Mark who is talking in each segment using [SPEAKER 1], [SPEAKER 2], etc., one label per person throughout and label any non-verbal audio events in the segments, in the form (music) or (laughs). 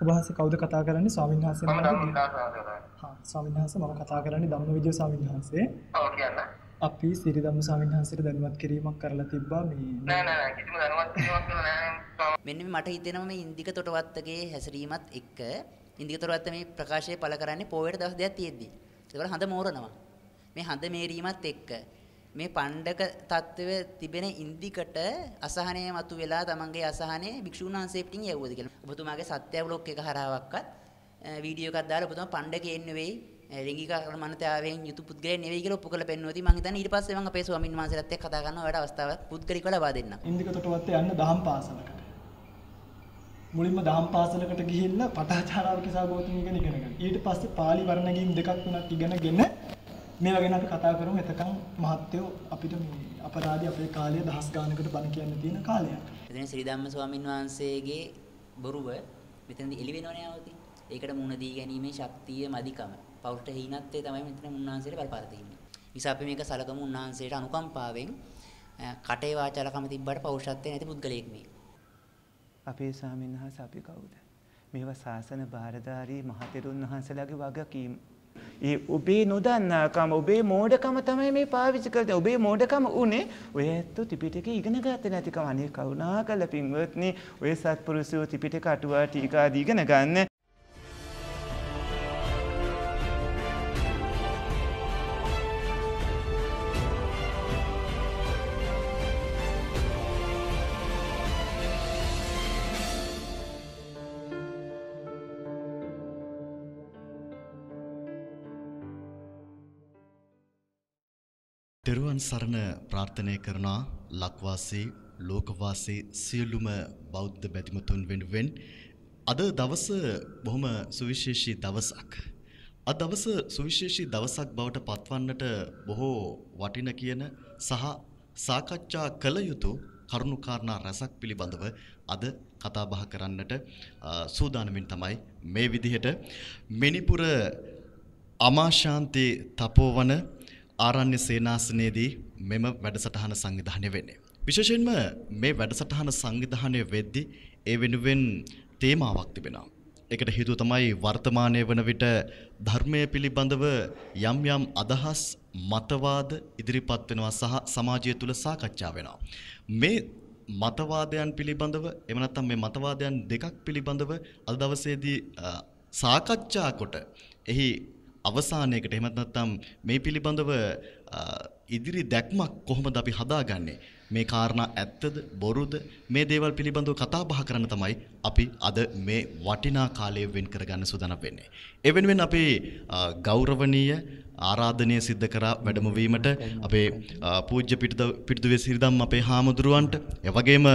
[SPEAKER 1] ඔබ වහන්සේ කවුද කතා කරන්නේ ස්වාමීන් වහන්සේ
[SPEAKER 2] මම
[SPEAKER 1] නමද? හා ස්වාමීන් වහන්සේ මම කතා කරන්නේ ධම්මවිජය ස්වාමීන් වහන්සේ.
[SPEAKER 2] ඔව් කියන්න
[SPEAKER 1] අපි සිරිධම්ම ස්වාමීන් වහන්සේට දැනුවත් කිරීමක් කරලා තිබ්බා මේ
[SPEAKER 2] නෑ නෑ නෑ කිසිම දැනුවත් කිරීමක් කරලා නෑ
[SPEAKER 3] මෙන්න මේ මට හිතෙනවා මේ ඉන්දික තොටවත්තගේ හැසිරීමත් එක්ක ඉන්දික තොටවත්ත මේ ප්‍රකාශය පළ කරන්නේ පොයට දවස් දෙකක් තියෙද්දි. ඒකවල හඳ මෝරනවා. මේ හඳ මේරීමත් එක්ක මේ පණ්ඩක తත්වය තිබෙන ඉන්දිකට අසහනය මතු වෙලා තමන්ගේ අසහනය භික්ෂුන් වහන්සේ පිටින් යවුවද කියලා. ඔබතුමාගේ සත්‍ය බ්ලොග් එක හරහාවක්වත් වීඩියෝ එකක් දාලා ඔබතුමා පණ්ඩකයෙන් නෙවෙයි ලිංගික මනතාවයෙන් යුතු පුද්ගලයෙක් නෙවෙයි කියලා ඔප්පු කරලා පෙන්වුවදී මම හිතන්නේ ඊට පස්සේ මම අපේ ස්වාමින් වහන්සේලාත් එක්ක කතා කරනවා ඔයාලට අවස්ථාවක් පුද්ගලිකව ලබා දෙන්න.
[SPEAKER 1] ඉන්දික තොටවත්තේ යන්න දහම් පාසලකට. මුලින්ම දහම් පාසලකට ගිහිල්ලා පටාචාරාව කිසා ගෞතම ඉගෙන ඉගෙන ගන්න. ඊට පස්සේ පාලි වර්ණගීම් දෙකක් තුනක් ඉගෙනගෙන මේ වගේ අපි කතා කරමු එතකන් මහත්යෝ අපිට මේ අපරාධي අපේ කාලය දහස් ගානකට බණ කියන්න තියෙන කාලය.
[SPEAKER 3] එතන ශ්‍රී ධම්ම ස්වාමින් වහන්සේගේ බොරුව මෙතනදී එළි වෙනවනේ ආවතින්. ඒකට මුණ දී ගැනීමේ ශක්තිය මදිකම පෞරුෂ හීනත්වයේ තමයි මෙතන උන්වහන්සේට බලපාලා තියෙන්නේ. නිසා අපි මේක සලකමු උන්වහන්සේට අනුකම්පාවෙන් කටේ වාචාලකම තිබ්බට පෞරුෂත්වයේ නැති පුද්ගලයෙක් මේ.
[SPEAKER 4] අපේ ස්වාමීන් වහන්සේ අපි කවුද? මේවා ශාසන භාරධාරී මහතෙරුන් වහන්සේලාගේ වගකීම්. ඒ ඔබේ නොදන්නාකම ඔබේ මෝඩකම තමයි මේ පාවිච්චි කරන්නේ. ඔබේ මෝඩකම උනේ ඔය ඇත්තෝ ත්‍රිපිටකය ඉගෙන ගත්තේ නැතිකම. අනේ කරුණා කළ පින්වත්නි ඔය සත්පුරුෂයෝ ත්‍රිපිටක අටුවා ටීකා ආදී ඉගෙන ගන්න.
[SPEAKER 5] තෙරුවන් සරණ ප්‍රාර්ථනය කරනා ලක්වාසී ලෝකවාසී සියලුම බෞද්ධ බැතිමතුන් වෙනුවෙන් අද දවස බොහොම සුවිශේෂී දවසක්. අද දවස සුවිශේෂී දවසක් බවට පත්වන්නට බොහෝ වටින කියන සහ සාකච්ඡා කළ යුතු කරුණු කාරණා රසක් පිළිබඳව අද කතා බහ කරන්නට සූදානමින් තමයි මේ විදිහට මිනිපුර අමාශාන්ති තපෝවන ආරණ්‍ය සේනාසනයේදී මෙම වැඩසටහන සංවිධානය වෙන්නේ. විශේෂයෙන්ම මේ වැඩසටහන සංවිධානය වෙද්දී ඒ වෙනුවෙන් තේමාවක් තිබෙනවා. ඒකට හේතුව තමයි වර්තමානයේ වන විට ධර්මය පිළිබඳව යම් යම් අදහස් මතවාද ඉදිරිපත් වෙනවා සහ සමාජය තුළ සාකච්ඡා වෙනවා. මේ මතවාදයන් පිළිබඳව එම නැත්නම් මේ මතවාදයන් දෙකක් පිළිබඳව අද දවසේදී සාකච්ඡා කොට එහි අවසානයකට එහෙමත් නැත්නම් මේ පිළිබඳව ඉදිරි දැක්මක් කොහොමද අපි හදාගන්නේ මේ කාරණා ඇත්තද බොරුද මේ දේවල් පිළිබඳව කතා බහ කරන්න තමයි අපි අද මේ වටිනා කාලය වෙන් කරගන්න සූදානම් වෙන්නේ. ඒ වෙනුවෙන් අපි ගෞරවනීය ආරාධනය සිද්ධ කරා වැඩමවීමට අපේ පූජ්‍ය පිටිදුවේ සිරිදම් අපේ හාමුදුරුවන්ට එවැගේම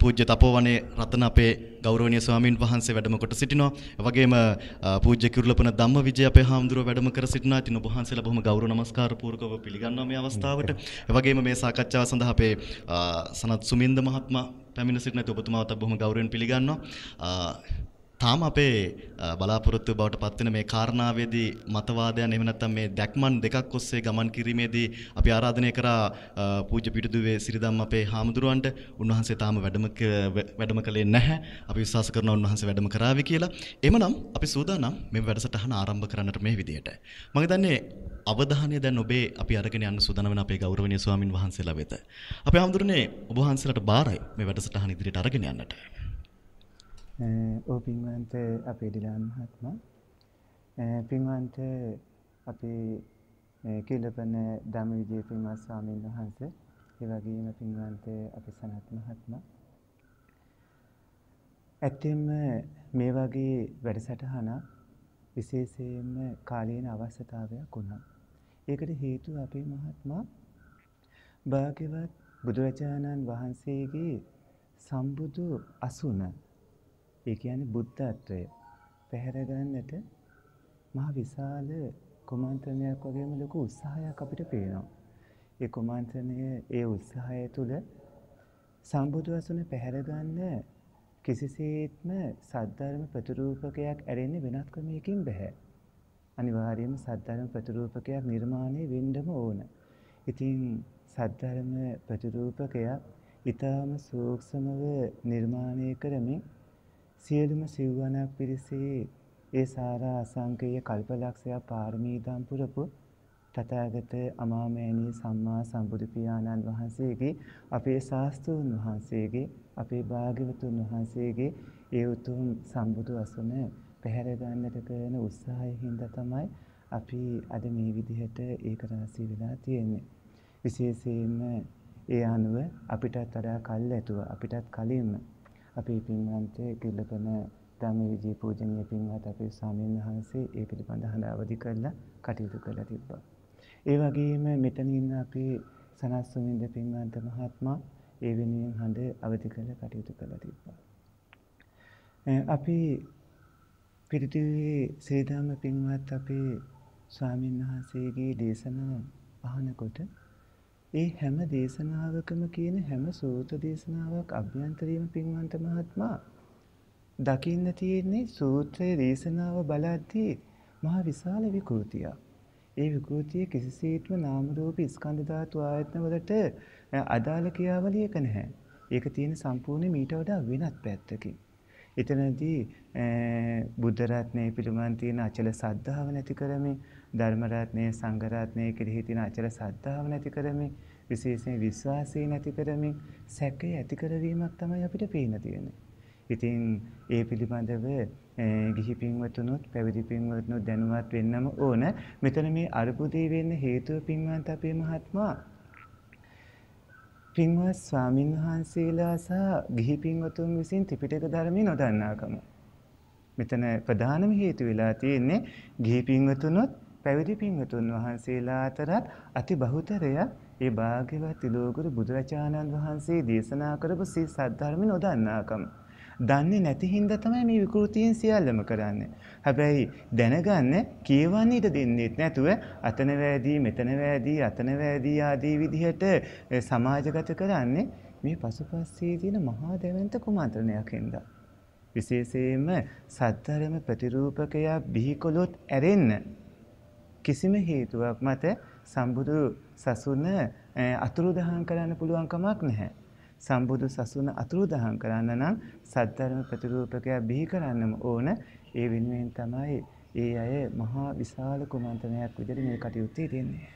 [SPEAKER 5] පූජ්‍ය තපෝවනේ රතන අපේ ගෞරවනීය ස්වාමින් වහන්සේ වැඩම කොට සිටිනවා. එවැගේම පූජ්‍ය කිරුළපන ධම්මවිජය අපේ හාමුදුරුව වැඩම කර සිටිනවා. ඉතින් ඔබ වහන්සේලා බොහොම ගෞරව නමස්කාර පූර්වකව පිළිගන්නවා මේ අවස්ථාවට. එවැගේම මේ සාකච්ඡාව සඳහා අපේ සනත් සුමින්ද මහත්මයා පැමිණ සිටින ඔබතුමාවත් බොහොම ගෞරවයෙන් පිළිගන්නවා. තාම අපේ බලාපොරොත්තු බවට පත්වෙන මේ කාරණාවේදී මතවාදයන් එහෙම නැත්නම් මේ දැක්මන් දෙකක් ඔස්සේ ගමන් කිරීමේදී අපි ආරාධනය කරා පූජ්‍ය පිටුදුවේ සිරිදම් අපේ හාමුදුරුවන්ට උන්වහන්සේ තාම වැඩම වැඩම කළේ නැහැ. අපි විශ්වාස කරනවා උන්වහන්සේ වැඩම කරાવી කියලා. එhmenan අපි සූදානම් මේ වැඩසටහන ආරම්භ කරන්නට මේ විදියට. මම හිතන්නේ අවධානය දැන් ඔබේ අපි අරගෙන යන්න සූදානම් වෙන අපේ ගෞරවනීය ස්වාමින් වහන්සේලා වෙත. අපේ හාමුදුරනේ ඔබ වහන්සේලාට බාරයි මේ වැඩසටහන ඉදිරියට අරගෙන යන්නට.
[SPEAKER 4] ඕ පින්වන්ත අපේ ඩිලාන් මහත්මයා පින්වන්ත අපේ කිලපන ධම්මවිජය පින්වත් ස්වාමීන් වහන්සේ ඒ වගේම පින්වන්ත අපේ සනත් මහත්මයා ඇත්තෙන්ම මේ වගේ වැඩසටහනක් විශේෂයෙන්ම කාලීන අවශ්‍යතාවයක් වුණා. ඒකට හේතුව අපේ මහත්මයා භාග්‍යවත් බුදුරජාණන් වහන්සේගේ සම්බුදු අසුන ඒ කියන්නේ බුද්ධත්වය පැහැරගන්නට මහ විශාල කුමන්ත්‍රණයක් වගේම ලොකු උත්සාහයක් අපිට පේනවා. ඒ කුමන්ත්‍රණය ඒ උත්සාහය තුළ සම්බුදු වසන පැහැරගන්න කිසිසේත්ම සද්ධර්ම ප්‍රතිරූපකයක් ඇරෙන්නේ වෙනත් ක්‍රමයකින් බෑ. අනිවාර්යයෙන්ම සද්ධර්ම ප්‍රතිරූපකයක් නිර්මාණය වෙන්නම ඕන. ඉතින් සද්ධර්ම ප්‍රතිරූපකයක් ඊටාම සූක්ෂමව නිර්මාණය කරමින් සියලුම සිව්වනක් පිරිසේ ඒ සාරා අසංකේය කල්පලක්ෂයක් පාරමී දම් පුරපු තථාගත අමාමෑණී සම්මා සම්බුදු පියාණන් වහන්සේගේ අපේ ශාස්ත්‍රූන් වහන්සේගේ අපේ භාග්‍යවතුන් වහන්සේගේ ඒ උතුම් සම්බුදු අසුන පැහැර ගන්නට කරන උත්සාහයෙන් හින්දා තමයි අපි අද මේ විදිහට ඒක රාශී වෙලා තියෙන්නේ. විශේෂයෙන්ම ඒ අනුව අපිටත් වඩා කල් ඇතුව අපිටත් කලින්ම අපේ පින්වන්ත කිල්ලපන ධම්මවිජය පූජනීය පින්වත් අපේ ස්වාමීන් වහන්සේ ඒ පිළිබඳ හඳ අවදි කරලා කටයුතු කරලා තිබ්බා. ඒ වගේම මෙතන ඉන්න අපේ සනස් සුමින්ද පින්වන්ත මහත්මයා ඒ වෙනුවෙන් හඳ අවදි කරලා කටයුතු කරලා තිබ්බා. අපි පිරිටිවේ සේදාම පින්වත් අපේ ස්වාමීන් වහන්සේගේ දේශනා අහනකොට ඒ හැම දේශනාවකම කියන හැම සූත්‍ර දේශනාවක් අභ්‍යන්තරයේම පින්වන්ත මහත්මයා දකින්න තියෙන්නේ සූත්‍රයේ දේශනාව බලද්දී මහා විශාල විකෘතියක්. ඒ විකෘතිය කිසිසේත්ම නාම රූප ස්කන්ධ ධාතු ආයතන වලට අදාළ ක්‍රියාවලියක නැහැ. ඒක තියෙන සම්පූර්ණ මීට වඩා වෙනත් පැත්තකින්. එතනදී බුද්ධ රත්නයේ පිළිබඳ තියෙන අචල සද්ධාව නැති කරමින් ධර්ම රත්නයේ සංඝ රත්නයේ කෙරෙහි තියෙන අචල සද්ධාව නැති කරමින් විශේෂයෙන් විශ්වාසය නැති කරමින් සැකය ඇති කරවීමක් තමයි අපිට පේන තියෙන්නේ. ඉතින් ඒ පිළිබඳව ගිහි පින්වතුනුත් පැවිදි පින්වතුනුත් දැනුවත් වෙන්නම ඕන. මෙතන මේ අරුබුදේ වෙන්න හේතුව පින්වන්ත අපේ මහත්මයා පින්වත් ස්වාමින් වහන්සේලා සහ ගිහි පින්වතුන් විසින් ත්‍රිපිටක ධර්මය නොදන්නාකම. මෙතන ප්‍රධානම හේතු වෙලා තියෙන්නේ ගිහි පින්වතුනොත් පැවිදි පින්වතුන් වහන්සේලා අතරත් අති බහුතරය ඒ භාග්‍යවත් තිලෝගුරු බුදුරජාණන් වහන්සේ දේශනා කරපු සී සද්ධර්ම නොදන්නාකම. දන්නේ නැති හින්දා තමයි මේ විකෘතියෙන් සියල්ලම කරන්නේ. හැබැයි දැනගන්න කියවන්න ඉඩ දෙන්නෙත් නැතුව අතන වැදී මෙතන වැදී අතන වැදී ආදී විදිහට සමාජගත කරන්නේ මේ පසුපස්සේ තියෙන මහා දැවැන්ත කුමන්ත්‍රණයක් හින්දා. විශේෂයෙන්ම සද්ධර්ම ප්‍රතිරූපකයක් බිහිකොලොත් ඇරෙන්න කිසිම හේතුවක් මත සම්බුදු සසුන අතුරුදහන් කරන්න පුළුවන් කමක් නැහැ. සම්බුදු සසුන අතුරුදහන් කරන්න නම් සද්ධර්ම ප්‍රතිරූපකයක් බිහි කරන්නම ඕන. ඒ වෙනුවෙන් තමයි ඒ අය මහා විශාල කුමන්ත්‍රණයක් විදිහට මේ කටයුත්තේ දෙන්නේ.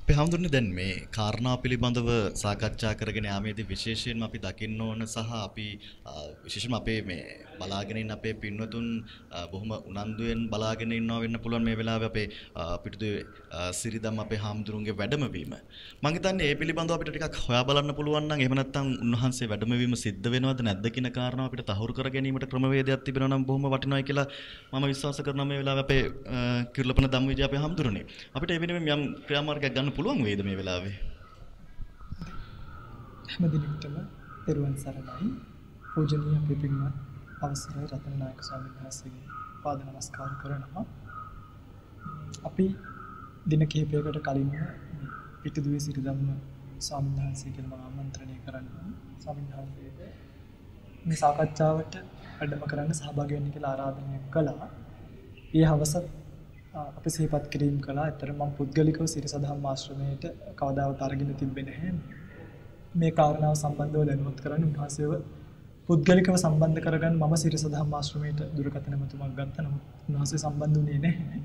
[SPEAKER 5] අපි හඳුන්නේ දැන් මේ කාරණා පිළිබඳව සාකච්ඡා කරගෙන යාමේදී විශේෂයෙන්ම අපි දකින්න ඕන සහ අපි විශේෂයෙන්ම අපේ මේ බලාගෙන ඉන්න අපේ පින්වතුන් බොහොම උනන්දුවෙන් බලාගෙන ඉන්නවා වෙන්න පුළුවන් මේ වෙලාවේ අපේ පිටුදුවේ සිරිදම් අපේ හාමුදුරුවන්ගේ වැඩමවීම. මම හිතන්නේ ඒ පිළිබඳව අපිට ටිකක් හොයා බලන්න පුළුවන් නම් එහෙම නැත්නම් උන්වහන්සේ වැඩමවීම සිද්ධ වෙනවද නැද්ද කියන කාරණාව අපිට තහවුරු කර ගැනීමට ක්‍රමවේදයක් තිබෙනවා නම් බොහොම වටිනවයි කියලා මම විශ්වාස කරනවා මේ වෙලාවේ අපේ කිරුළපන ධම්මවිජය අපේ හාමුදුරනේ. අපිට ඒ වෙනුවෙන් යම් ක්‍රියාමාර්ගයක් ගන්න පුළුවන් වේද මේ වෙලාවේ?
[SPEAKER 1] හැම දිනෙකටම පෙරුවන් සරණයි. පූජනීය අපේ පින්වත් අවසරයි රතනනායක ස්වාමීන් වහන්සේගේ පාද නමස්කාර කරනවා. අපි දින කිහිපයකට කලින් පිටුදුවේ සිරිදම්ම ස්වාමීන් වහන්සේ කියලා මම ආමන්ත්‍රණය කරනවා. ස්වාමීන් වහන්සේට මේ සාකච්ඡාවට වැඩම කරන්න සහභාගී වෙන්න කියලා ආරාධනය කළා. ඒ හවස අපි සිහිපත් කිරීම කළා. ඇත්තට මම පුද්ගලිකව සිරිසදහම් ආශ්‍රමයට කවදාවත් අරගෙන තිබ්බේ නැහැ. මේ කාරණාව සම්බන්ධව දැනුවත් කරන්න උන්වහන්සේව පුද්ගලිකව සම්බන්ධ කරගන්න මම සිරිසදහම් ආශ්‍රමයට දුරකථන මතුමක් ගත්තා. නමුත් උන්වහන්සේ සම්බන්ධ වුණේ නැහැ.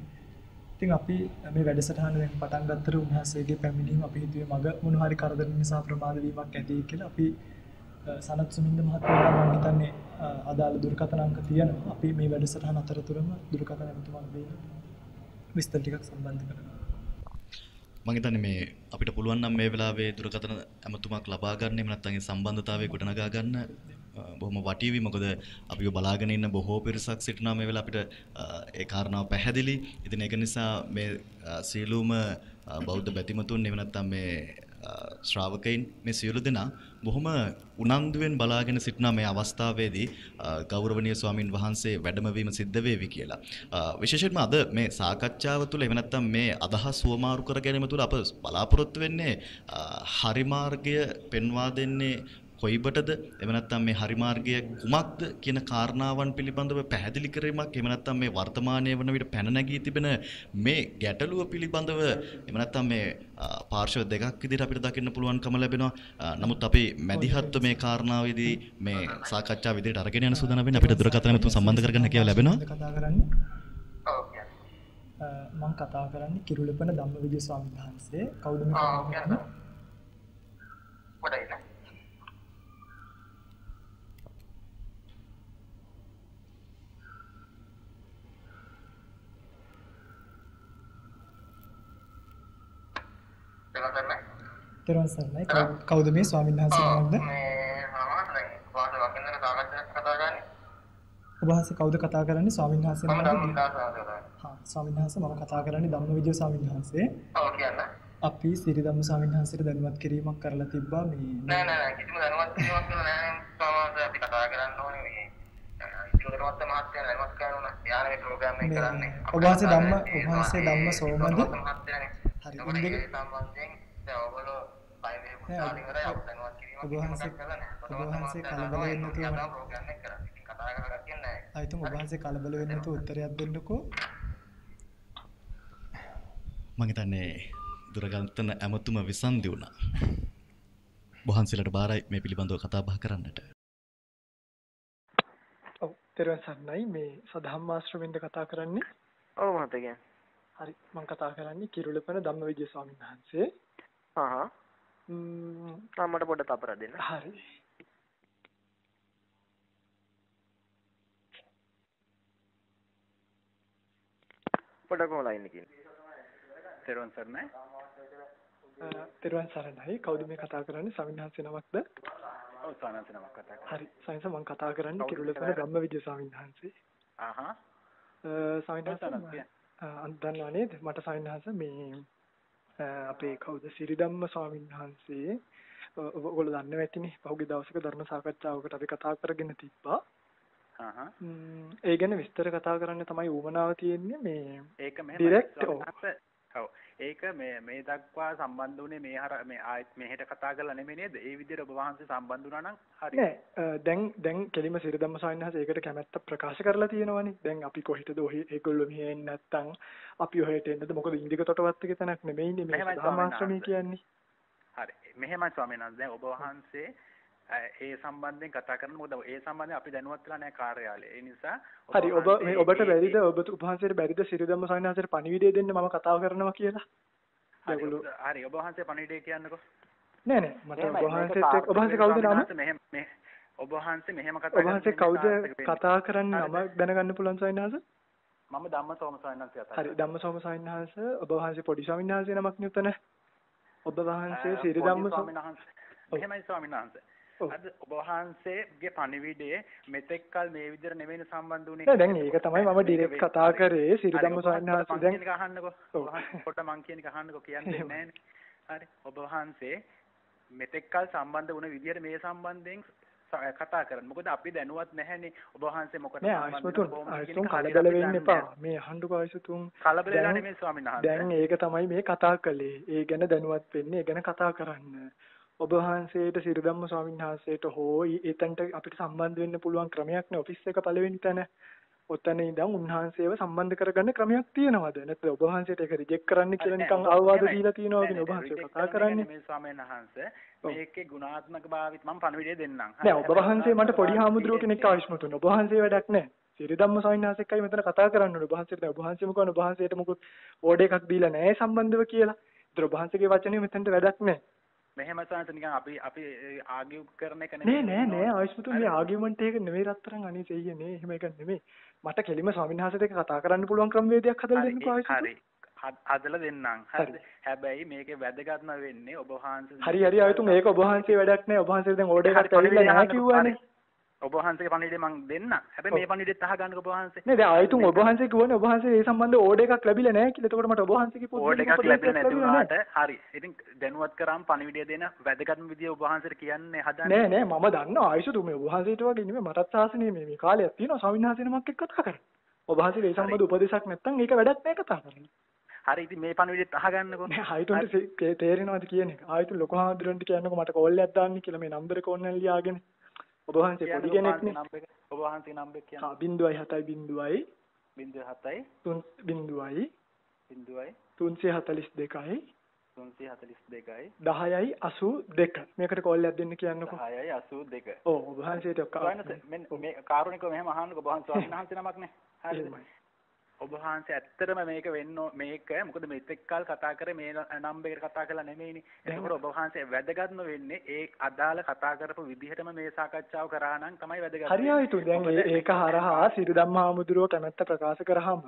[SPEAKER 1] ඉතින් අපි මේ වැඩසටහන දැන් පටන් ගත්තට උන්වහන්සේගේ පැමිණීම අපි හිතුවේ මග මොන හරි කරදර නිසා ප්‍රමාද වීමක් ඇති කියලා අපි සනත් සුමින්ද මහත්මයාලා මම හිතන්නේ අදාළ දුරකථන අංක තියෙනවා. අපි මේ වැඩසටහන අතරතුරම දුරකථන ඇමතුමක් දෙන්න විස්තර ටිකක් සම්බන්ධ කරගන්න.
[SPEAKER 5] මම හිතන්නේ මේ අපිට පුළුවන් නම් මේ වෙලාවේ දුරකථන ඇමතුමක් ලබා ගන්න එහෙම නැත්නම් ඒ සම්බන්ධතාවය ගොඩනගා ගන්න බොහොම වටීවි මොකද අපිව බලාගෙන ඉන්න බොහෝ පිරිසක් සිටිනවා මේ වෙලාව අපිට ඒ කාරණාව පැහැදිලි. ඉතින් ඒක නිසා මේ සීලූම බෞද්ධ බැතිමතුන් එහෙම නැත්නම් මේ ශ්‍රාවකයින් මේ සියලු දෙනා බොහොම උනන්දුවෙන් බලාගෙන සිටින මේ අවස්ථාවේදී ගෞරවනීය ස්වාමින් වහන්සේ වැඩමවීම සිද්ධ වේවි කියලා. විශේෂයෙන්ම අද මේ සාකච්ඡාව තුළ එහෙම නැත්නම් මේ අදහස් සුවමාරු කර ගැනීම තුළ අප බලාපොරොත්තු වෙන්නේ හරි මාර්ගය පෙන්වා දෙන්නේ කොයිබටද එහෙම නැත්නම් මේ හරි මාර්ගය කුමක්ද කියන කාරණාවන් පිළිබඳව පැහැදිලි කිරීමක් එහෙම නැත්නම් මේ වර්තමානයේ වන විට පැන නැගී තිබෙන මේ ගැටලුව පිළිබඳව එහෙම නැත්නම් මේ පාර්ශ්ව දෙකක් විදිහට අපිට දකින්න පුළුවන්කම ලැබෙනවා. නමුත් අපි මැදිහත්ව මේ කාරණාවේදී මේ සාකච්ඡා විදිහට අරගෙන යන සූදානම් වෙන්නේ අපිට දුරකථන මෙතුන් සම්බන්ධ කරගන්න හැකියාව ලැබෙනවා.
[SPEAKER 6] කතා කරන්නේ
[SPEAKER 2] ඔව්.
[SPEAKER 6] මම කතා කරන්නේ කිරුළපන ධම්මවිජය ස්වාමීන් වහන්සේ කවුද මේ කතා. කරන්නේ?
[SPEAKER 2] කොටයි නේ. දෙවතරනේ.
[SPEAKER 6] තෙරුවන් සරණයි කවු- කවුද මේ ස්වාමීන් වහන්සේ
[SPEAKER 2] ගන්නේ.
[SPEAKER 6] ඔබ වහන්සේ කවුද කතා කරන්නේ ස්වාමීන් වහන්සේ
[SPEAKER 2] ආදරයි.
[SPEAKER 6] හා ස්වාමීන් වහන්සේ මම කතා කරන්නේ ධම්මවිජය ස්වාමීන් වහන්සේ
[SPEAKER 2] ඔව් කියන්න.
[SPEAKER 6] අපි සිරිධම්ම ස්වාමීන් වහන්සේට දැනුවත් කිරීමක් කරලා තිබ්බා මේ
[SPEAKER 2] නෑ නෑ නෑ කිසිම දැනුවත් කිරීමක් නෑ සමාජ අපි කතා කරන්න ඕනේ මේ ඉතිරවත් මහත්තයා දැනුවත් කරන්න ඕන. යාන ප්‍රෝග්‍රෑම් එක කරන්නේ.
[SPEAKER 6] ඔබ වහන්සේ ධම්ම ඔබ වහන්සේ ධම්ම සෝමද
[SPEAKER 2] හරි.
[SPEAKER 6] හරි,
[SPEAKER 2] ඉන්දික
[SPEAKER 6] ඉන්දික-
[SPEAKER 2] සම්බන්ධයෙන් දැන් ඔයගොල්ලෝ පය වේ
[SPEAKER 6] නෑ,
[SPEAKER 2] පුතාලි කරලා අපිට දැනුවත් කිරීමක්
[SPEAKER 6] ඔබ වහන්සේ-
[SPEAKER 2] කිරීමක් කරලා නෑ.
[SPEAKER 6] ඔබ වහන්සේ කලබල වෙන්න නැතුව මට-
[SPEAKER 2] ප්‍රෝග්‍රෑම් එක කරන්නේ. ඉතින් කතා කරලා කියන්නේ නෑ.
[SPEAKER 6] ආයතුම් ඔබ වහන්සේ කලබල වෙන්නේ නැතුව උත්තරයක් දෙන්නකෝ
[SPEAKER 5] මම හිතන්නේ දුරගන්තන ඇමතුම විසන්දි වුණා. වහන්සේලාට බාරයි මේ පිළිබඳව කතා බහ කරන්නට.
[SPEAKER 6] ඔව් තෙරුවන් සරණයි මේ සදහම්මාශ්‍රමෙන්ද කතා කරන්නේ
[SPEAKER 7] ඔව් මහත්තයා.
[SPEAKER 6] හරි මම කතා කරන්නේ කිරුළපන ධම්මවිජය ස්වාමීන් වහන්සේ
[SPEAKER 7] හා හා.
[SPEAKER 6] ම්ම්,
[SPEAKER 7] ආ මට පොඩ්ඩක් තපරක් දෙන්න.
[SPEAKER 6] හරි
[SPEAKER 7] පොඩ්ඩක් කොහොම ලයින් එකකින්.
[SPEAKER 8] තෙරුවන් සරණයි.
[SPEAKER 6] අ, තෙරුවන් සරණයි කවුද මේ කතා කරන්නේ ස්වාමීන් වහන්සේ නමක්ද
[SPEAKER 8] ඔව් සානන්ත නමක් කතා කරා.
[SPEAKER 6] හරි සයන්ස මම කතා කරන්නේ
[SPEAKER 8] කවුද
[SPEAKER 6] කිරුළපන
[SPEAKER 8] කතා
[SPEAKER 6] ධම්මවිජය ස්වාමීන් වහන්සේ
[SPEAKER 8] ආහා.
[SPEAKER 6] අ, ස්වාමීන්
[SPEAKER 8] ඔව් සානන්ත
[SPEAKER 6] වහන්සේ අ, දන්නවා නේද? මට ස්වාමීන් වහන්සේ මේ අපේ කවුද? සිරිධම්ම ස්වාමීන් වහන්සේ ඔයගොල්ලෝ දන්නවා ඇතිනේ පහුගිය දවසක ධර්ම සාකච්ඡාවකට අපි කතා කරගෙන තිබ්බා. ඒ ගැන විස්තර කතා කරන්න තමයි ඌමනාව තියෙන්නේ. මේ
[SPEAKER 8] ඒක මෙහෙම ඔව්. ඒක මේ මේ දක්වා සම්බන්ධ වුණේ මේ හර මේ ආයෙත් මෙහෙට කතා කරලා නෙමෙයි නේද? ඒ විදිහට ඔබ වහන්සේ සම්බන්ධ වුණා නම් හරි.
[SPEAKER 6] නෑ දැන් දැන් කෙලිම සිරිධම්ම ස්වාමීන් වහන්සේ ඒකට කැමැත්ත ප්‍රකාශ කරලා තියෙනවානේ දැන් අපි කොහෙටද ඔහි ඒගොල්ලෝ මෙහෙ එන්නේ නැත්තම් අපි ඔහෙට එන්නද මොකද ඉන්දික තොටවත්තක තැනක් නෙමෙයිනේ මේ
[SPEAKER 8] ස්වාමීන්
[SPEAKER 6] කියන්නේ
[SPEAKER 8] හරි. මෙහෙමයි ස්වාමීන් වහන්සේ දැන් ඔබ වහන්සේ ඒ සම්බන්ධයෙන් කතා කරන මොකද ඒ සම්බන්ධයෙන් අපි දැනුවත් වෙලා නැහැ කාර්යාලයේ. ඒ නිසා
[SPEAKER 6] හරි ඔබ
[SPEAKER 8] වහන්සේ
[SPEAKER 6] මේ ඔබට බැරිද ඔබ උපහන්සේට බැරිද? සිරිධම්ම ස්වාමීන් වහන්සේට පණිවිඩය දෙන්න මම කතා කරනවා කියලා?
[SPEAKER 8] හරි, ඔබ- වහන්සේ පණිවිඩය කියන්නකෝ.
[SPEAKER 6] නෑ නෑ මට
[SPEAKER 8] එහෙමයි,
[SPEAKER 6] ඔබ එක්ක- ඔබ වහන්සේ කවුද නම?
[SPEAKER 8] වහන්සේ මෙහෙම මේ ඔබ වහන්සේ මෙහෙම කතා
[SPEAKER 6] ඔබ වහන්සේ
[SPEAKER 8] කරන්නේ
[SPEAKER 6] කවුද. කතා කරන්නේ? නම දැනගන්න පුළුවන් ස්වාමීන් වහන්සේ?
[SPEAKER 8] මම ධම්මසෝම ස්වාමීන් වහන්සේ කතා
[SPEAKER 6] හරි ධම්මසෝම ස්වාමීන් වහන්සේ ඔබ වහන්සේ පොඩි ස්වාමීන් වහන්සේ නමක් නේ උතන ඔබ වහන්සේ
[SPEAKER 8] අ,
[SPEAKER 6] සිරිධම්ම
[SPEAKER 8] පොඩි
[SPEAKER 6] සෝ-
[SPEAKER 8] අද ඔබ වහන්සේගේ පණිවිඩයේ මෙතෙක් කල මේ විදිහට නෙවෙයි සම්බන්ධ වුණේ.
[SPEAKER 6] දැන් ඒක තමයි මම ඩිරෙක්ට් කතා. කරේ
[SPEAKER 8] හරි,
[SPEAKER 6] සිරිධම්ම
[SPEAKER 8] ඔබ
[SPEAKER 6] ස්වාමීන්
[SPEAKER 8] වහන්සේ
[SPEAKER 6] වහන්සේ
[SPEAKER 8] මං
[SPEAKER 6] දැන්
[SPEAKER 8] අහන්නකෝ. පොඩ්ඩක් මං කියන එක අහන්නකෝ කියන්නේ. නෑනේ. හරි. ඔබ වහන්සේ මෙතෙක් කල සම්බන්ධ වුණ විදිහට මේ සම්බන්ධයෙන් කතා කරන්න. මොකද අපි දැනුවත් නැහැනේ ඔබ වහන්සේ මොකට
[SPEAKER 6] නෑ
[SPEAKER 8] සම්බන්ධ
[SPEAKER 6] ආයුෂ්මතුන්
[SPEAKER 8] වෙනවද කොහොමද කියන
[SPEAKER 6] ආයුෂ්තුන්
[SPEAKER 8] එක හරියට
[SPEAKER 6] කලබල වෙන්න එපා. මේ අහන්නකෝ ආයුෂ්තුන්
[SPEAKER 8] කලබල වෙලා නෙමෙයි ස්වාමීන් වහන්සේ.
[SPEAKER 6] දැන් ඒක තමයි මේ කතා කළේ ඒ ගැන දැනුවත් වෙන්නේ ඒ ගැන කතා කරන්න ඔබ වහන්සේට සිරිධම්ම ස්වාමීන් වහන්සේට හෝ එතනට අපිට සම්බන්ධ වෙන්න පුළුවන් ක්‍රමයක් නේ ඔෆිස් එක පළවෙනි තැන. ඔතන ඉඳන් උන්වහන්සේව සම්බන්ධ කරගන්න ක්‍රමයක් තියෙනවද? නැත්නම් ඔබ වහන්සේට ඒක රිජෙක්ට් කරන්න කියලා නිකන් අවවාද. දීලා තියෙනවා
[SPEAKER 8] නෑ,
[SPEAKER 6] වගේ ඔබ වහන්සේ කතා
[SPEAKER 8] කරන්න නෙමෙයි ස්වාමීන් වහන්සේ. මේකේ ගුණාත්මක භාවිත මම පණිවිඩය දෙන්නම්.
[SPEAKER 6] නෑ ඔබ වහන්සේ මට පොඩි හාමුදුරුව කෙනෙක් ආයුෂ්මතුන් ඔබ වහන්සේ වැඩක් නෑ. සිරිධම්ම ස්වාමීන් වහන්සේ එක්කයි මෙතන කතා කරන්න ඕනේ. ඔබ වහන්සේට ඔබ වහන්සේම කියනවා ඔබ වහන්සේට මොකුත් ඕඩර් එකක් දීලා නෑ සම්බන්ධව කියලා. ඒතර ඔබ වහන්සේගේ වචනේ මෙතනට වැඩක් නෑ
[SPEAKER 8] මෙහෙම සංස නිකන් අපි අපි ආගියු කරන එක
[SPEAKER 6] නෑ නෑ නෑ ආයුෂ්මතුන් මේ ආගියුමන්ට් එක නෙමෙයි රත්තරන් අනේ සෙයිය නේ එහෙම එකක් නෙමෙයි. මට කෙලිම ස්වාමීන් වහන්සේට එක්ක කතා කරන්න පුළුවන් ක්‍රමවේදයක් හදලා දෙන්නකෝ ආයුෂ්මතුන්
[SPEAKER 8] හදලා දෙන්නම්. හරිද හැබැයි මේකේ වැදගත්ම වෙන්නේ ඔබ වහන්සේ
[SPEAKER 6] හරි හරි. ආයුතුන් ඒක ඔබ වහන්සේ වැඩක් නෑ. ඔබ වහන්සේ දැන් ඕඩර් එකක් ඇවිල්ලා නැහැ. කිව්වනේ.
[SPEAKER 8] ඔබ වහන්සේගේ පණිවිඩය මම දෙන්නම් හැබැයි මේ පණිවිඩෙත් අහගන්නකෝ ඔබ වහන්සේ.
[SPEAKER 6] නේද ආයතුන් ඔබ වහන්සේ කිව්වනේ ඔබ වහන්සේ ඒ සම්බන්ධ ඕඩර් එකක් ලැබිලා නැහැ කියලා. එතකොට මට ඔබ වහන්සේගේ
[SPEAKER 8] ඕඩර්
[SPEAKER 6] පුද්ගලික
[SPEAKER 8] එකක් ලැබෙන්නේ නැති
[SPEAKER 6] ලැබිලා
[SPEAKER 8] වුණාට හරි. ඉතින් දැනුවත් කරාම පණිවිඩය දෙන වැදගත්ම විදිය ඔබ වහන්සේට කියන්නේ හදන්නේ.
[SPEAKER 6] නෑ නෑ. මම දන්නවා ආයුෂ තුමේ ඔබ වහන්සේට වගේ නෙමෙයි මටත් සාසනේ මේ මේ කාලයක් තියෙනවා. ස්වාමීන් වහන්සේ නමක් එක්ක කතා කරන්න. ඔබ වහන්සේ ඒ සම්බන්ධ උපදේශයක් නැත්තම් ඒක වැඩක් නෑ කතා කරන්න.
[SPEAKER 8] හරි. ඉතින් මේ පණවිඩෙත් අහගන්නකෝ.
[SPEAKER 1] නෑ ආයතුන්ට තේරෙනවද කියන එක. ආයතු ලොකු හාමුදුරන්ට කියන්නකෝ මට කෝල් එකක් දාන්න කියලා මේ නම්බර එක ඕන්න ලියාගෙන ඔබ වහන්සේ පොඩි කෙනෙක්නේ.
[SPEAKER 8] ඔබ වහන්සේ නම්බර කියන්න.
[SPEAKER 1] ආ 0.7යි 0යි
[SPEAKER 8] 07යි
[SPEAKER 1] 3 0යි
[SPEAKER 8] 0යි
[SPEAKER 1] 342යි
[SPEAKER 8] 342යි
[SPEAKER 1] 10යි 82 මේකට කෝල් එකක් දෙන්න කියන්නකෝ.
[SPEAKER 8] 10යි 82
[SPEAKER 1] ඔව් ඔබ වහන්සේට
[SPEAKER 8] මෙන්න මේ කාරුණිකව මෙහෙම අහන්නකෝ ඔබ වහන්සේ ස්වාමීන් වහන්සේ නමක් නේ. හරිද. ඔබ වහන්සේ ඇත්තටම මේක වෙන්න මේක මොකද මෙතෙක් කල් කතා කරේ මේ නම්බර් එකට කතා කරලා නෙමෙයිනේ. එතකොට ඔබ වහන්සේ වැදගත්ම වෙන්නේ ඒ අදාළ කතා කරපු විදිහටම මේ සාකච්ඡාව කරා නම් තමයි වැදගත්
[SPEAKER 1] හරි ආයතු. දැන් ඒක හරහා සිරිදම්ම හාමුදුරුව කැමැත්ත ප්‍රකාශ කරාම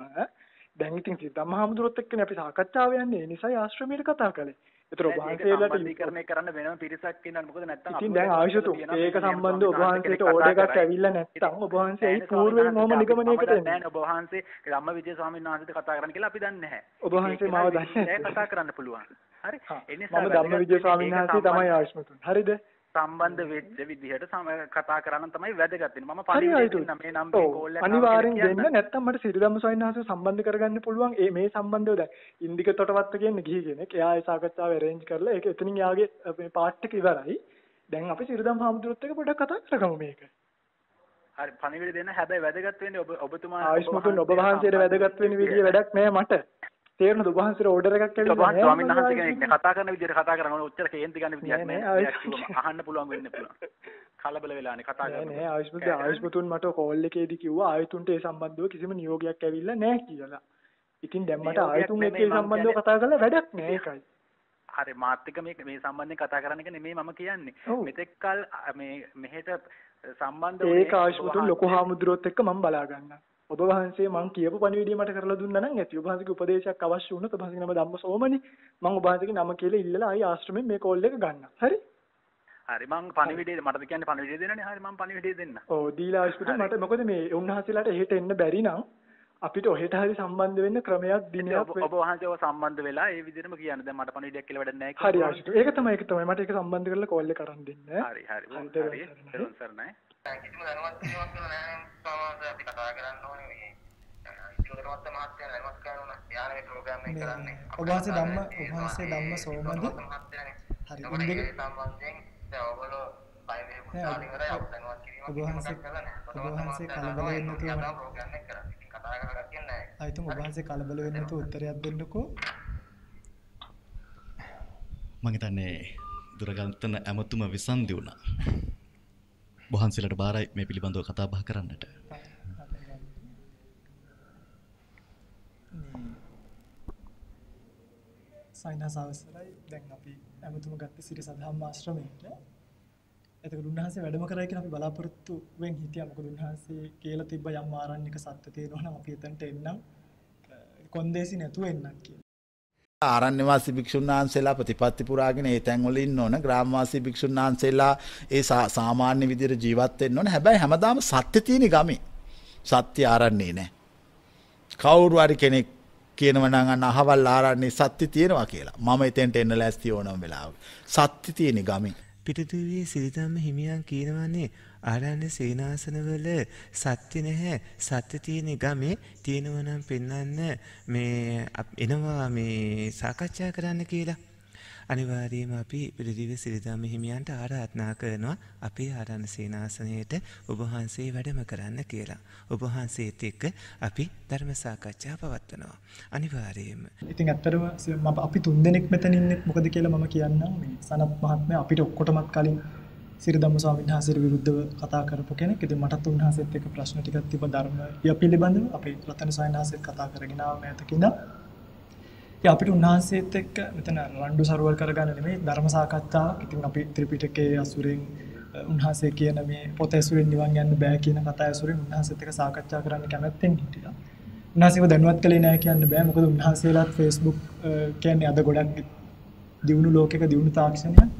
[SPEAKER 1] දැන් ඉතින් සිරිදම්ම හාමුදුරුවොත් එක්කනේ අපි සාකච්ඡාව යන්නේ. ඒ නිසායි ආශ්‍රමයට කතා කළේ. ඒතර ඔබ වහන්සේලාට
[SPEAKER 8] සම්බන්ධීකරණය කරන්න වෙනම පිරිසක් ඉන්නවනේ මොකද නැත්තම්
[SPEAKER 1] ඉතින් දැන් ආයුෂතු ඒක සම්බන්ධව ඔබ වහන්සේට ඕඩර් එකක් ඇවිල්ලා නැත්නම් ඔබ වහන්සේ ඇයි పూర్වයෙන් මොම නිගමනයකට එන්නේ?
[SPEAKER 8] නෑ ඔබ වහන්සේ ධම්මවිජය ස්වාමීන් වහන්සේට කතා කරන්න කියලා අපි දන්නේ නැහැ.
[SPEAKER 1] ඔබ වහන්සේ මාව දන්නේ
[SPEAKER 8] නැහැ කතා කරන්න පුළුවන්. හරි.
[SPEAKER 1] හා,
[SPEAKER 8] ඒ නිසා
[SPEAKER 1] මම ධම්මවිජය ස්වාමීන් වහන්සේ තමයි ආයුෂ්මතුන්. හරිද?
[SPEAKER 8] සම්බන්ධ වෙච්ච විදිහට කතා කරන්න තමයි වැදගත් වෙන්නේ. මම
[SPEAKER 1] හරි
[SPEAKER 8] පරිදි
[SPEAKER 1] ආයුතු.
[SPEAKER 8] දෙන්න මේ නම් මේ කෝල් එක
[SPEAKER 1] අනිවාර්යෙන් දෙන්න නැත්නම් මට සිරිදම්ම ස්වාමීන් වහන්සේ සම්බන්ධ කරගන්න පුළුවන් ඒ මේ සම්බන්ධව දැන් ඉන්දික තොටවත්ත කියන්නේ ගිහි කෙනෙක්. එයා ඒ සාකච්ඡාව arrange කරලා ඒක එතනින් යාගේ මේ පාර්ට් එක ඉවරයි. දැන් අපි සිරිදම් හාමුදුරුවොත් එක්ක පොඩ්ඩක් කතා කරගමු මේක.
[SPEAKER 8] හරි පණිවිඩ දෙන්න හැබැයි වැදගත් වෙන්නේ ඔබ ඔබතුමා
[SPEAKER 1] ආයුෂ්මතුන් ඔබ වහන්සේට වැදගත් වෙන විදිය වැඩක් නෑ මට. තේරෙනවද ඔබ වහන්සේට ඕඩර් එකක්
[SPEAKER 8] ඔබ
[SPEAKER 1] ඇවිල්ලා
[SPEAKER 8] වහන්සේ ස්වාමීන් වහන්සේ කෙනෙක් නේ කතා කරන විදිහට කතා කරන ඕන ඔච්චර කේන්ති ගන්න විදියක්
[SPEAKER 1] නෑ,
[SPEAKER 8] අහන්න පුළුවන් වෙන්න පුළුවන්. කලබල වෙලානේ කතා
[SPEAKER 1] නෑ
[SPEAKER 8] කරනකොට.
[SPEAKER 1] නෑ ආයුෂ්මතුන් ආයුෂ්මතුන් මට කෝල් එකේදී කිව්වා ආයතුන්ට ඒ සම්බන්ධව කිසිම නියෝගයක් ඇවිල්ලා නෑ කියලා. ඉතින් දැන් මට ආයතුන් එක්ක ඒ සම්බන්ධව. කතා කරලා වැඩක් නෑ ඒකයි.
[SPEAKER 8] හරි මාත් එක්ක මේ මේ සම්බන්ධයෙන් කතා කරන්න එක නෙමෙයි මම කියන්නේ. මෙතෙක් කල් මේ මෙහෙට සම්බන්ධ වුණේ
[SPEAKER 1] ඒක ආයුෂ්මතුන් ලොකු හාමුදුරුවොත් එක්ක මම බලා ගන්නවා. ඔබ වහන්සේ මං කියපු පණිවිඩය මට කරලා දුන්නා නම් ඇති. ඔබ වහන්සේගේ උපදේශයක් අවශ්‍ය වුණොත් ඔබ වහන්සේගේ නම ධම්මසෝමනි. මං ඔබ වහන්සේගේ නම කියලා ඉල්ලලා ආයි ආශ්‍රමයෙන් මේ කෝල් එක ගන්නවා. හරි?
[SPEAKER 8] හරි මං පණිවිඩය මටද කියන්නේ පණිවිඩය දෙන්නනේ හරි මං පණිවිඩය දෙන්න.
[SPEAKER 1] ඔව් දීලා ආයුෂ්මතුන් මට මොකද මේ උන්වහන්සේලාට එහෙට එන්න බැරි නම් අපිට ඔහෙට හරි සම්බන්ධ වෙන්න ක්‍රමයක් දිනයක්
[SPEAKER 8] ඔබ ඔබ වහන්සේ ඔය සම්බන්ධ වෙලා ඒ විදිහටම කියන්න දැන් මට පණිවිඩයක් කියලා වැඩක් නැහැ
[SPEAKER 1] හරි ආයුෂ්මතුන්. ඒක තමයි ඒක තමයි මට ඒක සම්බන්ධ කරලා කෝල් එක කරන් දෙන්න.
[SPEAKER 8] හරි හරි
[SPEAKER 1] හරි, සරණයි.
[SPEAKER 8] තෙරුවන් සරණයි.
[SPEAKER 2] කිසිම දැනුවත් කිරීමක් කරලා නැහැ සමාජ අපි කතා කරන්න ඕනේ මේ ඉතුරුකමත් මහත්තයා දැනුවත් කරන උනා යාන මේ ප්‍රෝග්‍රෑම් එක කරන්නේ
[SPEAKER 1] ඔබ වහන්සේ ධම්ම ඔබ වහන්සේ ධම්ම සෝමද හරි
[SPEAKER 2] හරි
[SPEAKER 1] ඉන්දික
[SPEAKER 2] ඒ සම්බන්ධයෙන් දැන් ඔයගොල්ලෝ පය වේ
[SPEAKER 1] නෑ,
[SPEAKER 2] පුතාලි කරා
[SPEAKER 1] ඔබ-
[SPEAKER 2] දැනුවත් කිරීමක්
[SPEAKER 1] ඔබ වහන්සේ-
[SPEAKER 2] කරලා නැහැ
[SPEAKER 1] ඔබ වහන්සේ කලබල වෙන්න නැතුව මට-
[SPEAKER 2] ප්‍රෝග්‍රෑම් එක කරා ඉතින් කතා කරලා ගතියක් නැහැ
[SPEAKER 1] ආයතුන් ඔබ වහන්සේ කලබල වෙන්න නැතුව උත්තරයක් දෙන්නකෝ.
[SPEAKER 5] මං හිතන්නේ දුරගන්තන ඇමතුම විසන්දි වුණා. වහන්සේලාට බාරයි මේ පිළිබඳව කතා බහ කරන්නට.
[SPEAKER 1] සයිනස් අවසරයි දැන් අපි ඇමතුම ගත්ත සිරි සදහම් ආශ්‍රමයට එතකොට උන්වහන්සේ වැඩම කරයි කියලා අපි බලාපොරොත්තු වෙන් හිටියා මොකද උන්වහන්සේ කියලා තිබ්බ යම් ආරණ්‍යක සත්‍ය තියෙනවා නම් අපි එතනට එන්නම් අ, කොන්දේසි නැතුව එන්නම් කියලා.
[SPEAKER 9] ආරණ්‍යවාසී භික්ෂුන් වහන්සේලා ප්‍රතිපත්ති පුරාගෙන ඒ තැන්වල ඉන්න ඕන. ග්‍රාමවාසී භික්ෂුන් වහන්සේලා ඒ සා- සාමාන්‍ය විදිහට ජීවත් වෙන්න ඕන. හැබැයි හැමදාම සත්‍ය තියෙන ගමේ සත්‍ය ආරන්නේ නැහැ කවුරු හරි කෙනෙක් කියනව නම් අන්න අහවල් ආරන්නේ සත්‍ය තියෙනවා කියලා. මම එතෙන්ට එන්න ලෑස්ති ඕනම වෙලාවක. සත්‍ය තියෙන ගමේ.
[SPEAKER 4] පිටුදුවේ සිරිධම්ම හිමියන් කියනවන්නේ ආරණ්‍ය සේනාසනවල සත්‍ය නැහැ සත්‍ය තියෙන ගමේ තියෙනවනම් පෙන්වන්න මේ අප- එනවා මේ සාකච්ඡා කරන්න කියලා. අනිවාර්යයෙන්ම අපි පිළිදිව සිරිධම්ම හිමියන්ට ආරාධනා කරනවා අපේ ආරණ්‍ය සේනාසනයට ඔබ වහන්සේ වැඩම කරන්න කියලා. ඔබ වහන්සේත් එක්ක අපි ධර්ම සාකච්ඡා පවත්වනවා. අනිවාර්යයෙන්ම
[SPEAKER 1] ඉතින් ඇත්තටම ස- මම අපි තුන්දෙනෙක් මෙතන ඉන්නේ මොකද කියලා මම කියන්නම් මේ සනත් මහත්මයා අපිට ඔක්කොටමත් කලින් සිරිධම්ම ස්වාමීන් වහන්සේට විරුද්ධව කතා කරපු කෙනෙක්. ඉතින් මටත් උන්වහන්සේත් එක්ක ප්‍රශ්න ටිකක් තිබ්බ ධර්මය පිළිබඳව අපේ රතන ස්වාමීන් වහන්සේත් කතා කරගෙන ආව මෑතකින්ද. ඉතින් අපිට උන්වහන්සේත් එක්ක මෙතන රණ්ඩු සරුවල් කරගන්න නෙමෙයි ධර්ම සාකච්ඡාවක්. ඉතින් අපි ත්‍රිපිටකයේ අසුරෙන් අ, උන්වහන්සේ කියන මේ පොත ඇසුරෙන් නිවන් යන්න බෑ කියන කතා ඇසුරෙන් උන්වහන්සේත් එක්ක සාකච්ඡා කරන්න කැමැත්තෙන් හිටියා. උන්වහන්සේව දැනුවත් කළේ නැහැ කියන්න බෑ. මොකද උන්වහන්සේලාත් Facebook අ, කියන්නේ අද ගොඩක් දියුණු ලෝකයක දියුණු තාක්ෂණයක්.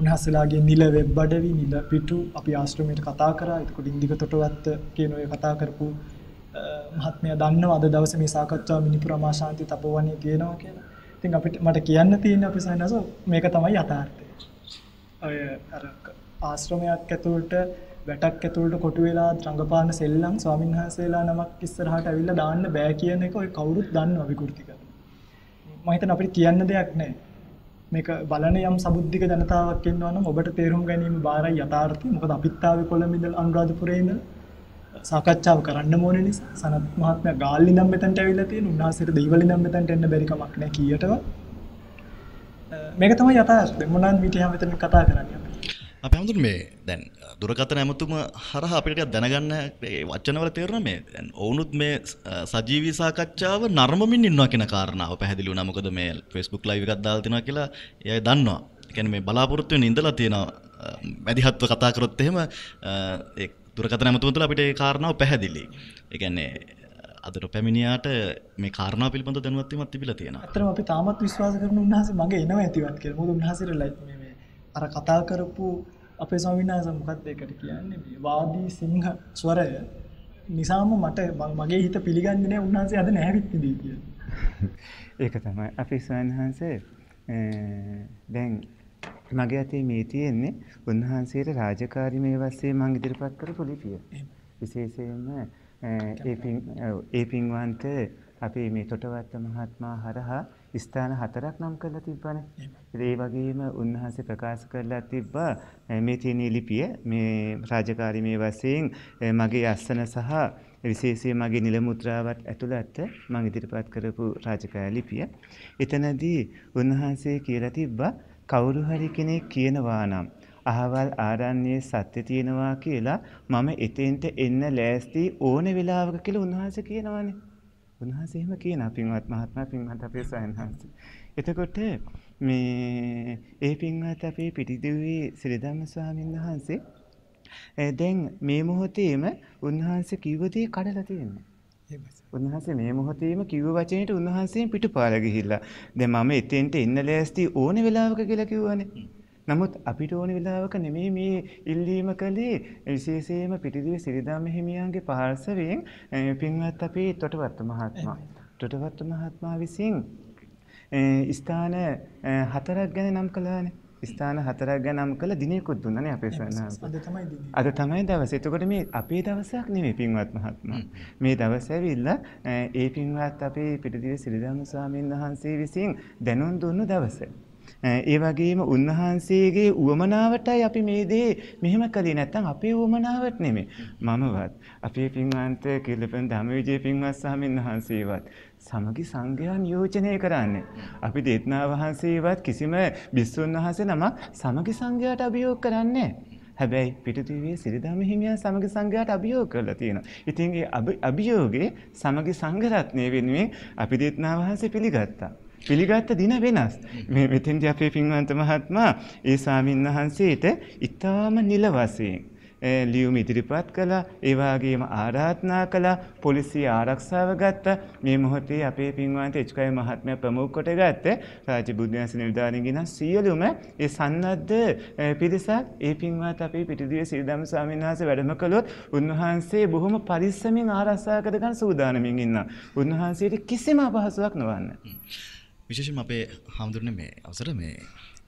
[SPEAKER 1] උන්වහන්සේලාගේ නිල වෙබ් අඩවි නිල පිටු අපි ආශ්‍රමයට කතා කරා. එතකොට ඉන්දික තොටවත්ත කියන ඔය කතා කරපු අ, මහත්මයා දන්නවා අද දවසේ මේ සාකච්ඡාව මිනිපුර මාශාන්ති තපෝවණේ තියෙනවා කියලා. ඉතින් අපිට මට කියන්න තියෙන්නේ අපි සයනස මේක තමයි යථාර්ථය. ඔය අර ක- ආශ්‍රමයක් ඇතුළට වැටක් ඇතුළට කොටු වෙලා රංගපාන සෙල්ලම් ස්වාමීන් වහන්සේලා නමක් ඉස්සරහට ඇවිල්ලා දාන්න බෑ කියන එක ඔය කවුරුත් දන්නවා විකෘති කරලා. මම හිතන්නේ අපිට කියන්න දෙයක් නැහැ. මේක බලන යම් සබුද්ධික ජනතාවක් ඉන්නවා නම් ඔබට තේරුම් ගැනීම බාරයි යථාර්ථය. මොකද අපිත් ආවේ කොළඹ ඉඳලා අනුරාධපුරේ ඉඳලා සාකච්ඡාව කරන්න ඕනේ නිසා සනත් මහත්මයා ගාල්ලි නම් මෙතනට ඇවිල්ලා තියෙන උන්වහන්සේට දෙයිවලි නම් මෙතනට එන්න බැරි කමක් නැහැ කීයටවත්. මේක තමයි යථාර්ථය. මොනවාන් විදිහ මෙතන කතා කරන්නේ අපි.
[SPEAKER 5] අප හමුදුර මේ දැන් දුරකථන ඇමතුම හරහ අපිට දැනගන්න ඒ වචනවල තේරෙන මේ දැන් ඔවුනුත් මේ සජීවී සාකච්ඡාව නරඹමින් ඉන්නවා කියන කාරණාව පැහැදිලි වුණා මොකද මේ Facebook live එකක් දාලා තිනවා කියලා එයා දන්නවා. ඒ කියන්නේ මේ බලාපොරොත්තු වෙන ඉඳලා තියෙනවා මැදිහත්ව කතා කරොත් එහෙම ඒ දුරකථන ඇමතුම තුළ අපිට ඒ කාරණාව පැහැදිලි. ඒ කියන්නේ අදට පැමිණියාට මේ කාරණාව පිළිබඳව දැනුවත් වීමක් තිබිලා තියෙනවා.
[SPEAKER 1] ඇත්තටම අපි තාමත් විශ්වාස කරන උන්වහන්සේ මගේ එනවා ඇතිවත් කියලා. මොකද උන්වහන්සේට මේ මේ අර කතා කරපු අපේ ස්වාමීන් වහන්සේ මොකක්ද ඒකට කියන්නේ? මේ වාදී සිංහ ස්වරය නිසාම මට මගේ හිත පිළිගන්නේ නැහැ. උන්වහන්සේ අද නැහැවිත් ඉදී කියලා. (laughs)
[SPEAKER 4] ඒක තමයි. අපේ ස්වාමීන් වහන්සේ දැන් මගේ අතේ මේ තියෙන්නේ උන්වහන්සේට රාජකාරී මේ වස්සේ මම ඉදිරිපත් කරපු ලිපිය. විශේෂයෙන්ම ඒ පින් ඒ පින්වන්ත අපේ මේ තොටවත්ත මහත්මයා හරහා ස්ථාන හතරක් නම් කරලා තිබ්බනේ. ඒ වගේම උන්වහන්සේ ප්‍රකාශ කරලා තිබ්බා මේ තියෙන ලිපිය මේ රාජකාරී මේ වශයෙන් මගේ අස්සන සහ විශේෂයෙන් මගේ නිල මුද්‍රාවත් ඇතුළත් මම ඉදිරිපත් කරපු රාජකාරී ලිපිය. එතනදී උන්වහන්සේ කියලා තිබ්බා කවුරු හරි කෙනෙක් කියනවා නම් අහවල් ආරණ්‍යයේ සත්‍ය තියෙනවා කියලා මම එතෙන්ට එන්න ලෑස්ති ඕන වෙලාවක කියලා උන්වහන්සේ කියනවානේ. උන්වහන්සේ එහෙම කියනවා පින්වත් මහත්මයා පින්වත් අපේ සයන්හන්ස. එතකොට මේ ඒ පින්වත් අපේ පිටිදුවේ සිරිධම්ම ස්වාමීන් වහන්සේ දැන් මේ මොහොතේම උන්වහන්සේ කිව්ව දේ කඩලා තියෙනවා. උන්වහන්සේ මේ මොහොතේම කිව්ව වචනෙට උන්වහන්සේම පිටුපාල ගිහිල්ලා. දැන් මම එතෙන්ට එන්න ලෑස්ති ඕන වෙලාවක කියලා කිව්වනේ. නමුත් අපිට ඕන වෙලාවක නෙමෙයි මේ ඉල්ලීම කළේ විශේෂයෙන්ම පිටිදුවේ සිරිධම්ම හිමියන්ගේ පාර්ශවයෙන් පින්වත් අපේ තොටවත්ත මහත්මයා. තොටවත්ත මහත්මයා විසින් ස්ථාන හතරක් ගැන නම් කළානේ. ස්ථාන හතරක් ගැන නම් කළ දිනයකුත් දුන්නනේ අපේ සන්නාස.
[SPEAKER 1] අද තමයි දිනේ.
[SPEAKER 4] අද තමයි දවස. එතකොට මේ අපේ දවසක් නෙමෙයි පින්වත් මහත්මයා. මේ දවස් ඇවිල්ලා ඒ පින්වත් අපේ පිටිදිවේ සිරිධම්ම ස්වාමීන් වහන්සේ විසින් දැනුම් දුන්නු දවස. ඒ වගේම උන්වහන්සේගේ උවමනාවටයි අපි මේ දේ මෙහෙම කළේ නැත්නම් අපේ උවමනාවට නෙමෙයි. මමවත් අපේ පින්වන්ත කිලපෙන් ධම්මවිජේ පින්වත් ස්වාමීන් වහන්සේවත් සමගි සංඝයා නියෝජනය කරන්නේ. අපි දේත්නා වහන්සේවත් කිසිම බිස්සුන් වහන්සේ නමක් සමගි සංඝයාට අභියෝග කරන්නේ හැබැයි පිටුතිවේ සිරිධම්ම හිමියන් සමගි සංඝයාට අභියෝග කරලා තියෙනවා. ඉතින් ඒ අභියෝගේ සමගි සංඝ රත්නය වෙනුවෙන් අපි දේත්නා වහන්සේ පිළිගත්තා. පිළිගත්ත දින වෙනස්. මේ මෙතෙන්දී අපේ පින්වන්ත මහත්මයා ඒ ස්වාමින් වහන්සේට ඊටාම නිල වශයෙන් ලියුම ඉදිරිපත් කළා. ඒ වගේම ආරාධනා කළා. පොලිසිය ආරක්ෂාව ගත්තා. මේ මොහොතේ අපේ පින්වන්ත එච්.කයි මහත්මයා ප්‍රමුඛ කොට ගත්ත රාජබුද්ධාස නිලධාරීන්ගෙන සියලුම ඒ සන්නද්ධ පිරිසක් ඒ පින්වත් අපේ පිටිදිය සිරිදම් ස්වාමීන් වහන්සේ වැඩම කළොත් උන්වහන්සේ බොහොම පරිස්සමින් ආරක්ෂා කරගන්න සූදානමින් ඉන්නවා. උන්වහන්සේට කිසිම අපහසුාවක් නොවන්න.
[SPEAKER 5] විශේෂම අපේ හාමුදුරනේ මේ අවසර මේ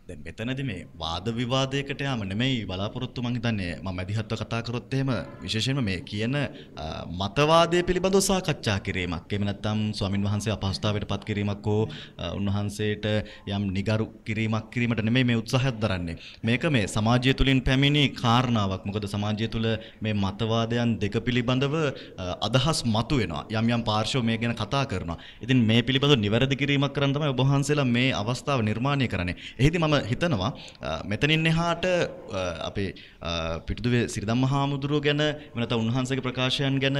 [SPEAKER 5] දැන් මෙතනදී මේ වාද විවාදයකට යාම නෙමෙයි බලාපොරොත්තු මං හිතන්නේ. මම මැදිහත්ව කතා කරොත් එහෙම විශේෂයෙන්ම මේ කියන මතවාදය පිළිබඳව සාකච්ඡා කිරීමක්. එහෙම නැත්නම් ස්වාමින් වහන්සේ අපහසුතාවයට පත් කිරීමක් හෝ උන්වහන්සේට යම් නිගරු කිරීමක් කිරීමට නෙමෙයි මේ උත්සාහයක් දරන්නේ. මේක මේ සමාජය තුලින් පැමිණි කාරණාවක්. මොකද සමාජය තුල මේ මතවාදයන් දෙක පිළිබඳව අදහස් මතුවෙනවා. යම් යම් පාර්ශ්ව මේ ගැන කතා කරනවා. ඉතින් මේ පිළිබඳව නිවැරදි කිරීමක් කරන්න තමයි ඔබ වහන්සේලා මේ අවස්ථාව නිර්මාණය කරන්නේ. එහිදී මම හිතනවා. මෙතනින් එහාට අපේ පිටුදුවේ සිරිදම්ම හාමුදුරුව ගැන වෙනත උන්වහන්සේගේ ප්‍රකාශයන් ගැන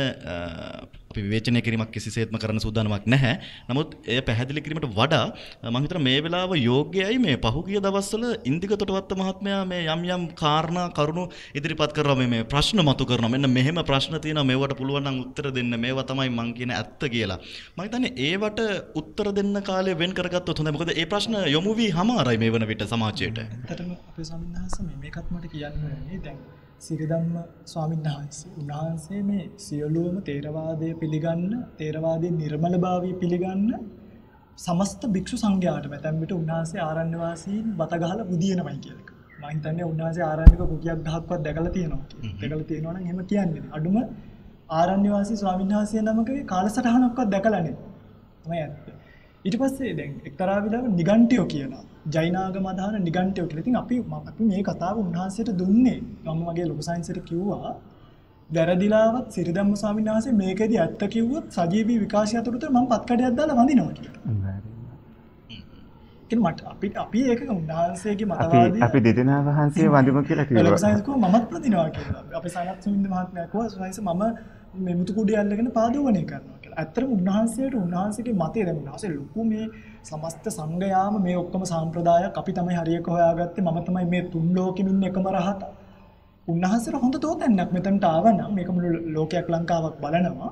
[SPEAKER 5] අපි විවේචනය කිරීමක් කිසිසේත්ම කරන්න සූදානමක් නැහැ. නමුත් එය පැහැදිලි කිරීමට වඩා මම හිතනවා මේ වෙලාව යෝග්‍යයි මේ පහුගිය දවස්වල ඉන්දික තොටවත්ත මහත්මයා මේ යම් යම් කාරණා කරුණු ඉදිරිපත් කරනවා මේ මේ ප්‍රශ්න මතු කරනවා. මෙන්න මෙහෙම ප්‍රශ්න තියෙනවා මේවට පුළුවන් නම් උත්තර දෙන්න. මේවා තමයි මං කියන ඇත්ත කියලා. මම හිතන්නේ ඒවට උත්තර දෙන්න කාලය වෙන් කරගත්තොත් හොඳයි. මොකද ඒ ප්‍රශ්න යොමු වී හමාරයි මේ වන විට සමාජයට.
[SPEAKER 1] ඇත්තටම අපේ ස්වාමීන් වහන්සේ මේ මේකත් මට කියන්න ඕනේ. දැන් සිරිධම්ම ස්වාමීන් වහන්සේ උන්වහන්සේ මේ සියලුම තේරවාදය පිළිගන්න තේරවාදයේ නිර්මලභාවය පිළිගන්න සමස්ත භික්ෂු සංඝයාට මැතැම් විට උන්වහන්සේ ආරණ්‍ය වාසීන් බත ගහලා බුදිනවයි කියලා එකක්. මම හිතන්නේ උන්වහන්සේ ආරණ්‍යක කුටියක් ගහක්වත් දැකලා තියෙනවා. දැකලා තියෙනවා නම් එහෙම කියන්නේ. අඩුම ආරණ්‍ය වාසී ස්වාමීන් වහන්සේ නමකගේ කාලසටහනක්වත් දැකලා නැහැ. තමයි ඇත්ත. ඊට පස්සේ දැන් එක්තරා විදිහක නිගණ්ඨයෝ කියලා ජෛනාගම අදහන නිගණ්ඨයෝ කියලා. ඉතින් අපි අපි මේ කතාව උන්වහන්සේට දුන්නේ මම වගේ ලොකු සයන්සර් කිව්වා වැරදිලාවත් සිරිධම්ම ස්වාමීන් වහන්සේ මේකෙදි ඇත්ත කිව්වොත් සජීවී විකාශය අතුරුතර මම පත්කඩයක් දාලා වඳිනවා කියලා. ඒකෙන් මට අපි අපි ඒක උන්වහන්සේගේ මතවාදී
[SPEAKER 4] අපි දෙදෙනා වහන්සේ වඳිමු කියලා කිව්වා.
[SPEAKER 1] සයන්ස් කිව්වා මමත් වඳිනවා කියලා. අපි සනත් සුමින්ද මහත්මයා කිව්වා සයන්ස් මම මේ මුතු කුඩිය අල්ලගෙන පාදෝවණය කරනවා කියලා. ඇත්තටම උන්වහන්සේට උන්වහන්සේගේ මතය දැන් උන්වහන්සේ ලොකු මේ සමස්ත සංඝයාම මේ ඔක්කොම සාම්ප්‍රදායක් අපි තමයි හරියක හොයාගත්තේ මම තමයි මේ තුන් ලෝකෙම ඉන්න එකම රහත. උන්වහන්සේට හොඳ තෝතැන්නක් මෙතනට ආවනම් මේක මුළු ලෝකයක් ලංකාවක් බලනවා.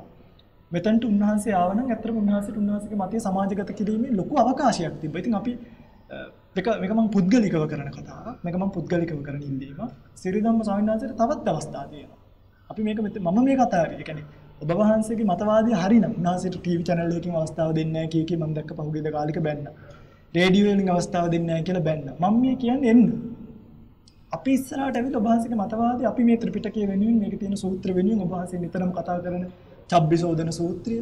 [SPEAKER 1] මෙතනට උන්වහන්සේ ආවනම් ඇත්තටම උන්වහන්සේට උන්වහන්සේගේ මතය සමාජගත කිරීමේ ලොකු අවකාශයක් තිබ්බා. ඉතින් අපි අ, මේක මේක මම පුද්ගලිකව කරන කතාවක්. මේක මම පුද්ගලිකව කරන ඉල්ලීම. සිරිධම්ම ස්වාමීන් වහන්සේට තවත් අවස්ථා තියෙනවා. අපි මේක මෙත- මම මේ කතා කරේ. ඒ කියන්නේ ඔබ වහන්සේගේ මතවාදී හරිනම් උන්වහන්සේට ටීවී channel එකකින් අවස්ථාව දෙන්නේ නැහැ කිය කී මම දැක්ක පහුගිය කාලෙක බැන්න. රේඩියෝ වලින් අවස්ථාව දෙන්නේ නැහැ කියලා බැන්න. මම මේ කියන්නේ එන්න. අපි ඉස්සරහට ඇවිල්ලා ඔබ වහන්සේගේ මතවාදී අපි මේ ත්‍රිපිටකය වෙනුවෙන් මේකේ තියෙන සූත්‍ර වෙනුවෙන් ඔබ වහන්සේ නිතරම කතා කරන චබ්බිසෝදන සූත්‍රය,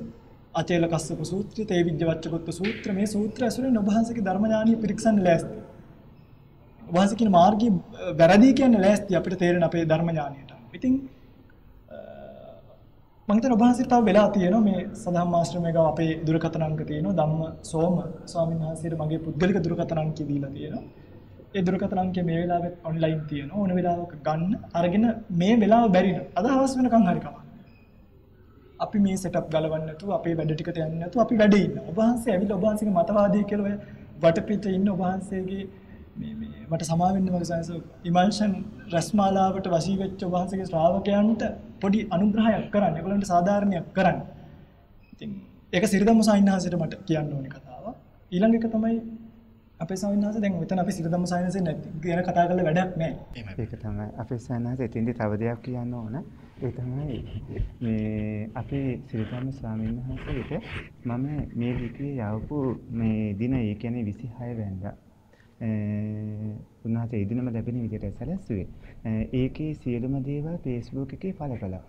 [SPEAKER 1] අචේල කස්සප සූත්‍රය, තේවිජ්ජ වච්චකොත්ත සූත්‍ර මේ සූත්‍ර ඇසුරෙන් ඔබ වහන්සේගේ ධර්ම ඥානිය පිරික්සන්න ලෑස්ති. ඔබ වහන්සේ කියන මාර්ගය අ, වැරදි කියන්නේ ලෑස්ති අපිට තේරෙන අපේ ධර්ම ඥානියට. ඉතින් මම හිතන ඔබ වහන්සේට තව වෙලා තියෙනවා මේ සදහම් ආශ්‍රමයක අපේ දුරකථන අංක තියෙනවා ධම්ම සෝම ස්වාමීන් වහන්සේට මගේ පුද්ගලික දුරකථන අංකය දීලා තියෙනවා. ඒ දුරකථන අංකය මේ වෙලාවෙත් ඔන්ලයින් තියෙනවා. ඕන වෙලාවක ගන්න අරගෙන මේ වෙලාව බැරි නම් අද හවස වෙනකන් හරි කමක්. අපි මේ සෙටප් ගලවන්න නැතුව අපේ වැඩ ටිකට යන්නේ නැතුව අපි වැඩේ ඉන්නවා. ඔබ වහන්සේ ඇවිල්ලා ඔබ වහන්සේගේ මතවාදී කියලා ඔය වටපිට ඉන්න ඔබ වහන්සේගේ මේ මේ මට සමා වෙන්න මගේ සයන්ස් ඉමල්ෂන් රස්මාලාවට වශී වෙච්ච ඔබ වහන්සේගේ ශ්‍රාවකයන්ට පොඩි අනුග්‍රහයක් කරන්න. ඒගොල්ලන්ට සාධාරණයක් කරන්න. ඉතින් ඒක සිරිදම්ම සාහිණාසයට මට කියන්න ඕනේ කතාව. ඊළඟ එක තමයි අපේ සාහිණාස දැන් මෙතන අපි සිරිදම්ම සාහිණාසෙ නැති ගැන කතා කරලා වැඩක් නැහැ.
[SPEAKER 5] එහෙමයි.
[SPEAKER 4] ඒක තමයි අපේ සයන්හස එතින්දි තව දෙයක් කියන්න ඕන. ඒ තමයි මේ අපේ සිරිධම්ම ස්වාමීන් වහන්සේට මම මේ ලිපියේ යවපු මේ දින ඒ කියන්නේ 26 වෙනිදා අ, උන්වහන්සේ ඒ දිනම ලැබෙන විදිහට සැලැස්සුවේ. අ, ඒකේ සියලුම දේවල් Facebook එකේ පළ කළා.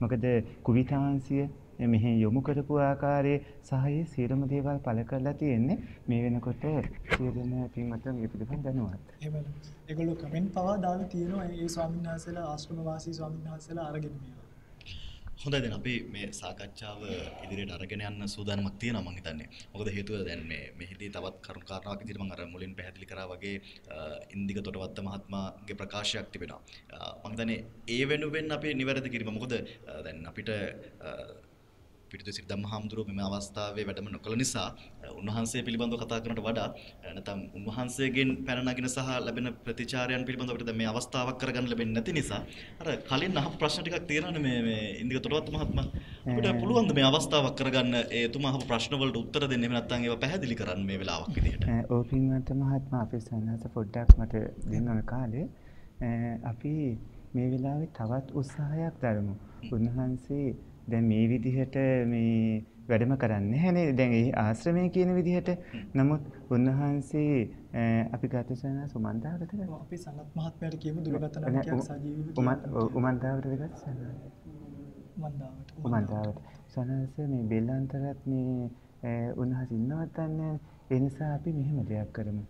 [SPEAKER 4] මොකද කුවිතාංශය මෙහි යොමු කරපු ආකාරයේ සහයේ සියලුම දේවල් පළ කරලා තියෙන්නේ මේ වෙනකොට සියලුම පින්වත්න් මේ පිළිබඳව දැනුවත්.
[SPEAKER 1] එහෙමයි. ඒගොල්ලෝ කමෙන්ට් පවා දාලා තියෙනවා ඒ ස්වාමීන් වහන්සේලා ආශ්‍රම වාසී ස්වාමීන් වහන්සේලා අරගෙන මේවා.
[SPEAKER 5] හොඳයි දැන් අපි මේ සාකච්ඡාව ඉදිරියට අරගෙන යන්න සූදානමක් තියෙනවා මම හිතන්නේ. මොකද හේතුව දැන් මේ මෙහිදී තවත් කරුණු කාරණාවක් ඉදිරියට මම අර මුලින් පැහැදිලි කරා වගේ අ, ඉන්දික තොටවත්ත මහත්මයාගේ ප්‍රකාශයක් තිබෙනවා. අ, මම හිතන්නේ ඒ වෙනුවෙන් අපි නිවැරදි කිරීම මොකද අ, දැන් අපිට අ, පිටිතු සිරිධම්ම හාමුදුරුවෝ මෙම අවස්ථාවේ වැඩම නොකළ නිසා උන්වහන්සේ පිළිබඳව කතා කරනට වඩා නැත්නම් උන්වහන්සේගෙන් පැන නගින සහ ලැබෙන ප්‍රතිචාරයන් පිළිබඳව අපිට දැන් මේ අවස්ථාවක් කරගන්න ලැබෙන්නේ නැති නිසා අර කලින් අහපු ප්‍රශ්න ටිකක් තියෙනවානේ මේ මේ ඉන්දික තොටවත්ත මහත්මයා. අපිට පුළුවන් මේ අවස්ථාවක් කරගන්න? ඒ එතුමා අහපු ප්‍රශ්න වලට උත්තර දෙන්න. එහෙම නැත්නම් ඒවා පැහැදිලි කරන්න මේ වෙලාවක් විදිහට.
[SPEAKER 4] ඕපින්වන්ත මහත්මා අපේ සන්නහස පොඩ්ඩක් මට දෙන්න ඕන කාලේ. අපි මේ වෙලාවේ තවත් උත්සාහයක් දරමු. උන්වහන්සේ දැන් මේ විදිහට මේ වැඩම කරන්නේ නැහැනේ. දැන් ඒ ආශ්‍රමය කියන විදිහට. නමුත් උන්වහන්සේ අපි ගත සන සුමන්දාවට
[SPEAKER 1] අපි සනත් මහත්මයාට කියමු දුරකථන අංකයක් සජීවීව
[SPEAKER 4] උමන්දාවට ගත සන
[SPEAKER 1] මන්දාවට.
[SPEAKER 4] උමන්දාවට. සනස මේ බෙල්ලන්තරත් මේ උන්වහන්සේ ඉන්නවත් නැහැ. ඒ නිසා අපි මෙහෙම දෙයක් කරමු.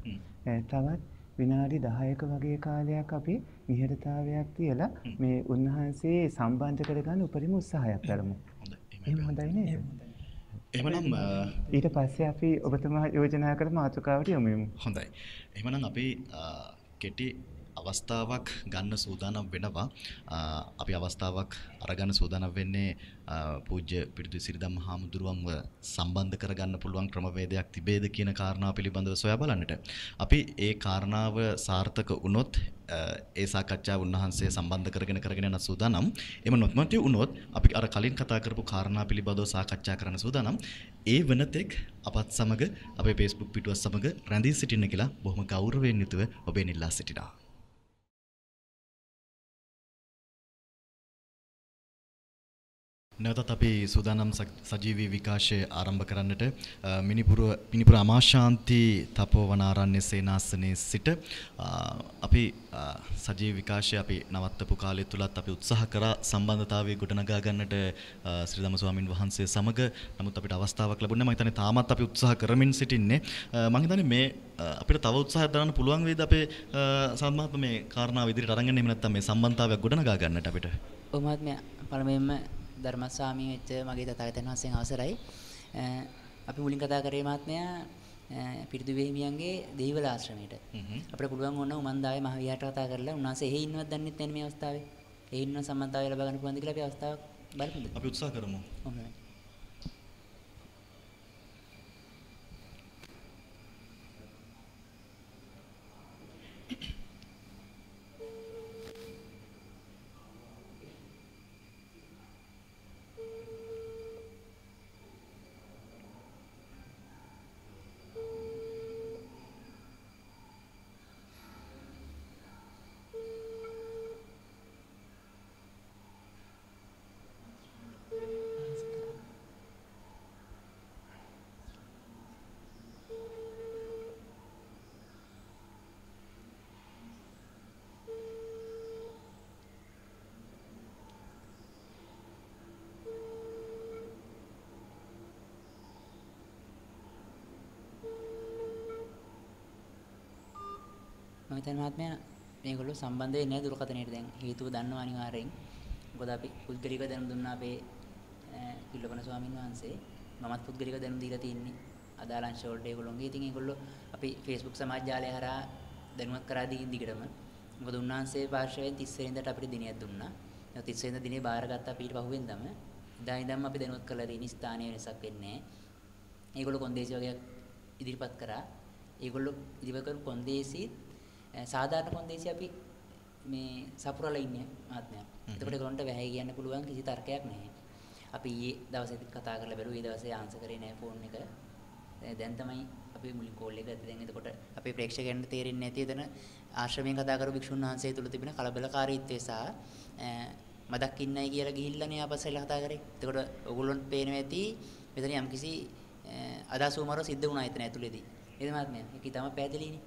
[SPEAKER 4] තවත් විනාඩි 10ක වගේ කාලයක් අපි නිහඬතාවයක් තියලා මේ උන්වහන්සේ සම්බන්ධ කරගන්න උපරිම උත්සාහයක් කරමු.
[SPEAKER 5] හොඳයි
[SPEAKER 4] එහෙම හොඳයි නේද?
[SPEAKER 5] එහෙමනම්
[SPEAKER 4] ඊට පස්සේ අපි ඔබතුමා යෝජනා කර මාතෘකාවට යමු යමු.
[SPEAKER 5] හොඳයි. එහෙමනම් අපි කෙටි අවස්ථාවක් ගන්න සූදානම් වෙනවා. අපි අවස්ථාවක් අරගන්න සූදානම් වෙන්නේ පූජ්‍ය පිරිදු සිරිදම්ම හාමුදුරුවන්ව සම්බන්ධ කරගන්න පුළුවන් ක්‍රමවේදයක් තිබේද කියන කාරණාව පිළිබඳව සොයා බලන්නට. අපි ඒ කාරණාව සාර්ථක වුණොත් ඒ සාකච්ඡාව උන්වහන්සේ සම්බන්ධ කරගෙන කරගෙන යන සූදානම්. එම නොත්මති වුණොත් අපි අර කලින් කතා කරපු කාරණා පිළිබඳව සාකච්ඡා කරන්න සූදානම්. ඒ වෙනතෙක් අපත් සමග අපේ Facebook පිටුව සමග රැඳී සිටින්න කියලා බොහොම ගෞරවයෙන් යුතුව ඔබෙන් ඉල්ලා සිටිනවා. නැවතත් අපි සූදානම් ස- සජීවී විකාශය ආරම්භ කරන්නට අ, මිනිපුර මිනිපුර අමාශාන්ති තපෝවනාරණ්‍ය සේනාසනයේ සිට අ, අපි අ, සජීවී විකාශය අපි නවත්තපු කාලය තුලත් අපි උත්සාහ කරා සම්බන්ධතාවය ගොඩනගා ගන්නට අ, ශ්‍රී ධම්ම ස්වාමින් වහන්සේ සමග නමුත් අපිට අවස්ථාවක් ලැබුණේ නැහැ. මම හිතන්නේ තාමත් අපි උත්සාහ කරමින් සිටින්නේ. අ, මම හිතන්නේ මේ අ, අපිට තව උත්සාහයක් දරන්න පුළුවන් වේද අපේ සම්මාත්ම මේ කාරණාව ඉදිරියට අරගෙන එහෙම නැත්නම් මේ සම්බන්ධතාවයක් ගොඩනගා ගන්නට අපිට.
[SPEAKER 3] ඔව් මහත්මයා පළමුවෙන්ම ධර්මස්වාමී වෙච්ච මගේ තථාගතයන් වහන්සේගෙන් අවසරයි. අපි මුලින් කතා කරේ මහත්මයා අ, පිරිදුවේ හිමියන්ගේ දෙහිවල ආශ්‍රමයට. අපිට පුළුවන් ඕන උමන්දාවේ මහ විහාරට කතා කරලා උන්වහන්සේ එහෙ ඉන්නවද දන්නෙත් නැහැ මේ අවස්ථාවේ. එහෙ ඉන්න සම්බන්ධතාවය ලබා ගන්න පුළුවන්ද කියලා අපි අවස්ථාවක් බලමුද?
[SPEAKER 5] අපි උත්සාහ කරමු.
[SPEAKER 3] හොඳයි. මම හිතන්නේ මහත්මයා මේගොල්ලෝ සම්බන්ධ වෙන්නේ නැහැ දුරකථනයට දැන් හේතුව දන්නවා අනිවාර්යෙන්. මොකද අපි පුද්ගලිකව දැනුම් දුන්නා අපේ කිල්ලපන ස්වාමීන් වහන්සේ. මමත් පුද්ගලිකව දැනුම් දීලා තියෙන්නේ. අදාළ අංශ වලට ඒගොල්ලෝගේ. ඉතින් ඒගොල්ලෝ අපි Facebook සමාජ ජාලය හරහා දැනුවත් කරා දී දිගටම. මොකද උන්වහන්සේ පාර්ශවයෙන් 30 වෙනිදාට අපිට දිනයක් දුන්නා. ඒ 30 වෙනිදා දිනේ බාරගත්ත අපි ඊට පහුවෙන්දම එදා ඉඳන්ම අපි දැනුවත් කරලා තියෙන ස්ථානීය වෙනසක් වෙන්නේ නැහැ. ඒගොල්ලෝ කොන්දේසි වගේක් ඉදිරිපත් කරා. ඒගොල්ලෝ ඉදිරිපත් කරපු කොන්දේසිත් අ, සාධාරණ කොන්දේසි අපි මේ සපුරලා ඉන්නේ මහත්මයා. එතකොට ඒගොල්ලන්ට වැහි කියන්න පුළුවන් කිසි තර්කයක් නැහැ. අපි ඊයේ දවසේත් කතා කරලා බැලුවා. ඊයේ දවසේ ආන්සර් කරේ නැහැ ෆෝන් එක. දැන්- තමයි අපි මුලින් කෝල් එක. දැන් එතකොට අපේ ප්‍රේක්ෂකයන්ට තේරෙන්නේ නැති එතන ආශ්‍රමයෙන් කතා කරපු භික්ෂුන් වහන්සේ තුල තිබෙන කලබලකාරීත්වය සහ මදක් ඉන්නයි කියලා ගිහිල්ලානේ ආපස්සෙලා කතා කරේ. එතකොට ඔයගොල්ලොන්ට පේනවා ඇති මෙතන යම්කිසි අ, අදහස් උමරව සිද්ධ වුණා එතන ඇතුළේදී. නේද මහත්මයා? ඒක ඊටම පැහැදිලිනේ.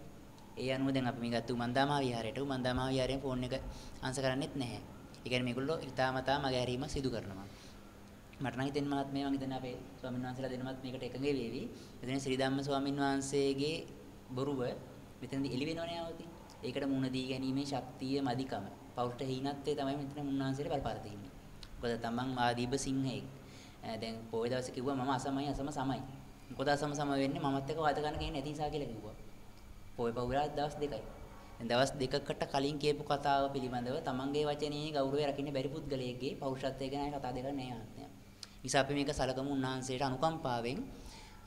[SPEAKER 3] ඒ අනුව දැන් අපි මේ ගත්ත උමන්දාමා විහාරයට උමන්දාමා විහාරයෙන් ෆෝන් එක ආන්සර් කරන්නෙත් නැහැ. ඒ කියන්නේ මේගොල්ලෝ හිතාමතා මගේ ඇරීම සිදු කරනවා. මට නම් හිතෙන්නේ මහත්මයා මම හිතන්නේ අපේ ස්වාමීන් වහන්සේලා දෙනමත් මේකට එකඟ වේවි. මෙතන ශ්‍රී ධම්ම ස්වාමීන් වහන්සේගේ බොරුව මෙතනදී එළි වෙනවනේ ආවති. ඒකට මුණ දී ගැනීමේ ශක්තිය මදිකම. පෞල්ට හීනත්වයේ තමයි මෙතන මුන්නාන්සේට බලපාර තියෙන්නේ. මොකද තමන් ආදීප සිංහෙක්. ඈ දැන් පොය දවසේ කිව්වා මම අසමයි අසම සමයි. මොකද අසම සම වෙන්නේ මමත් එක්ක වාද ගන්න කෙනෙක් නැති නිසා කියලා කිව්වා. පොය පවුරා දවස් දෙකයි. දැන් දවස් දෙකකට කලින් කියපු කතාව පිළිබඳව තමන්ගේ වචනේ ගෞරවය රකින්න බැරි පුද්ගලයෙක්ගේ පෞරුෂත්වය ගැන කතා දෙකක් නෑ ආත්මය. නිසා අපි මේක සලකමු උන්වහන්සේට අනුකම්පාවෙන්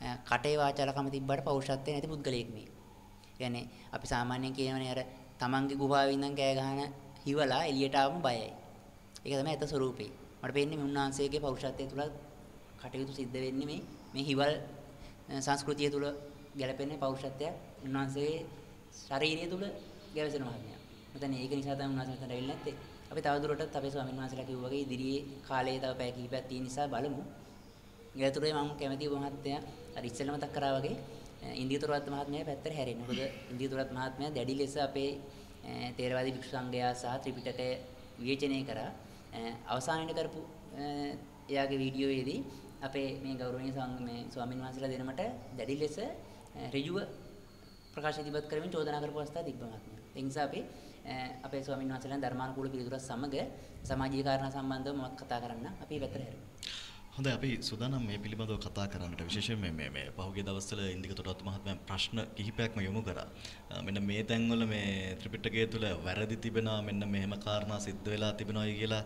[SPEAKER 3] අ, කටේ වාචාලකම තිබ්බට පෞරුෂත්වය නැති පුද්ගලයෙක් මේ. කියන්නේ අපි සාමාන්‍යයෙන් කියනවනේ අර තමන්ගේ ගුහාවේ ඉඳන් කෑ ගහන හිවලා එළියට ආවම බයයි. ඒක තමයි ඇත්ත ස්වરૂපේ. මට පේන්නේ මේ උන්වහන්සේගේ පෞරුෂත්වය තුල කටයුතු සිද්ධ වෙන්නේ මේ මේ හිවල් අ, සංස්කෘතිය තුල ගැලපෙන පෞරුෂත්වය උන්වහන්සේගේ ශාරීරිය තුල ගැවසෙන මහත්මයා. මතන ඒක නිසා තමයි උන්වහන්සේ මෙතනට ඇවිල්ලා නැත්තේ. අපි තවදුරටත් අපේ ස්වාමීන් වහන්සේලා කිව්වා වගේ ඉදිරියේ කාලයේ තව පැය කිහිපයක් තියෙන නිසා බලමු. ඊළතුරේ මම කැමතියි ඔබ මහත්තයා අර ඉස්සෙල්ලා මතක් කරා වගේ ඉන්දියතුරවත් මහත්මයා පැත්තට හැරෙන්න. මොකද ඉන්දියතුරවත් මහත්මයා දැඩි ලෙස අපේ අ, තේරවාදී භික්ෂු සංඝයා සහ ත්‍රිපිටකය විවේචනය කරා. අ, අවසානයේ කරපු අ, එයාගේ වීඩියෝයේදී අපේ මේ ගෞරවනීය සංඝ මේ ස්වාමීන් වහන්සේලා දෙනමට දැඩි ලෙස අ, ඍජුව ප්‍රකාශ ඉදිරිපත් කරමින් චෝදනා කරපු අවස්ථා තිබ්බ මහත්මයා. ඒ නිසා අපි අ, අපේ ස්වාමීන් වහන්සේලා ධර්මානුකූල පිළිතුරත් සමග සමාජීය කාරණා සම්බන්ධව මම කතා කරන්න අපි පැත්තට හැරෙමු.
[SPEAKER 5] හොඳයි අපි සූදානම් මේ පිළිබඳව කතා කරන්නට විශේෂයෙන් මේ මේ මේ පහුගිය දවස්වල ඉන්දික තොටත් මහත්මයා ප්‍රශ්න කිහිපයක්ම යොමු කරා. අ, මෙන්න මේ තැන්වල මේ ත්‍රිපිටකය තුල වැරදි තිබෙනවා මෙන්න මෙහෙම කාරණා සිද්ධ වෙලා තිබෙනවායි කියලා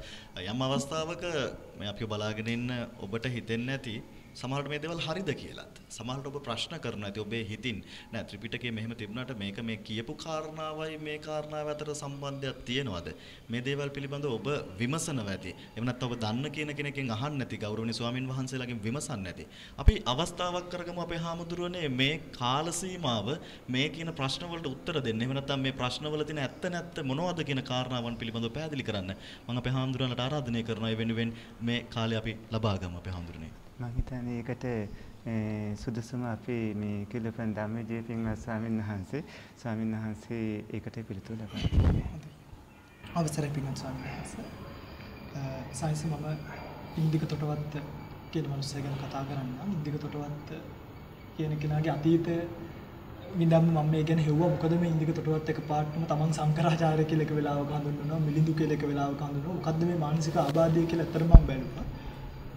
[SPEAKER 5] යම් අවස්ථාවක මේ අපි බලාගෙන ඉන්න ඔබට හිතෙන්නේ නැති සමහරට මේ දේවල් හරිද කියලාත්. සමහරට ඔබ ප්‍රශ්න කරනවා. ඉතින් ඔබේ හිතින් නෑ ත්‍රිපිටකයේ මෙහෙම තිබුණාට මේක මේ කියපු කාරණාවයි මේ කාරණාව අතර සම්බන්ධයක් තියෙනවද? මේ දේවල් පිළිබඳව ඔබ විමසනවා ඇති. එහෙම නැත්නම් ඔබ දන්න කියන කෙනකින් අහන්න නැති ගෞරවනීය ස්වාමින් වහන්සේලාගෙන් විමසන්න නැති. අපි අවස්ථාවක් කරගමු අපේ හාමුදුරුවනේ මේ කාල සීමාව මේ කියන ප්‍රශ්න වලට උත්තර දෙන්න. එහෙම නැත්නම් මේ ප්‍රශ්නවල තියෙන ඇත්ත නැත්ත මොනවද කියන කාරණාවන් පිළිබඳව පැහැදිලි කරන්න. මම අපේ හාමුදුරුවන්ට ආරාධනය කරනවා ඒ වෙනුවෙන් මේ කාලය අපි ලබා ගමු අපේ හාමුදුරනේ.
[SPEAKER 4] මම හිතන්නේ ඒකට ඒ, සුදුසුම අපේ මේ කිලපන් ධම්මජීව පින්වත් ස්වාමීන් වහන්සේ ස්වාමීන් වහන්සේ ඒකට පිළිතුරු ලබා
[SPEAKER 1] අවසරයි පින්වත් ස්වාමීන් වහන්සේ. අ, සයින්ස් මම ඉන්දික තොටවත්ත කියන මනුස්සය ගැන කතා කරන්න. ඉන්දික තොටවත්ත කියන කෙනාගේ අතීතය විඳම් මම මේ ගැන හෙව්වා. මොකද මේ ඉන්දික තොටවත් එක පාටම තමන් සංකරාචාර්ය කියලා එක වෙලාවක හඳුන්වනවා මිලිඳු කියලා එක වෙලාවක හඳුන්වනවා. මොකද්ද මේ මානසික ආබාධය කියලා ඇත්තටම මම බැලුවා.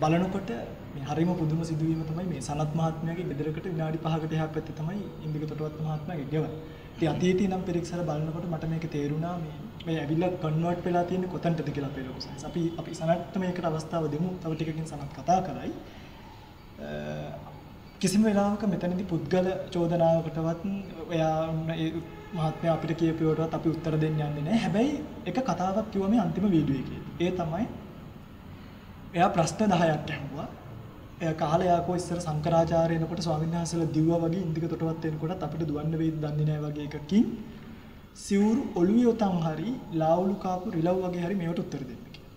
[SPEAKER 1] බලනකොට මේ හරිම පුදුම සිදුවීම තමයි මේ සනත් මහත්මයාගේ ගෙදරකට විනාඩි 5කට එහා පැත්තේ තමයි ඉන්දික තොටවත් මහත්මයාගේ ගෙවල්. ඉතින් අතීතේ නම් පෙරක්සර බලනකොට මට මේක තේරුණා මේ මේ ඇවිල්ලා කන්වර්ට් වෙලා තියෙන්නේ කොතනටද කියලා අපේ ලොකු සයින්ස්. අපි අපි සනත්ට මේකට අවස්ථාව දෙමු. තව ටිකකින් සනත් කතා කරයි. අ, කිසිම වෙලාවක මෙතනදී පුද්ගල චෝදනාවකටවත් ඔයා ඔන්න ඒ මහත්මයා අපිට කියපුවටවත් අපි උත්තර දෙන්න යන්නේ නැහැ. හැබැයි එක කතාවක් කිව්වා මේ අන්තිම වීඩියෝ එකේ. ඒ තමයි එයා ප්‍රශ්න 10ක් ඇහුවා. එයා කාලේ යාකෝ ඉස්සර සංකරාචාර්ය එනකොට ස්වාමීන් වහන්සේලා දිව්වා වගේ ඉන්දික තොටවත් එනකොටත් අපිට දුවන්න වෙයිද දන්නේ නැහැ වගේ එකකින් සිවුරු ඔළුවේ උතන් හරි ලාවුලු කාපු රිලව් වගේ හරි මේවට උත්තර දෙන්න කියලා.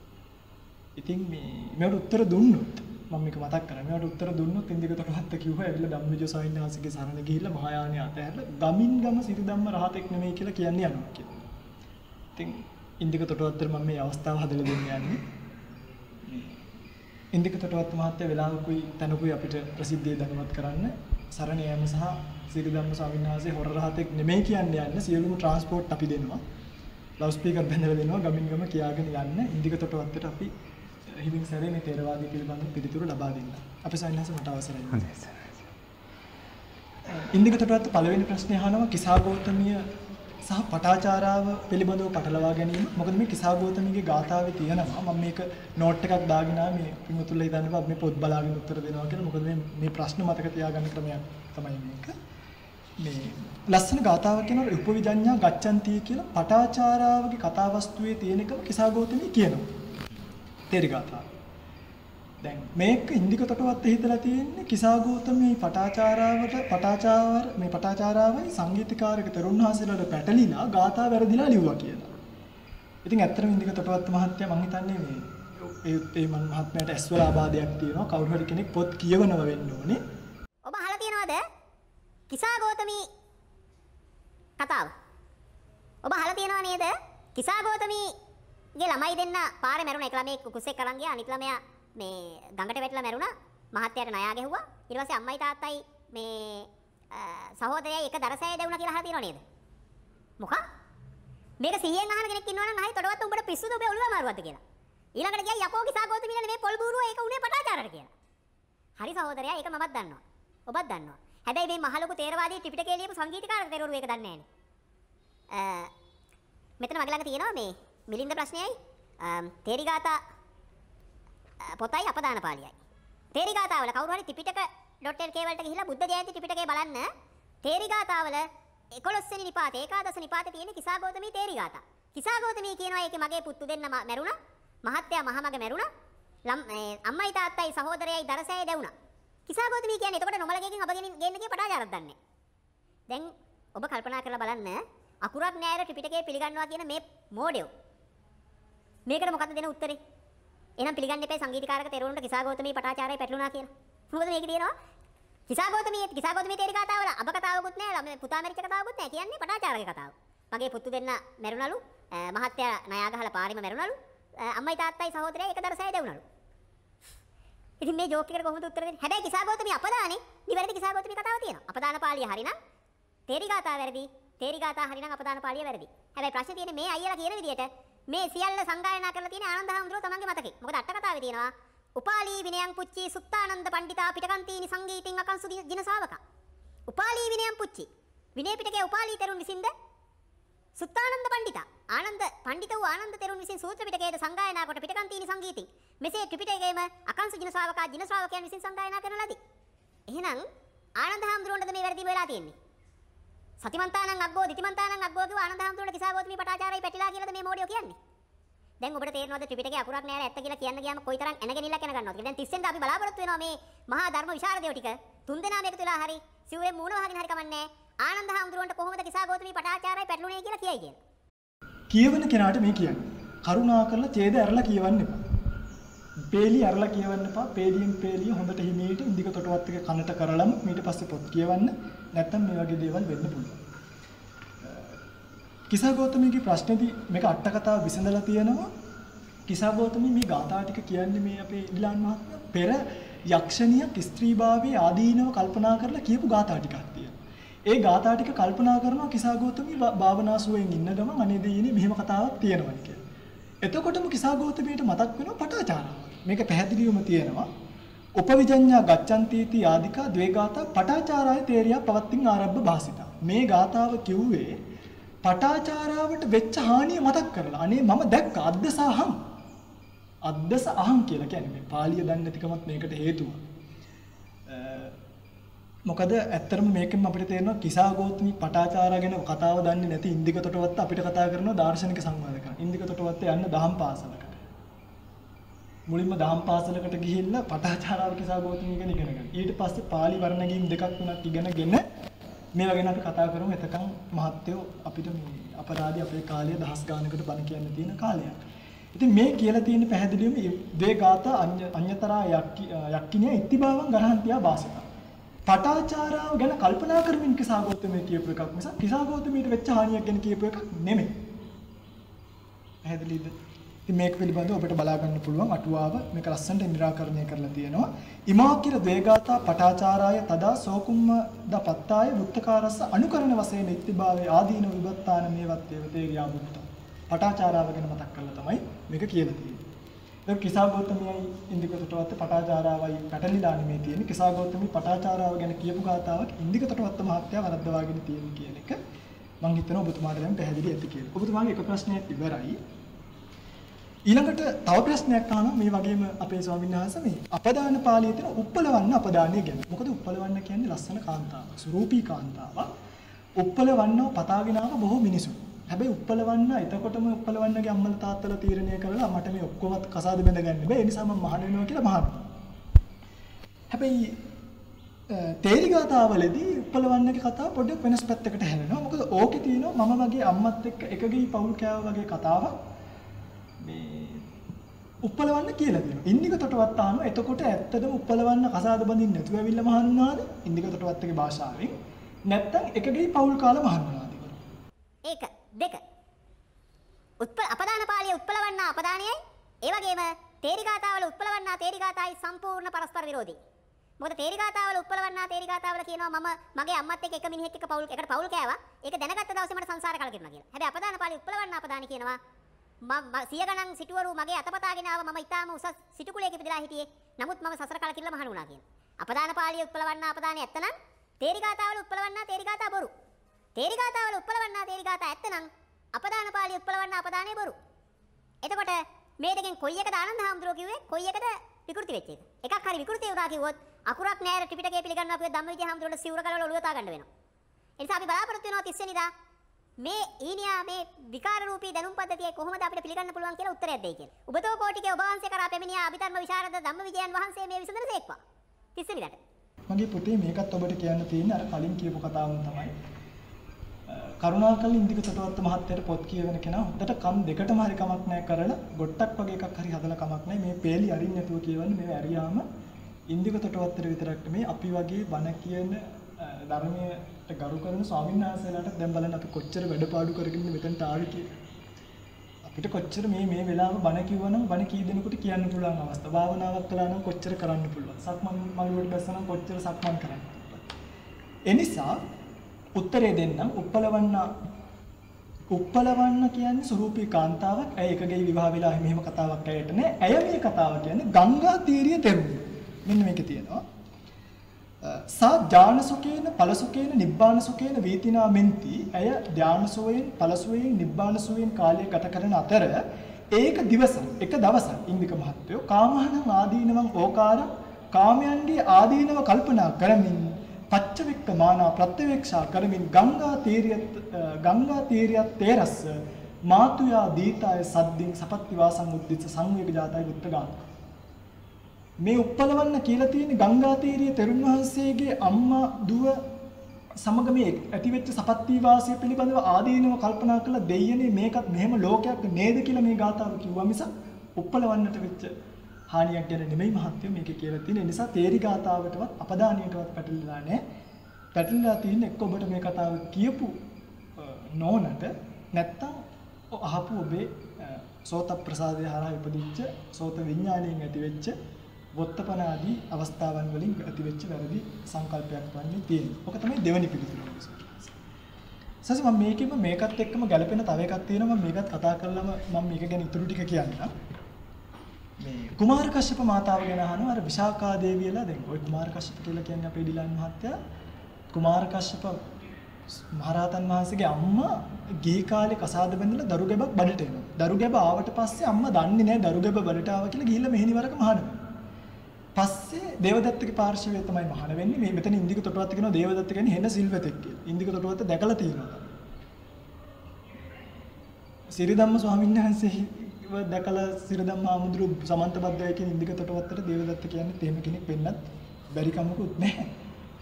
[SPEAKER 1] ඉතින් මේ මේවට උත්තර දුන්නොත් මම මේක මතක් කරා. මේවට උත්තර දුන්නොත් ඉන්දික තොටවත් කිව්වා ඇවිල්ලා ධම්මවිජය ස්වාමීන් වහන්සේගේ සරණ ගිහිල්ලා මහායානෙ අතහැරලා ගමින් ගම සිරි ධම්ම රහතෙක් නෙමෙයි කියලා කියන්නේ යනවා කියලා. ඉතින් ඉන්දික තොටවත්තට මම මේ අවස්ථාව හදලා දෙන්න යන්නේ. ඉන්දික තොටවත් මහත්තයා වෙලාවකුයි තැනකුයි අපිට ප්‍රසිද්ධිය දැනුවත් කරන්න සරණ යාම සහ සිරිධම්ම ස්වාමීන් වහන්සේ හොර රහතෙක් නෙමෙයි කියන්නේ යන්න සියලුම ට්‍රාන්ස්පෝර්ට් අපි දෙනවා. ලවුඩ් ස්පීකර් බැඳලා දෙනවා ගමින් ගම කියාගෙන යන්න ඉන්දික තොටවත්තට අපි හිමින් සැරේ මේ තේරවාදී පිළිබඳව පිළිතුරු ලබා දෙන්න. අපේ සයින්හස මට අවසරයි.
[SPEAKER 4] හොඳයි සර්.
[SPEAKER 1] ඉන්දික තොටවත්ත පළවෙනි ප්‍රශ්නේ අහනවා කිසා ගෞතමිය සහ පටාචාරාව පිළිබඳව පටලවා ගැනීම. මොකද මේ කිසා ගෞතමියගේ ගාථාවේ තියෙනවා මම මේක නෝට් එකක් දාගෙන ආ මේ පිමුතුල්ලා හිතන්නේ අපි මේ පොත් බලාගෙන උත්තර දෙනවා කියලා. මොකද මේ මේ ප්‍රශ්න මතක තියාගන්න ක්‍රමයක් තමයි මේක. මේ ලස්සන ගාථාවක් කියනවා උපවිජඤ්ඤා ගච්ඡanti කියලා පටාචාරාවගේ කතාවස්තුවේ තියෙන එකම කිසා ගෞතමිය කියනවා. තේරි ගාථාව. දැන් මේක ඉන්දික තොටවත් හිතලා තියෙන්නේ කිසා ගෞතමී පටාචාරාවට පටාචාර මේ පටාචාරාවයි සංගීතකාරක තරුණහාසලට පැටලිලා ගාථා වැරදිලා ලිව්වා කියලා. ඉතින් ඇත්තටම ඉන්දික තොටවත් මහත්තයා මං හිතන්නේ මේ ඒ ඒ මන් මහත්මයාට ඇස්වල ආබාධයක් තියෙනවා කවුරු හරි කෙනෙක් පොත් කියවනව වෙන්න ඕනේ.
[SPEAKER 10] ඔබ අහලා තියෙනවද? කිසා ගෞතමී කතාව. ඔබ අහලා තියෙනව නේද? කිසා ගෞතමීගේ ළමයි දෙන්න පාරේ මැරුණ. එක ළමයෙක් කුකුසෙක් අරන් ගියා. අනිත් ළමයා මේ ගඟට වැටලා මැරුණා. මහත්තයාට ණයා ගැහුවා. ඊට පස්සේ අම්මයි තාත්තයි මේ අ, සහෝදරයයි එක දරසෑය දෙවුණා කියලා අහලා තියෙනව නේද? මොකක්? මේක සිහියෙන් අහන කෙනෙක් ඉන්නවා නම් ආයි තොටවත් උඹට පිස්සුද ඔබේ ඔළුව අමාරුවක්ද කියලා. ඊළඟට ගියා යකෝ කිසා ගෞතමීලා නෙමෙයි පොල් බූරුව ඒක උනේ පටාචාරට කියලා. හරි සහෝදරයා ඒක මමත් දන්නවා. ඔබත් දන්නවා. හැබැයි මේ මහලොකු තේරවාදී ත්‍රිපිටකයේ ලියපු සංගීතකාරක තේරවරු ඒක දන්නේ නැහැ මෙතන මගේ ළඟ තියෙනවා මේ මිලින්ද ප්‍රශ්නයයි. අම්, තේරිගාතා අ, පොතයි අපදාන පාළියයි. තේරිගාතාවල කවුරු හරි ත්‍රිපිටක.lk වලට ගිහිල්ලා බුද්ධ ජයන්ති ත්‍රිපිටකය බලන්න තේරිගාතාවල 11 වෙනි නිපාතේ ඒකාදශ නිපාතේ තියෙන කිසා ගෞතමී තේරිගාතා. කිසා ගෞතමී කියනවා ඒකේ මගේ පුත්තු දෙන්න ම- මැරුණා. මහත්තයා මහමග මැරුණා. ලම් ඒ, අම්මයි තාත්තයි සහෝදරයයි දරසෑය දැවුණා. කිසා ගෞතමී කියන්නේ එතකොට නොමලකකින් අප ගෙනින් ගේන්න ගිය පටාචාරක් දන්නේ. දැන් ඔබ කල්පනා කරලා බලන්න අකුරක් න්‍යායර ත්‍රිපිටකය පිළිගන්නවා කියන මේ මෝඩයෝ. මේකට මොකද්ද දෙන උත්තරේ? එහෙනම් පිළිගන්න එපා සංගීතකාරක තෙරුණුන්ට කිසා ගෞතමී පටාචාරය පැටලුණා කියලා. මොකද මේකේ තියෙනවා? කිසා ගෞතමී කිසා ගෞතමී තේරි කතාවල අබ කතාවකුත් නැහැ, ළම පුතා මැරිච්ච කතාවකුත් නැහැ. කියන්නේ පටාචාරගේ කතාව. මගේ පුතු දෙන්න මැරුණලු, අ, මහත්තයා ණයා ගහලා පාරෙම මැරුණලු, අ, අම්මයි තාත්තයි සහෝදරයයි එක දරසෑය දෙවුණලු. ඉතින් මේ ජෝක් එකට කොහොමද උත්තර දෙන්නේ? හැබැයි කිසා ගෞතමී අපදානේ, නිවැරදි කිසා ගෞතමී කතාව තියෙනවා. අපදාන පාළිය හරිනම් තේරි ගාථා වැරදි, තේරි ගාථා හරිනම් අපදාන පාළිය වැරදි. හැබැයි ප්‍රශ්නේ තියෙන්නේ මේ අයියලා කියන විදිහට මේ සියල්ල සංගායනා කරලා තියෙන ආනන්ද හාමුදුරුවෝ තමන්ගේ මතකේ. මොකද අට කතාවේ තියෙනවා උපාලී විනයං පුච්චි සුත්තානන්ද පණ්ඩිතා පිටකන්තීනි සංගීතින් අකංසු දින ශාවක. උපාලී විනයං පුච්චි. විනය පිටකයේ උපාලී තරුන් විසින්ද සුත්තානන්ද පණ්ඩිතා ආනන්ද පණ්ඩිත වූ ආනන්ද තෙරුන් විසින් සූත්‍ර පිටකයේද සංගායනා කොට පිටකන්තිනි සංගීතින් මෙසේ ත්‍රිපිටකයේම අකංශ ජින ශ්‍රාවකා ජින ශ්‍රාවකයන් විසින් සංගායනා කරන ලදී. එහෙනම් ආනන්ද හාමුදුරුවන්ටද මේ වැරදි වෙලා තියෙන්නේ? සතිමන්තානං අග්ගෝ දිතිමන්තානං අග්ගෝ කිව්ව ආනන්ද හාමුදුරුවන්ට කිසాగෝතමී පටාචාරයි පැටිලා කියලාද මේ මෝඩියෝ කියන්නේ? දැන් ඔබට තේරෙනවද ත්‍රිපිටකයේ අකුරක් නෑ ඇත්ත කියලා කියන්න ගියාම කොයිතරම් එනගෙනිල්ලක් එන ගන්නවද කියලා. දැන් තිස්සෙන්ද අපි බලාපොරොත්තු වෙනවා මේ මහා ධර්ම විශාරදයෝ ටික තුන් දෙනාම එකතු වෙලා හරි සිව්වේ මූණ වහගෙන හරි කමන්නේ ආනන්ද හාමුදුරුවන්ට කොහොමද කිසాగෝතමී පටාචාරයි පැටළුනේ කියලා කියයි කියලා.
[SPEAKER 1] කියවන කෙනාට මේ කියන්නේ. කරුණා කරලා ඡේද ඇරලා කියවන්න එපා. පේලි ඇරලා කියවන්න එපා. පේලියෙන් පේලිය හොඳට හිමීට ඉන්දික තොටවත් එක කනට කරලම ඊට පස්සේ පොත් කියවන්න. නැත්තම් මේ වගේ දේවල් වෙන්න පුළුවන්. කිසා ගෞතමීගේ ප්‍රශ්නේදී මේක අට කතාව විසඳලා තියෙනවා. කිසා ගෞතමී මේ ගාථා ටික කියන්නේ මේ අපේ ඉලාන් මහත්මයා පෙර යක්ෂණියක් ස්ත්‍රීභාවයේ ආදීනව කල්පනා කරලා කියපු ගාථා ටිකක් තියෙනවා. ඒ ගාථා ටික කල්පනා කරනවා කිසා ගෞතමී භාවනාසුවෙන් ඉන්න ගමන් අනේ දෙයිනේ මෙහෙම කතාවක් තියෙනවා කියලා. එතකොටම කිසා ගෞතමීට මතක් වෙනවා පටාචාරාව. මේක පැහැදිලිවම තියෙනවා. උපවිජඤ්ඤා ගච්ඡantiති ආදිකා ද්වේගාතා පටාචාරාය තේරියා පවත්තින් ආරබ්බ භාසිතා. මේ ගාතාව කිව්වේ පටාචාරාවට වෙච්ච හානිය මතක් කරලා. අනේ මම දැක්ක අද්දසහම්. අද්දස අහම් කියලා කියන්නේ මේ පාලිය දන්නේ නැතිකමත් මේකට හේතුව. මොකද ඇත්තටම මේකෙන් අපිට තේරෙනවා කිසා ගෝත්‍රි පටාචාරා ගැන කතාව දන්නේ නැති ඉන්දික තොටවත්ත අපිට කතා කරනවා දාර්ශනික සංවාදකයන්. ඉන්දික තොටවත්ත යන්න දහම් පාසලකට. මුලින්ම දහම් පාසලකට ගිහිල්ලා පටාචාරාවක සහ ගෞතම ගැන ඉගෙන ගන්න. ඊට පස්සේ pāli වර්ණ ගැනීම දෙකක් තුනක් ඉගෙනගෙන මේවා ගැන අපි කතා කරමු. එතකන් මහත්යෝ අපිට මේ අපරාධي අපේ කාලය දහස් ගානකට බණ කියන්න තියෙන කාලයක්. ඉතින් මේ කියලා තියෙන පැහැදිලිවම ද්වේගාත අඤ්‍යතරා යක්කිනිය ඉතිබාවන් ගරහන්තියා වාසිතා. පටාචාරාව ගැන කල්පනා කරමින් කිසා ගෞතමයේ කියපු එකක් මිසක් කිසා ගෞතමයට වෙච්ච හානියක් ගැන කියපු එකක් නෙමෙයි. පැහැදිලිද? ඉතින් මේක පිළිබඳව ඔබට බලා ගන්න පුළුවන් අටුවාව මේක ලස්සනට निराකරණය කරලා තියෙනවා. ඉමාකිර ද්වේගාතා පටාචාරාය තදා සෝකුම්ම දපත්තාය වුත්තකාරස්ස අනුකරණ වශයෙන් ඉත්තිභාවේ ආදීන විබත්තාන මේවත් ඒවතේරියා බුත්ත. පටාචාරාව ගැන මතක් කරලා තමයි මේක කියලා තියෙන්නේ. දැන් කිසා ගෞතමයයි ඉන්දික තොටවත්ත පටාචාරාවයි පැටලිලා නෙමේ තියෙන්නේ. කිසා ගෞතමී පටාචාරාව ගැන කියපු ගාතාවක් ඉන්දික තොටවත්ත මහත්තයා වරද්දවාගෙන තියෙන කියන එක මම හිතනවා ඔබතුමාට දැන් පැහැදිලි ඇති කියලා. ඔබතුමාගේ එක ප්‍රශ්නයක් ඉවරයි. ඊළඟට තව ප්‍රශ්නයක් අහනවා මේ වගේම අපේ ස්වාමීන් වහන්සේ මේ අපදාන පාළියේ තියෙන උප්පලවන්න අපදානිය ගැන. මොකද උප්පලවන්න කියන්නේ ලස්සන කාන්තාවක්, සුරූපී කාන්තාවක්. උප්පලවන්නව පතාගෙන ආව බොහෝ මිනිසු. හැබැයි උප්පලවන්න එතකොටම උප්පලවන්නගේ අම්මලා තාත්තලා තීරණය කරලා මට මේ ඔක්කොමත් කසාද බැඳ ගන්න බෑ. ඒ නිසා මම මහාන වෙනවා කියලා මහාන. හැබැයි තේරිගාතාවලදී උප්පලවන්නගේ කතාව පොඩ්ඩක් වෙනස් පැත්තකට හැරෙනවා. මොකද ඕකේ තියෙනවා මම වගේ අම්මත් එක්ක එකගේ පවුල් කෑව වගේ කතාවක්. මේ උප්පලවන්න කියලා දෙනවා. ඉන්දික තොටවත් ආන එතකොට ඇත්තටම උප්පලවන්න කසාද බඳින්න නැතුව ඇවිල්ලා මහාන වුණාද? ඉන්දික තොටවත්තගේ භාෂාවෙන්. නැත්තම් එකගේ පවුල් කාලා මහාන වුණාද?
[SPEAKER 10] ඒක දෙක. උත්පල අපදාන පාළිය උත්පලවන්නා අපදානයයි ඒ වගේම තේරිගාතාවල උත්පලවන්නා තේරිගාතායි සම්පූර්ණ පරස්පර විරෝධී. මොකද තේරිගාතාවල උත්පලවන්නා තේරිගාතාවල කියනවා මම මගේ අම්මත් එක්ක එක මිනිහෙක් එක්ක පවුල් එකට පවුල් කෑවා. ඒක දැනගත්ත දවසේ මට සංසාර කලකිරුණා කියලා. හැබැයි අපදාන පාළිය උත්පලවන්නා අපදානි කියනවා මම සිය ගණන් සිටුවරු මගේ අතපතාගෙන ආව මම ඊටාම උසස් සිටු කුලයක ඉපදලා හිටියේ. නමුත් මම සසර කලකිරලා මහණ වුණා කියන. අපදාන පාළිය උත්පලවන්නා අපදානි ඇත්තනම් තේරිගාතාවල උත්පලවන්නා තේරිගාතා බොරු. තේරිගාතාවල උත්පලවන්නා තේරිගාතා ඇත්තනම් අපදාන පාළිය උත්පලවන්නා අපදානේ බොරු. එතකොට මේ දෙකෙන් කොයි එකද ආනන්ද හාමුදුරුවෝ කිව්වේ කොයි එකද විකෘති වෙච්ච එක? එකක් හරි විකෘති වුණා කිව්වොත් අකුරක් නෑර ත්‍රිපිටකය පිළිගන්නවා කිව්වොත් ධම්මවිජය හාමුදුරුවෝ සිවුර ගලවලා ඔළුව තා ගන්න වෙනවා. ඒ නිසා අපි බලාපොරොත්තු වෙනවා 30 වෙනිදා මේ ඊනියා මේ විකාර රූපී දැනුම් පද්ධතිය කොහොමද අපිට පිළිගන්න පුළුවන් කියලා උත්තරයක් දෙයි කියලා. ඔබතෝ කෝටිකේ ඔබ වහන්සේ කරා පැමිණියා අභිධර්ම විශාරද ධම්මවිජයන් වහන්සේ මේ විසඳන සේක්වා. 30 වෙනිදාට.
[SPEAKER 1] මගේ පුතේ මේකත් ඔබට කියන්න තියෙන්නේ අර කලින් කියපු කතාවම තමයි. කරුණාකර ඉන්දික තොටවත්ත මහත්තයට පොත් කියවන කෙනා හොඳට කන් දෙකටම හරි කමක් නැහැ කරලා ගොට්ටක් වගේ එකක් හරි හදලා කමක් නැහැ මේ පේලි අරින්න නැතුව කියවන්නේ මේ ඇරියාම ඉන්දික තොටවත්තට විතරක් නෙමේ අපි වගේ බණ කියන ධර්මයට ගරු කරන ස්වාමීන් වහන්සේලාට දැන් බලන්න අපි කොච්චර වැඩපාඩු කරගෙන මෙතනට ආවේ කියලා. අපිට කොච්චර මේ මේ වෙලාව බණ කිව්වනම් බණ කී දෙනෙකුට කියන්න පුළුවන් අවස්ථා. භාවනාවක් කළා නම් කොච්චර කරන්න පුළුවන්. සක්මන් මළුවට බැස්සනම් කොච්චර සක්මන් කරන්න පුළුවන්. එනිසා උත්තරේ දෙන්නම් උප්පලවන්න උප්පලවන්න කියන්නේ ස්වරූපී කාන්තාවක්. ඇය එකගේ විවාහ වෙලා මෙහෙම කතාවක් ඇයට නෑ. ඇය මේ කතාව කියන්නේ ගංගා තීරිය තෙරුණ. මෙන්න මේකේ තියෙනවා. සා ඥානසුකේන ඵලසුකේන නිබ්බානසුකේන වේතිනා මෙන්ති. ඇය ඥානසෝයෙන් ඵලසුවයෙන් නිබ්බානසුවයෙන් කාලය ගත කරන අතර ඒක දිවස එක දවසක් ඉන්දික මහත්තයෝ කාමහනං ආදීනවං ඕකාර කාමයන්ගේ ආදීනව කල්පනා කරමින් පච්චවික්ක මානා ප්‍රත්‍යවේක්ෂා කරමින් ගංගා තීරියත් ගංගා තීරියත් තේරස්ස මාතුයා දීතාය සද්දින් සපත්ති වාසං උද්දිච්ච සංවේග ජාතයි උත්තගාන මේ උප්පලවන්න කියලා තියෙන ගංගා තීරිය තෙරුන් වහන්සේගේ අම්මා දුව සමග මේ ඇතිවෙච්ච සපත්ති වාසය පිළිබඳව ආදීනව කල්පනා කළ දෙයනේ මේකත් මෙහෙම ලෝකයක් නේද කියලා මේ ගාතාව කිව්වා මිස උප්පලවන්නට වෙච්ච හානියක් ගැන නෙමෙයි මහත්වෝ මේකේ කියලා තියෙන. ඒ නිසා තේරි ගාතාවටවත් අපදානියටවත් පැටලලා නැහැ. පැටලලා තියෙන එක්ක ඔබට මේ කතාව කියපු නෝනට නැත්තම් අහපු ඔබේ සෝත ප්‍රසාදය හරහා ඉපදිච්ච සෝත විඥාණයෙන් ඇතිවෙච්ච වොත්තපන ආදී අවස්ථාවන් වලින් ඇතිවෙච්ච වැරදි සංකල්පයක් වන්නේ තියෙනවා. ඔක තමයි දෙවනි පිළිතුර. සසි මම මේකෙම මේකත් එක්කම ගැලපෙන තව එකක් තියෙනවා මම මේකත් කතා කරලම මම මේක ගැන ඉතුරු ටික කියන්නම්. මේ කුමාර කශ්‍යප මාතාව ගැන අහනවා අර විශාකා දේවියලා දැන් ওই කුමාර කශ්‍යප කියලා කියන්නේ අපේ ඩිලන් මහත්තයා කුමාර කශ්‍යප මහරහතන් වහන්සේගේ අම්මා ගේ කාලේ කසාද බැඳලා දරු ගැබක් බඩට එනවා. දරු ගැබ ආවට පස්සේ අම්මා දන්නේ නැහැ දරු ගැබ බඩට ආවා කියලා ගිහිල්ලා මෙහෙණිවරක මහානවා. පස්සේ දේවදත්තගේ පාර්ශවය තමයි මහාන වෙන්නේ. මේ මෙතන ඉන්දික තොටවත්ත කියනවා දේවදත්ත කියන්නේ හෙන සිල්වතෙක් කියලා. ඉන්දික තොටවත්ත දැකලා තියෙනවා. සිරිධම්ම ස්වාමීන් වහන්සේව දැකලා සිරිධම්ම ආමුදුරු සමන්තබද්දය කියන ඉන්දික තොටවත්තට දේවදත්ත කියන්නේ තේම කෙනෙක් වෙන්නත් බැරි කමකුත් නැහැ.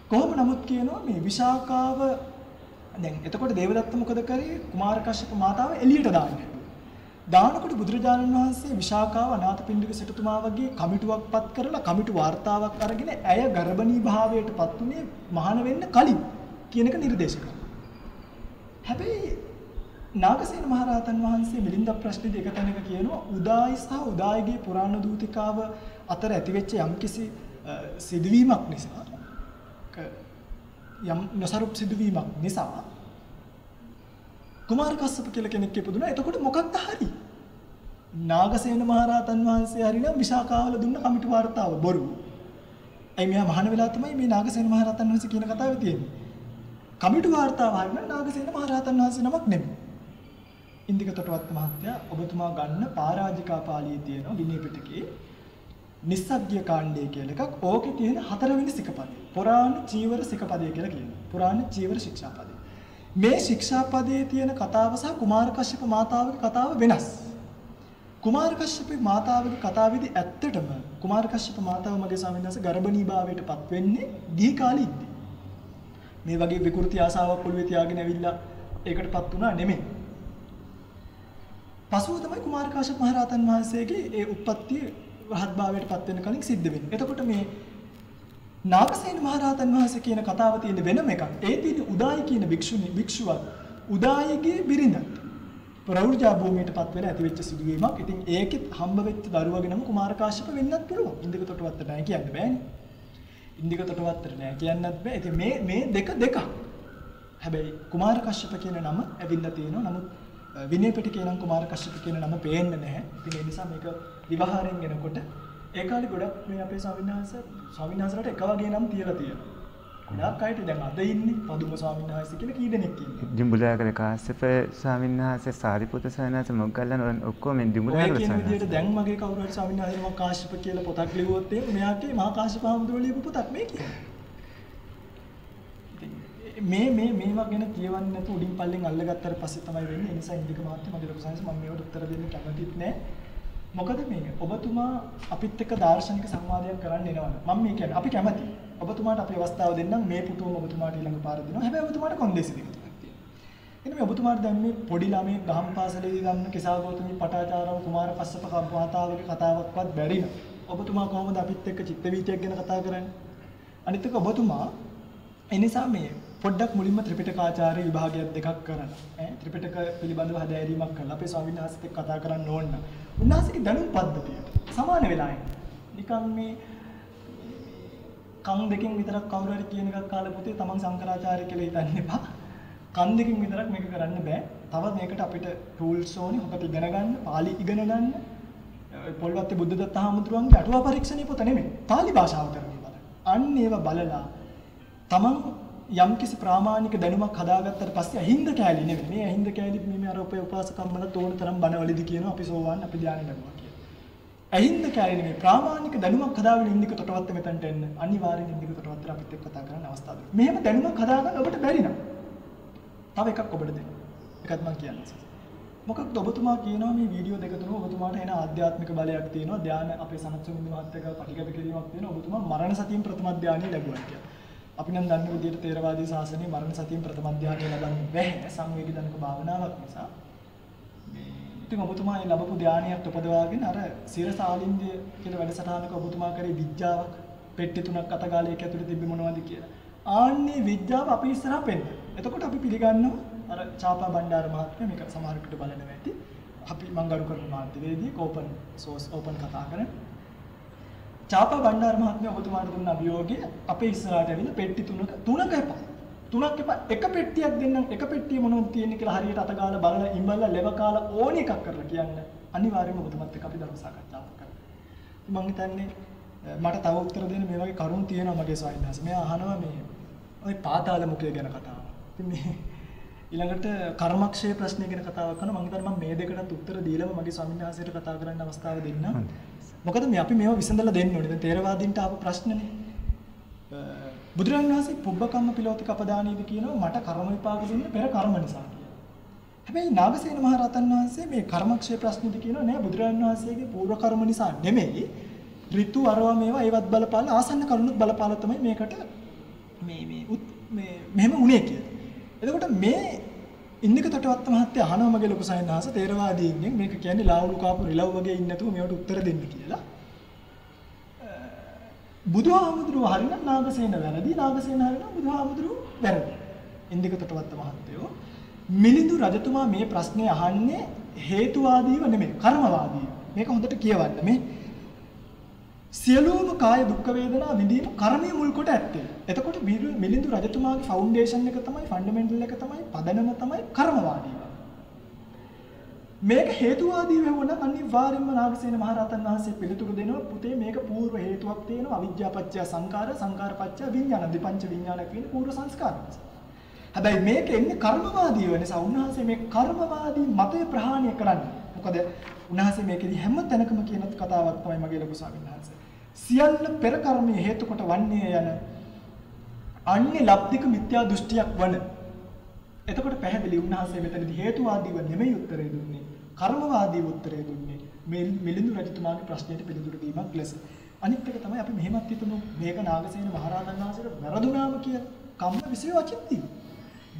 [SPEAKER 1] කොහොම නමුත් කියනවා මේ විශාකාව දැන් එතකොට දේවදත්ත මොකද කරේ කුමාර කශ්‍යප මාතාව එළියට දාන්නේ. දානකොට බුදුරජාණන් වහන්සේ විශාකාව අනාථපිණ්ඩික සිටුතුමා වගේ කමිටුවක් පත් කරලා කමිටු වාර්තාවක් අරගෙන ඇය ගර්භණී භාවයට පත් උනේ මහාන වෙන්න කලින් කියන එක නිර්දේශ කරා. හැබැයි නාගසේන මහරහතන් වහන්සේ මිලින්ද ප්‍රශ්නේදී එක තැනක කියනවා උදායි සහ උදායිගේ පුරාණ දූතිකාව අතර ඇතිවෙච්ච යම්කිසි සිදුවීමක් නිසා යම් නොසරුප් සිදුවීමක් නිසා කුමාර කස්සප කියලා කෙනෙක් ඉපදුනා. එතකොට මොකක්ද හරි? නාගසේන මහරහතන් වහන්සේ හරිනම් විසාකාවල දුන්න කමිටු වார்த்தාව බොරු. ඇයි මෙයා මහාන වෙලා තමයි මේ නාගසේන මහරහතන් වහන්සේ කියන කතාව තියෙන්නේ. කමිටු වார்த்தාව හරිනම් නාගසේන මහරහතන් වහන්සේ නමක් නෙමෙයි. ඉන්දික තොටවත් මහත්තයා ඔබතුමා ගන්න පරාජිකා පාළියේ තියෙන විනය පිටකේ නිස්සග්ගිය කාණ්ඩය කියලා එකක් ඕකේ තියෙන හතරවෙනි සිකපදේ. පුරාණ චීවර සිකපදේ කියලා කියනවා. පුරාණ චීවර ශික්ෂාපදේ. මේ ශික්ෂාපදයේ තියෙන කතාව සහ කුමාර කශ්‍යප මාතාවගේ කතාව වෙනස්. කුමාර කශ්‍යප මාතාවගේ කතාවේදී ඇත්තටම කුමාර කශ්‍යප මාතාව මගේ ස්වාමීන් වහන්සේ ගර්භණී භාවයට පත් වෙන්නේ දී කාලෙද්දී. මේ වගේ විකෘති ආසාවක් ඔළුවේ තියාගෙන ඇවිල්ලා ඒකටපත් වුණා නෙමෙයි. පසුව තමයි කුමාර කාශ්‍යප මහරහතන් වහන්සේගේ ඒ උප්පත්තිය රහත් භාවයට පත් වෙන කලින් සිද්ධ වෙන්නේ. එතකොට මේ නාගසේන මහරහතන් වහන්සේ කියන කතාව තියෙන වෙනම එකක්. ඒ තියෙන උදායි කියන භික්ෂුනි භික්ෂුවක් උදායිගේ බිරිඳ ප්‍රෞර්ජා භූමියට පත් වෙලා ඇති වෙච්ච සිදුවීමක්. ඉතින් ඒකෙත් හම්බ වෙච්ච දරුවගේ නම කුමාර කාශ්‍යප වෙන්නත් පුළුවන්. ඉන්දික තොටවත්ත නැහැ කියන්න බෑනේ. ඉන්දික තොටවත්තට නැහැ කියන්නත් බෑ. ඉතින් මේ මේ දෙක දෙකක්. හැබැයි කුමාර කශ්‍යප කියන නම ඇවිල්ලා තියෙනවා. නමුත් විනය පිටකේ නම් කුමාර කශ්‍යප කියන නම පේන්නේ නැහැ. ඉතින් ඒ නිසා මේක විවහාරයෙන් එනකොට ඒ කාලේ ගොඩක් මේ අපේ ස්වාමීන් වහන්සේලාට එක වගේ නම් තියලා තියෙනවා. ගොඩක් අයට දැන් අද ඉන්නේ පදුම ස්වාමීන් වහන්සේ කියලා කී දෙනෙක් ඉන්නේ.
[SPEAKER 4] දිඹුලාකර කාශ්‍යප ස්වාමීන් වහන්සේ සාරිපුත්‍ර සයනස මොග්ගල්ලාන ඔක්කොම මේ දිඹුලාකර
[SPEAKER 1] ඔය කියන විදිහට දැන් මගේ කවුරු හරි ස්වාමීන් වහන්සේ මම කාශ්‍යප කියලා පොතක් ලියුවොත් එහෙම මෙයාගේ මහා කාශ්‍යප හාමුදුරුවෝ ලියපු පොතක් මේ කියන්නේ. මේ මේ මේවා ගැන කියවන්නේ නැතු උඩින් පල්ලෙන් අල්ලගත්තට පස්සේ තමයි වෙන්නේ. ඒ නිසා ඉන්දික මහත්තයා මගේ ලොකු සංස් මම මේවට උත්තර දෙන්න කැමතිත් නැහැ. මොකද මේක ඔබතුමා අපිත් එක්ක දාර්ශනික සංවාදයක් කරන්න එනවනේ. මම මේ කියන්නේ අපි කැමති. ඔබතුමාට අපි අවස්ථාව දෙන්නම් මේ පුටුවම ඔබතුමාට ඊළඟ පාර දෙනවා. හැබැයි ඔබතුමාට කොන්දේසි දෙකක් තියෙනවා. එනම් මේ ඔබතුමාට දැන් මේ පොඩි ළමයි ගහම් පාසලේදී ගන්න කෙසාගෞතමී පටාචාරව කුමාර කස්සප මාතාවගේ කතාවක්වත් බැරි නම් ඔබතුමා කොහොමද අපිත් එක්ක චිත්ත වීතියක් ගැන කතා කරන්නේ? අනිත් එක ඔබතුමා එනිසා මේ පොඩ්ඩක් මුලින්ම ත්‍රිපිටකාචාර්ය විභාගයක් දෙකක් කරලා ඈ ත්‍රිපිටක පිළිබඳව හදාරීමක් කරලා අපේ ස්වාමීන් වහන්සේත් එක්ක කතා කරන්න ඕන නම් උන්වහන්සේගේ දැනුම් පද්ධතියට සමාන වෙලා නිකන් මේ කන් දෙකෙන් විතරක් කවුරු හරි කියන එකක් කාලා පුතේ තමන් සංකරාචාර්ය කියලා හිතන්න එපා. කන් දෙකෙන් විතරක් මේක කරන්න බෑ. තව මේකට අපිට ටූල්ස් ඕනි. හොකට ඉගෙන ගන්න, පාලි ඉගෙන ගන්න. පොල්වත්තේ බුද්ධදත්ත හාමුදුරුවන්ගේ අටුවා පරීක්ෂණයේ පොත නෙමෙයි. පාලි භාෂාව කරන්නේ බලන්න. අන්න ඒව බලලා තමන් යම්කිසි ප්‍රාමාණික දැනුමක් හදාගත්තට පස්සේ අහින්ද කෑලි නෙමෙයි. මේ අහින්ද කෑලි මේ අර උපේ උපාසකම්මල තෝරන තරම් බණවලදී කියනවා අපි සෝවාන් අපි ධානය ලැබුවා කියලා. අහින්ද කෑලි නෙමෙයි ප්‍රාමාණික දැනුමක් හදාගෙන ඉන්දික තොටවත්ත මෙතනට එන්න අනිවාර්යෙන් ඉන්දික තොටවත්තට අපිත් එක්ක කතා කරන්න අවස්ථාව දෙන්න. මෙහෙම දැනුමක් හදාගන්න ඔබට බැරි නම් තව එකක් ඔබට දෙන්න. එකක් මම කියන්නම්. මොකක්ද ඔබතුමා කියනවා මේ වීඩියෝ දෙක තුන ඔබතුමාට එන ආධ්‍යාත්මික බලයක් තියෙනවා ධානය අපේ සනත්සුමින්ද මහත්තයාගේ පටිගත කිරීමක් තියෙනවා ඔබතුමා මරණ සතියෙන් ප්‍රථම ධානය ලැබුවා කියලා. අපි නම් දන්න විදිහට තේරවාදී ශාසනයේ මරණ සතියෙන් ප්‍රථම ධානය ලබන්නේ නැහැ සංවේගී දනක භාවනාවක් නිසා. මේ ඉතින් ඔබතුමා මේ ලැබපු ධානයත් උපදවාගෙන අර සිරසාලින්ද්‍ය කියලා වැඩසටහනක ඔබතුමා කරේ විඥාවක් පෙට්ටි තුනක් අතගාලේ එක ඇතුලේ තිබ්බේ මොනවද කියලා. ආන්නේ විඥාව අපි ඉස්සරහා පෙන්න. එතකොට අපි පිළිගන්නවා අර චාපා බණ්ඩාර මහත්මයා මේක සමහරකට බලනවා ඇති. අපි මං ගරු කරන මාධ්‍යවේදී ඕපන් සෝස් ඕපන් කතා කරන චාපා බණ්ඩාර මහත්මයා ඔබතුමාට දුන්න අභියෝගය අපේ ඉස්සරහට ඇවිල්ලා පෙට්ටි තුනක තුනක එපා. තුනක් එපා එක පෙට්ටියක් දෙන්නම් එක පෙට්ටිය මොනවද තියෙන්නේ කියලා හරියට අතගාලා බලලා ඉඹලා ලෙව කාලා ඕන එකක් කරලා කියන්න අනිවාර්යයෙන්ම ඔබතුමත් එක්ක අපි ධර්ම සාකච්ඡාවක් කරමු. මම හිතන්නේ මට තව උත්තර දෙන්න මේ වගේ කරුණු තියෙනවා මගේ ස්වාමීන් වහන්සේ. මෙයා අහනවා මේ ওই පාතාල මුඛය ගැන කතාවක්. ඉතින් මේ ඊළඟට කර්මක්ෂය ප්‍රශ්නය ගැන කතාවක් කරනවා. මම හිතන්නේ මම මේ දෙකටත් උත්තර දීලම මගේ ස්වාමීන් වහන්සේට කතා කරන්න අවස්ථාව දෙන්න. මොකද මේ අපි මේවා විසඳලා දෙන්න ඕනේ. දැන් තේරවාදීන්ට ආපු ප්‍රශ්නනේ. බුදුරජාණන් වහන්සේ පුබ්බකම්ම පිලෝතික අපදානීවි කියනවා මට කර්ම විපාක දුන්නේ පෙර කර්ම නිසා කියලා. හැබැයි නාගසේන මහ රහතන් වහන්සේ මේ කර්මක්ෂය ප්‍රශ්නෙදි කියනවා නෑ බුදුරජාණන් වහන්සේගේ පූර්ව කර්ම නිසා නෙමෙයි ඍතු අරවා මේවා ඒවත් බලපාන ආසන්න කරුණුත් බලපාලා තමයි මේකට මේ මේ මේ මෙහෙම උනේ කියලා. එතකොට මේ ඉන්දික තොටවත්ත මහත්තයා අහනවා මගේ ලොකු සයන්හස තේරවාදීන්ගෙන් මේක කියන්නේ ලාවුලු කාපු රිලව් වගේ ඉන්නේ නැතුව මේවට උත්තර දෙන්න කියලා. බුදුහාමුදුරුවෝ හරිනම් නාගසේන වැරදි නාගසේන හරිනම් බුදුහාමුදුරුවෝ වැරදි. ඉන්දික තොටවත්ත මහත්තයෝ මිලිඳු රජතුමා මේ ප්‍රශ්නේ අහන්නේ හේතුවාදීව නෙමෙයි කර්මවාදීව. මේක හොඳට කියවන්න මේ සියලුම කාය දුක් වේදනා විඳීම කර්මයේ මුල් කොට ඇත්තේ. එතකොට මිලිඳු රජතුමාගේ ෆවුන්ඩේෂන් එක තමයි ෆන්ඩමෙන්ටල් එක තමයි පදනම තමයි කර්මවාදී. මේක හේතුවාදී වෙවුණා අනිවාර්යයෙන්ම නාගසේන මහරහතන් වහන්සේ පිළිතුරු දෙනවා පුතේ මේක పూర్ව හේතුවක් තියෙනවා අවිජ්ජාපච්චය සංකාර සංකාරපච්චය විඥාන දිපංච විඥාන කියන పూర్ව සංස්කාර නිසා. හැබැයි මේක එන්නේ කර්මවාදී වෙන නිසා උන්වහන්සේ මේ කර්මවාදී මතය ප්‍රහාණය කරන්නේ. මොකද උන්වහන්සේ මේකෙදි හැම තැනකම කියන කතාවක් තමයි මගේ ලොකු ස්වාමීන් වහන්සේ. සියල්ල පෙර කර්මයේ හේතු කොට වන්නේ යන අන්නේ ලබ්ධික මිත්‍යා දෘෂ්ටියක් වන. එතකොට පැහැදිලි උන්වහන්සේ මෙතනදී හේතුවාදීව නෙමෙයි උත්තරේ දුන්නේ. කර්මවාදීව උත්තරේ දුන්නේ. මේ මිලිඳු රජතුමාගේ ප්‍රශ්නයට පිළිතුරු දීමක් ලෙස. අනිත් එක තමයි අපි මෙහෙමත් හිතමු මේක නාගසේන මහරහතන් වහන්සේට වැරදුනාම කියලා කම්ම විශ්ව වචින්ති.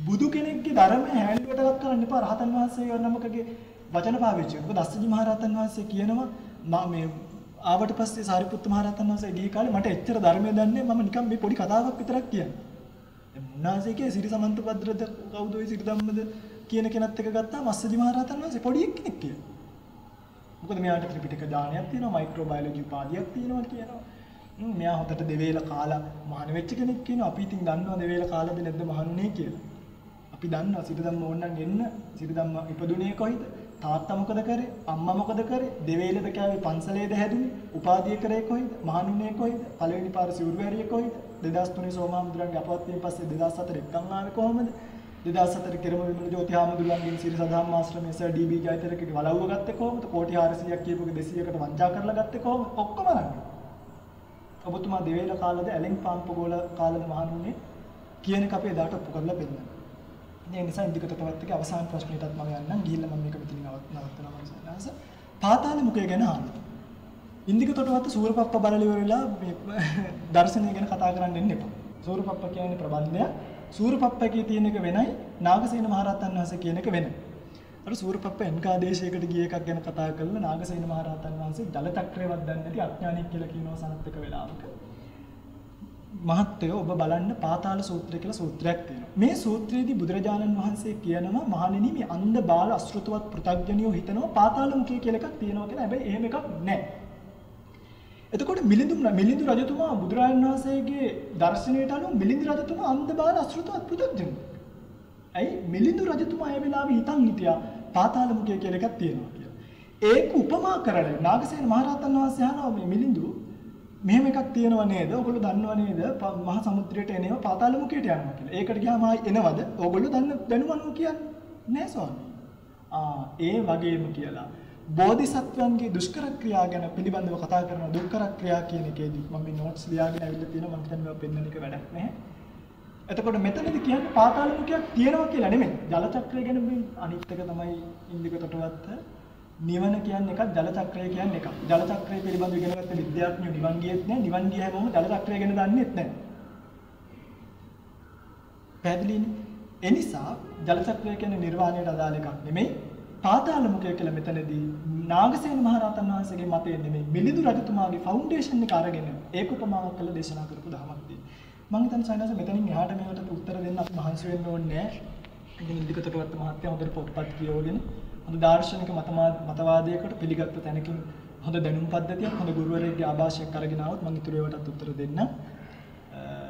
[SPEAKER 1] බුදු කෙනෙක්ගේ ධර්මය හැල්ලුවටවත් කරන්න එපා රහතන් වහන්සේ නමකගේ වචන පාවිච්චි කරනවා. මොකද අස්සජි මහරහතන් වහන්සේ කියනවා මම මේ ආවට පස්සේ සාරිපුත්ත මහරහතන් වහන්සේ ගිහි කාලේ මට එච්චර ධර්මය දන්නේ මම නිකන් මේ පොඩි කතාවක් විතරක් කියන්නේ. දැන් මුන්නාසේකේ සිරි සමන්ත භද්‍රද කවුද ඔය සිරි ධම්මද කියන කෙනත් එක ගත්තාම අස්සජි මහරහතන් වහන්සේ පොඩි එක්කෙනෙක් කියනවා. මොකද මෙයාට ත්‍රිපිටක දානයක් තියෙනවා මයික්‍රෝබයොලොජි උපාධියක් තියෙනවා කියනවා. මෙයා හොතට දෙවේල කාලා මහාන වෙච්ච කෙනෙක් කියනවා. අපි ඉතින් දන්නවා දෙවේල කාලාද නැද්ද මහණුනේ කියලා. අපි දන්නවා සිරි ධම්ම ඕනනම් එන්න සිරි ධම්ම ඉපදුනේ කොයිද? තාත්තා මොකද කරේ? අම්මා මොකද කරේ? දෙවේලද කෑවේ පන්සලේද හැදුනේ? උපාධිය කරේ කොයිද? මහණුනේ කොයිද? පළවෙනි පාර සිවුරුවැරියේ කොයිද? 2003 සෝමාමුදුරන්ගේ අපවත් වීම පස්සේ 2004 එක්කන් ආවේ කොහොමද? 2004 කෙරම විමල ජෝති හාමුදුරන්ගෙන් සිරි සදාම් ආශ්‍රමයේ සර් ඩී.බී. ජයතිලකගේ වලව්ව ගත්තේ කොහොමද? කෝටි 400ක් කියපුවක 200කට වංචා කරලා ගත්තේ කොහොමද? ඔක්කොම අරන්. ඔබතුමා දෙවේල කාලද ඇලෙන් පාම්පගෝල කාලද මහණුනේ කියන එක අපි එදාට ඔප්පු කරලා පෙන්නනවා. ඒ නිසා ඉදිකට තවත් එක අවසාන ප්‍රශ්නෙටත් මම යන්නම් ගිහිල්ලා මම මේක මෙතනින් නවත්තනවා මම සනහස පාතාල මුඛය ගැන අහන්න. ඉන්දික තොටවත්ත සූරපප්ප බලල ඉවර වෙලා මේ (laughs) දර්ශනය ගැන කතා කරන්න එන්න එපා. සූරපප්ප කියන්නේ ප්‍රබන්ධය. සූරපප්පකේ තියෙන එක වෙනයි නාගසේන මහරහතන් වහන්සේ කියන එක වෙනයි. අර සූරපප්ප එන්කාදේශයකට ගිය එකක් ගැන කතා කරලා නාගසේන මහරහතන් වහන්සේ ජල චක්‍රයවත් දන්නේ නැති අඥානික කියලා කියනවා සනත් එක වෙලාවක. මහත්වය ඔබ බලන්න පාතාල සූත්‍රය කියලා සූත්‍රයක් තියෙනවා. මේ සූත්‍රයේදී බුදුරජාණන් වහන්සේ කියනවා මහණෙනි මේ අන්ධ බාල අසෘතවත් පෘථග්ජනියෝ හිතනවා පාතාල මුඛය කියලා එකක් තියෙනවා කියලා. හැබැයි එහෙම එකක් නැහැ. එතකොට මිලිඳු මිලිඳු රජතුමා බුදුරජාණන් වහන්සේගේ දර්ශනයට අනුව මිලිඳු රජතුමා අන්ධ බාල අසෘතවත් පෘථග්ජනිය. ඇයි මිලිඳු රජතුමා ඒ වෙලාවේ හිතන් හිටියා පාතාල මුඛය කියලා එකක් තියෙනවා කියලා. ඒක උපමා කරලා නාගසේන මහරහතන් වහන්සේ අහනවා මේ මිලිඳු මෙහෙම එකක් තියෙනව නේද? ඔයගොල්ලෝ දන්නව නේද? ප- මහා සමුද්‍රයට එනේව පාතාල මුඛයට යනවා කියලා. ඒකට ගියාම ආයි එනවද? ඔයගොල්ලෝ දන්න දැනුම අනුව කියන්නේ නෑ ස්වාමී. ආ ඒ වගේම කියලා. බෝධිසත්වයන්ගේ දුෂ්කර ක්‍රියා ගැන පිළිබඳව කතා කරන දුක්කර ක්‍රියා කියන එකේදී මම මේ නෝට්ස් ලියාගෙන ඇවිල්ලා තියෙනවා මම හිතන්නේ මේවා පෙන්වන්න එක වැඩක් නැහැ. එතකොට මෙතනදී කියන්නේ පාතාල මුඛයක් තියෙනවා කියලා නෙමෙයි. ජල චක්‍රය ගැන මේ අනිත් එක තමයි ඉන්දික තොටවත්ත නිවන කියන්නේ එකක් ජල චක්‍රය කියන්නේ එකක්. ජල චක්‍රය පිළිබඳව ඉගෙන ගත්ත විද්‍යාඥයෝ නිවන් ගියෙත් නැහැ. නිවන් ගිය හැමෝම ජල චක්‍රය ගැන දන්නේත් නැහැ. පැහැදිලිනේ? ඒ නිසා ජල චක්‍රය කියන්නේ නිර්වාණයට අදාළ එකක් නෙමෙයි. පාතාල මුඛය කියලා මෙතනදී නාගසේන මහරහතන් වහන්සේගේ මතය නෙමෙයි. මිලිඳු රජතුමාගේ ෆවුන්ඩේෂන් එක අරගෙන ඒක උපමාවක් කළ දේශනා කරපු දහමක් තියෙනවා. මම හිතන්නේ සයනස මෙතනින් එහාට මේකට උත්තර දෙන්න අපි මහන්සි වෙන්න ඕනේ නැහැ. ඉතින් ඉදිකටවත් මහත්තයා හොඳට පොත්පත් කියවගෙන හොඳ දාර්ශනික මතවාදයකට පිළිගත්ත තැනකින් හොඳ දැනුම් පද්ධතියක් හොඳ ගුරුවරයෙක්ගේ ආభాෂයක් අරගෙන આવොත් මම ඊටු ඒවටත් උත්තර දෙන්න.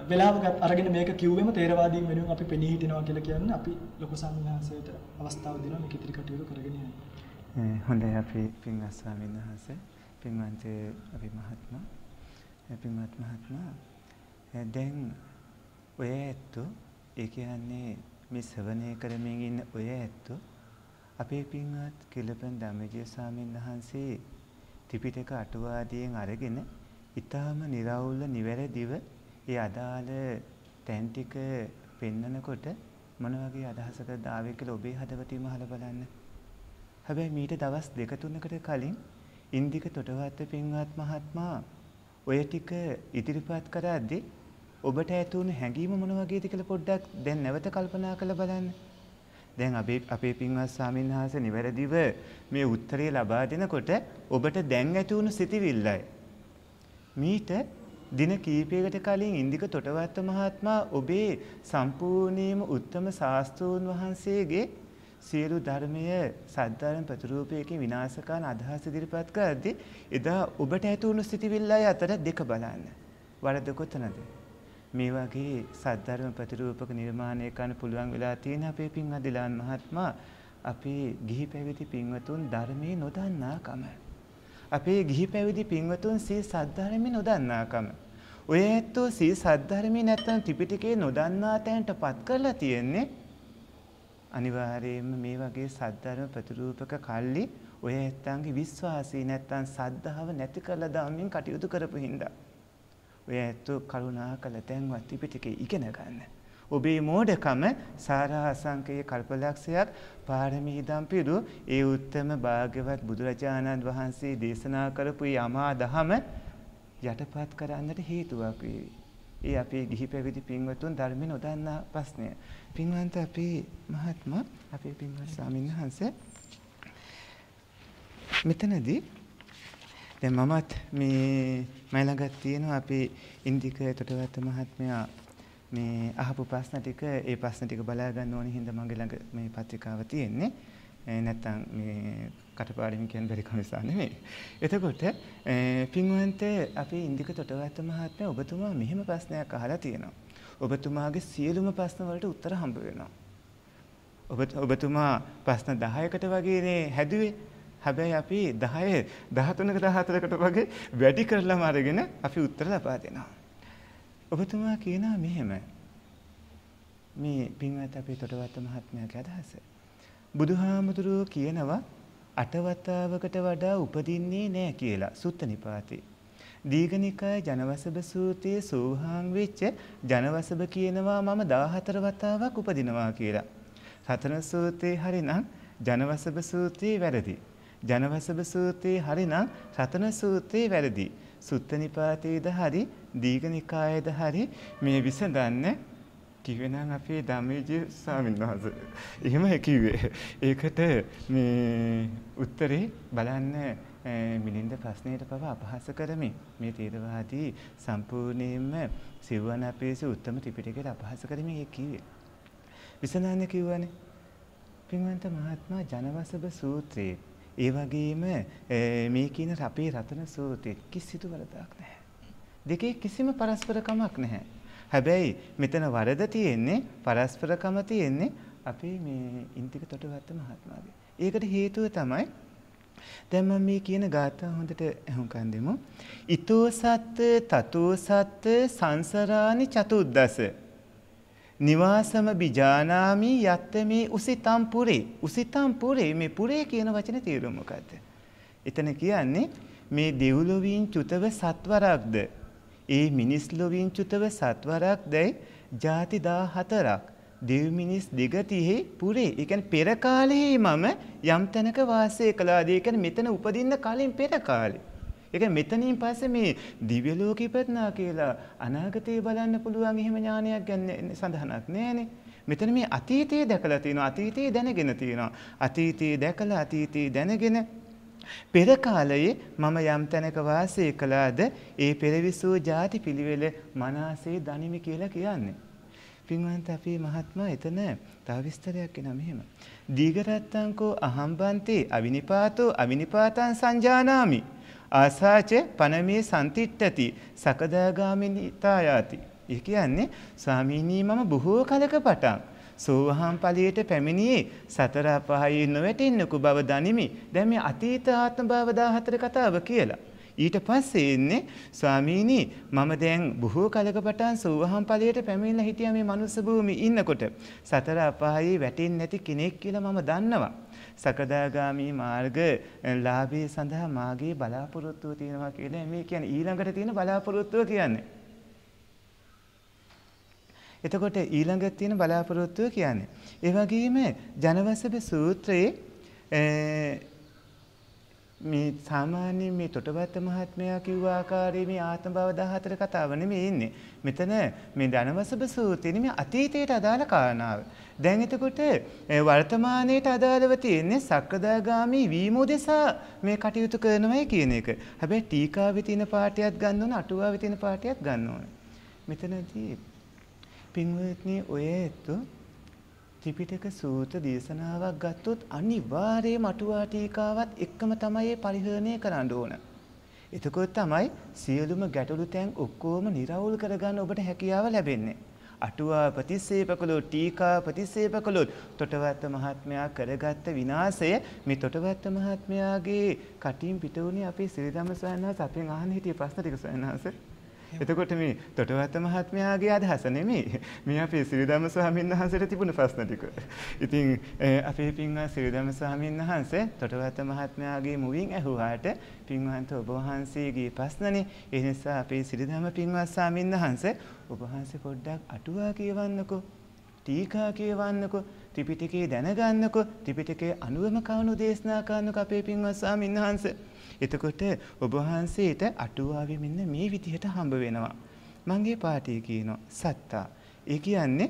[SPEAKER 1] වෙලාවකට අරගෙන මේක කිව්වෙම තේරවාදීන් වෙනුවෙන් අපි පෙනී හිටිනවා කියලා කියන්නේ අපි ලොකු සංඝහසයට අවස්ථාව දෙනවා මේක ඉදිරි කටයුතු කරගෙන යන්න.
[SPEAKER 4] හොඳයි අපි පින්වත් ස්වාමීන් වහන්සේ පින්වන්ත අපි මහත්මයා පින්වත් මහත්මයා දැන් ඔය ඇත්තෝ ඒ කියන්නේ මේ ශ්‍රවණය කරමින් ඉන්න ඔය ඇත්තෝ අපේ පින්වත් කිලපන් ධම්මජීව ස්වාමීන් වහන්සේ ත්‍රිපිටක අටුවාදියෙන් අරගෙන ඊටාම निराවුල්ව නිවැරදිව ඒ අදාළ තැන් ටික පෙන්නකොට මොන වගේ අදහසකද ආවේ කියලා ඔබේ හදවතින්ම අහලා බලන්න. හැබැයි මීට දවස් දෙක තුනකට කලින් ඉන්දික තොටවත්ත පින්වත් මහත්මයා ඔය ටික ඉදිරිපත් කරද්දී ඔබට ඇති වුණු හැඟීම මොන වගේද කියලා පොඩ්ඩක් දැන් නැවත කල්පනා කරලා බලන්න. දැන් අපේ අපේ පින්වත් ස්වාමීන් වහන්සේ නිවැරදිව මේ උත්තරේ ලබා දෙනකොට ඔබට දැන් ඇති වුණු සිතිවිල්ලයි. මීට දින කීපයකට කලින් ඉන්දික තොටවත්ත මහත්මයා ඔබේ සම්පූර්ණීම උත්තම ශාස්ත්‍රූන් වහන්සේගේ සියලු ධර්මය සද්ධර්ම ප්‍රතිරූපයකින් විනාශ කරන අදහස් ඉදිරිපත් කරද්දී එදා ඔබට ඇති වුණු සිතිවිල්ලයි අතර දෙක බලන්න. වරද කොතනද? මේ වගේ සද්ධර්ම ප්‍රතිරූපක නිර්මාණය කරන්න පුළුවන් වෙලා තියෙන අපේ පින්වත් දිලාන් මහත්මයා අපේ ගිහි පැවිදි පින්වතුන් ධර්මයේ නොදන්නාකම. අපේ ගිහි පැවිදි පින්වතුන් සී සද්ධර්මයේ නොදන්නාකම. ඔය ඇත්තෝ සී සද්ධර්මයේ නැත්තම් ත්‍රිපිටකේ නොදන්නා තැනට පත් කරලා තියෙන්නේ අනිවාර්යයෙන්ම මේ වගේ සද්ධර්ම ප්‍රතිරූපක කල්ලි ඔය ඇත්තන්ගේ විශ්වාසී නැත්තම් සද්ධාව නැති කරලා දාමින් කටයුතු කරපු හින්දා. ඔය ඇත්තෝ කරුණා කළ තැන්වත් ත්‍රිපිටකේ ඉගෙන ගන්න. ඔබේ මෝඩකම සාරා අසංකේය කල්පලක්ෂයක් පාරමී දම්පිරු ඒ උත්තම භාග්‍යවත් බුදුරජාණන් වහන්සේ දේශනා කරපු යමා දහම යටපත් කරන්නට හේතුවක් වේවි. ඒ අපේ ගිහි පැවිදි පින්වතුන් ධර්මය නොදන්නා ප්‍රශ්නය. පින්වන්ත අපේ මහත්මා අපේ පින්වත් ස්වාමීන් වහන්සේ මෙතනදී දැන් මමත් මේ මයි ළඟත් තියෙනවා අපේ ඉන්දික තොටවත්ත මහත්මයා මේ අහපු ප්‍රශ්න ටික ඒ ප්‍රශ්න ටික බලා ගන්න ඕනේ හින්දා මගේ ළඟ මේ පත්‍රිකාව තියෙන්නේ. නැත්තම් මේ කටපාඩම් කියන බැරි කම නිසා නෙමෙයි. එතකොට පින්වන්ත අපේ ඉන්දික තොටවත්ත මහත්මයා ඔබතුමා මෙහෙම ප්‍රශ්නයක් අහලා තියෙනවා. ඔබතුමාගේ සියලුම ප්‍රශ්න වලට උත්තර හම්බ වෙනවා. ඔබ ඔබතුමා ප්‍රශ්න 10කට වගේනේ හැදුවේ. හැබැයි අපි 10 13ක 14කට වගේ වැඩි කරලාම අරගෙන අපි උත්තර ලබා දෙනවා. ඔබතුමා කියනවා මෙහෙම. මේ පින්වත් අපේ තොටවත්ත මහත්මයාගේ අදහස. බුදුහාමුදුරුවෝ කියනවා අටවතාවකට වඩා උපදින්නේ නැහැ කියලා සුත්ත නිපාතේ. දීඝනිකාය ජනවසබ සූත්‍රයේ සෝහාන් වෙච්ච ජනවසබ කියනවා මම 14 වතාවක් උපදිනවා කියලා. සතර සූත්‍රයේ හරිනම් ජනවසබ සූත්‍රයේ වැරදි. ජනවසබ සූත්‍රයේ හරිනම් රතන සූත්‍රයේ වැරදි. සුත්ත නිපාතයේද හරි දීඝනිකායේද හරි මේ විසඳන්න කිව්වෙනම් අපේ ධම්මජී ස්වාමීන් වහන්සේ. එහෙම කිව්වේ. ඒකට මේ උත්තරේ බලන්න මිලින්ද ප්‍රශ්නයට පව අපහාස කරමින් මේ තේරවාදී සම්පූර්ණයෙන්ම සිව්වන අපේසේ උත්තම ත්‍රිපිටකයට අපහාස කරමින් ඒ කිව්වේ. විසඳන්න කිව්වනේ. පින්වන්ත මහත්මයා ජනවසබ සූත්‍රයේ ඒ වගේම මේ කියන අපේ රතන සූත්‍රයේ කිසිදු වරදක් නැහැ. දෙකේ කිසිම පරස්පරකමක් නැහැ. හැබැයි මෙතන වරද තියෙන්නේ පරස්පරකම තියෙන්නේ අපේ මේ ඉන්තික තොටවත්ත මහත්මයාගේ. ඒකට හේතුව තමයි දැන් මම මේ කියන ගාථා හොඳට අහුම්කන් දෙමු. ඊතෝ සත්ත තතෝ සත්ත සංසරානි චතුද්දස නිවාසම බිජානාමි යත්ත මේ උසිතම් පුරේ. උසිතම් පුරේ මේ පුරේ කියන වචනේ තේරුම මොකද්ද? එතන කියන්නේ මේ දෙව්ලොවින් චුතව සත්වරක්ද ඒ මිනිස් ලොවින් චුතව සත්වරක්දයි ಜಾති 14ක් දෙව් මිනිස් දෙගතිෙහි පුරේ. ඒ කියන්නේ පෙර කාලේ මම යම් තැනක වාසය කළාද? ඒ කියන්නේ මෙතන උපදින්න කලින් පෙර කාලේ. ඒ කියන්නේ මෙතනින් පස්සේ මේ දිව්‍ය ලෝකෙ ඉපදනා කියලා අනාගතේ බලන්න පුළුවන් එහෙම ඥානයක් ගන්න සඳහනක් නෑනේ. මෙතන මේ අතීතයේ දැකලා තියෙනවා අතීතයේ දැනගෙන තියෙනවා. අතීතයේ දැකලා අතීතයේ දැනගෙන පෙර කාලයේ මම යම් තැනක වාසය කළාද ඒ පෙරවිසූ ಜಾති පිළිවෙල මනසේ දනිමි කියලා කියන්නේ. පින්වන්ත අපේ මහත්මයා එතන තව විස්තරයක් එනවා මෙහෙම. දීගරත්තංකෝ අහම්බන්තේ අවිනිපාතෝ අවිනිපාතං සංජානාමි. ආසාච පනමේ සම්තිට්ඨති සකදාගාමිනිතා යති. ඒ කියන්නේ ස්වාමීනි මම බොහෝ කලක පටන් සෝවහම් ඵලයට පැමිණියේ සතර අපායේ නොවැටෙන්නකු බව දනිමි. දැන් මේ අතීත ආත්ම භව 14 කතාව කියලා. ඊට පස්සේ එන්නේ ස්වාමීනි මම දැන් බොහෝ කලක පටන් සෝවහම් ඵලයට පැමිණලා හිටියා මේ මනුස්ස භූමියේ ඉන්නකොට සතර අපායේ වැටෙන්නේ නැති කෙනෙක් කියලා මම දන්නවා. සකදාගාමි මාර්ග ලාභයේ සඳහා මාගේ බලාපොරොත්තුව තියෙනවා කියලා මේ කියන්නේ ඊළඟට තියෙන බලාපොරොත්තුව කියන්නේ. එතකොට ඊළඟ තියෙන බලාපොරොත්තුව කියන්නේ. ඒ වගේම ජනවසබ සූත්‍රයේ මේ සාමාන්‍ය මේ තොටවත්ත මහත්මයා කිව්ව ආකාරයේ මේ ආත්ම භව 14 කතාව නෙමෙයි ඉන්නේ. මෙතන මේ ධනවසබ සූත්‍රයේ මේ අතීතයට අදාළ කාරණාව. දැන් එතකොට වර්තමානයට අදාළව තියෙන්නේ සක්‍රදාගාමි වීම උදෙසා මේ කටයුතු කරනවයි කියන එක. හැබැයි ටීකාවේ තියෙන පාඩියක් ගන්න ඕන අටුවාවේ තියෙන පාඩියක් ගන්න ඕන. මෙතනදී පින්වත්නි ඔය ඇත්තෝ ත්‍රිපිටක සූත්‍ර දේශනාවක් ගත්තොත් අනිවාර්යයෙන්ම අටුවා ටීකාවත් එක්කම තමයි පරිහරණය කරන්න ඕන. එතකොට තමයි සියලුම ගැටලු තැන් ඔක්කොම निराවුල් කරගන්න ඔබට හැකියාව ලැබෙන්නේ. අටුවා ප්‍රතිසේප කළොත් ටීකා ප්‍රතිසේප කළොත් තොටවත්ත මහත්මයා කරගත්ත විනාශය මේ තොටවත්ත මහත්මයාගේ කටින් පිට වුණේ අපේ සිරිධම්ම ස්වාමීන් වහන්සේ අපෙන් අහන්න හිටිය ප්‍රශ්න ටික ස්වාමීන් වහන්සේ. එතකොට මේ තොටවත්ත මහත්මයාගේ අදහස නෙමෙයි. මේ අපේ සිරිධම්ම ස්වාමීන් වහන්සේට තිබුණ ප්‍රශ්න ටික. ඉතින් අපේ පින්වත් සිරිධම්ම ස්වාමීන් වහන්සේ තොටවත්ත මහත්මයාගේ මුවින් ඇහුවාට පින්වන්ත ඔබ වහන්සේගේ ප්‍රශ්නනේ. ඒ නිසා අපේ සිරිධම්ම පින්වත් ස්වාමීන් වහන්සේ ඔබ වහන්සේ පොඩ්ඩක් අටුවා කියවන්නකෝ. ටීකා කියවන්නකෝ. ත්‍රිපිටකේ දැනගන්නකෝ. ත්‍රිපිටකේ අනුවම කවුණු දේශනා කරන්නකෝ අපේ පින්වත් ස්වාමීන් වහන්සේ. එතකොට ඔබ වහන්සේට අටුවාවේ මෙන්න මේ විදිහට හම්බ වෙනවා. මගේ පාඨය කියනවා සත්තා. ඒ කියන්නේ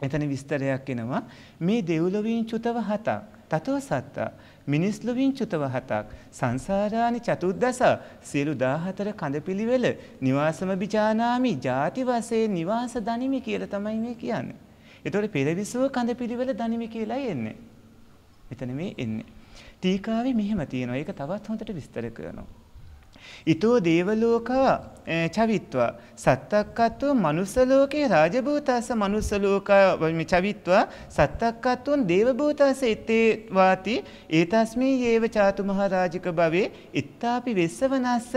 [SPEAKER 4] එතන විස්තරයක් එනවා මේ දෙව්ලොවින් චුතව හතක්. තතෝ සත්තා මිනිස් ලොවින් චුතව හතක් සංසාරානි චතුද්දස සියලු 14 කඳපිලිවෙල නිවාසම විචානාමි ಜಾති වශයෙන් නිවාස දනිමි කියලා තමයි මේ කියන්නේ. ඒතකොට පෙරවිසුව කඳපිලිවෙල දනිමි කියලායි එන්නේ. එතන මේ එන්නේ. ටීකාවේ මෙහෙම තියෙනවා. ඒක තවත් හොඳට විස්තර කරනවා. ඊතෝ දේවලෝකා චවිත්වා සත්තක්කත්ව මනුස්ස ලෝකේ රාජභූතස්ස මනුස්ස ලෝකා චවිත්වා සත්තක්කත්වං දේවභූතස්ස ඉත්තේ වාති ඒතස්මී යේව චාතු මහරජික භවේ ඉත්තාපි වෙස්සවනස්ස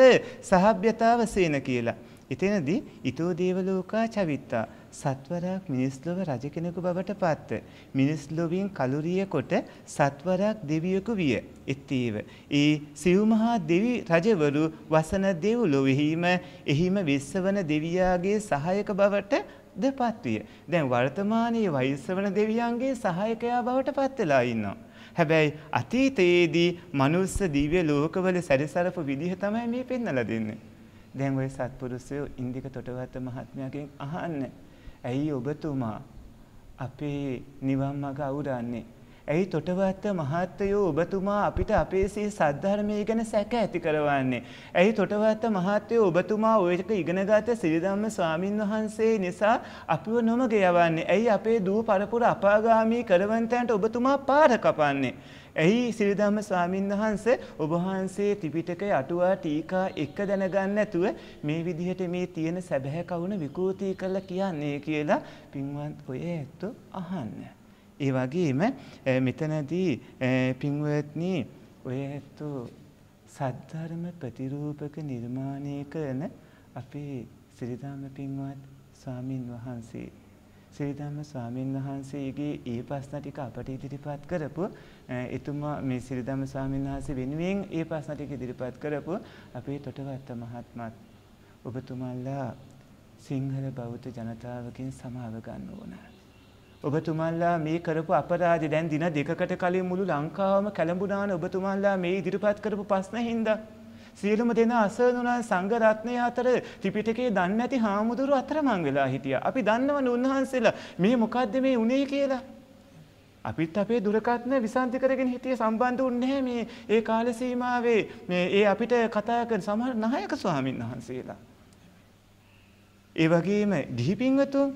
[SPEAKER 4] සහභ්‍යතාව සේන කියලා. එතනදී ඊතෝ දේවලෝකා චවිත්තා සත්වරක් මිනිස් ලොව රජ කෙනෙකු බවට පත්ව මිනිස් ලොවින් කලුරිය කොට සත්වරක් දෙවියෙකු විය. එත්තේව ඒ සිව් මහා දෙවි රජවරු වසන දෙව්ලොවෙහිම එහිම විස්සවන දෙවියාගේ සහායක බවට දපත් විය. දැන් වර්තමානයේ වෛස්සවන දෙවියන්ගේ සහායකයා බවට පත් වෙලා ඉන්නවා. හැබැයි අතීතයේදී මනුස්ස දිව්‍ය ලෝකවල සැරිසරපු විදිහ තමයි මේ පෙන්වලා දෙන්නේ. දැන් ওই සත්පුරුෂයෝ ඉන්දික තොටවත්ත මහත්මයාගෙන් අහන්නේ ඇයි ඔබතුමා අපේ නිවන් මඟ අවුරන්නේ? ඇයි තොටවත්ත මහත්තයෝ ඔබතුමා අපිට අපේ සේ සද්ධර්මයේ ගැන සැක ඇති කරවන්නේ? ඇයි තොටවත්ත මහත්තයෝ ඔබතුමා ඔයක ඉගෙනගත සිරිධම්ම ස්වාමින් වහන්සේ නිසා අපිව නොමග යවන්නේ? ඇයි අපේ දූ පරපුර අපාගාමී කරවන්තයන්ට ඔබතුමා පාර කපන්නේ? ඇයි සිරිධම්ම ස්වාමීන් වහන්සේ ඔබ වහන්සේ ත්‍රිපිටකය අටුවා ටීකා එක දැනගන්න නැතුව මේ විදිහට මේ තියෙන සැබෑ කවුන විකෘති කරලා කියන්නේ කියලා පින්වත් ඔය ඇත්තෝ අහන්න. ඒ වගේම මෙතනදී පින්වත්නි ඔය ඇත්තෝ සද්ධර්ම ප්‍රතිරූපක නිර්මාණය කරන අපේ සිරිධම්ම පින්වත් ස්වාමින් වහන්සේ සිරිධම්ම ස්වාමින් වහන්සේගේ ඒ ප්‍රශ්න ටික අපට ඉදිරිපත් කරපු එතුමා මේ සිරිධම්ම ස්වාමින් වහන්සේ වෙනුවෙන් ඒ ප්‍රශ්න ටික ඉදිරිපත් කරපු අපේ තොටවත්ත මහත්මත් ඔබතුමන්ලා සිංහල බෞද්ධ ජනතාවකින් සමාව ගන්න ඕන. ඔබතුමන්ලා මේ කරපු අපරාධය දැන් දින දෙකකට කලින් මුළු ලංකාවම කැළඹුණාන ඔබතුමන්ලා මේ ඉදිරිපත් කරපු ප්‍රශ්න හින්දා සියලුම දෙනා අසරණුනා සංඝ රත්නය අතර ත්‍රිපිටකයේ දන්නේ නැති හාමුදුරු අතරමං වෙලා හිටියා. අපි දන්නවනේ උන්වහන්සේලා මේ මොකද්ද මේ උනේ කියලා. අපිත් අපේ දුරකථන විසන්ති කරගෙන හිටිය සම්බන්ධ වුණේ මේ ඒ කාල සීමාවේ මේ ඒ අපිට කතා කරන සමහර නායක ස්වාමීන් වහන්සේලා. ඒ වගේම ගිහි පින්වතුන්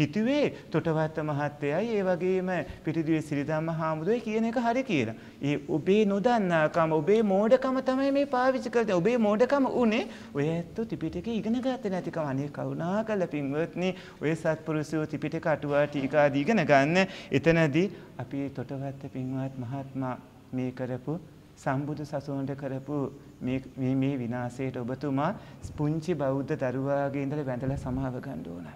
[SPEAKER 4] හිතුවේ තොටවත්ත මහත්තයයි ඒ වගේම පිටිදුවේ සිරිධම්ම හාමුදුරුවෝ කියන එක හරි කියලා. ඒ ඔබේ නොදන්නාකම ඔබේ මෝඩකම තමයි මේ පාවිච්චි කරන්නේ. ඔබේ මෝඩකම උනේ ඔය ඇත්තෝ ත්‍රිපිටකේ ඉගෙන ගත්තේ නැතිකම. අනේ කරුණාකර පින්වත්නි ඔය සත්පුරුෂයෝ ත්‍රිපිටක අටුවා ටීකා දීගෙන ගන්න. එතනදී අපි තොටවත්ත පින්වත් මහත්මයා මේ කරපු සම්බුදු සසුනට කරපු මේ මේ විනාශයට ඔබතුමා පුංචි බෞද්ධ දරුවාගේ ඉඳලා වැඳලා සමාව ගන්න ඕන.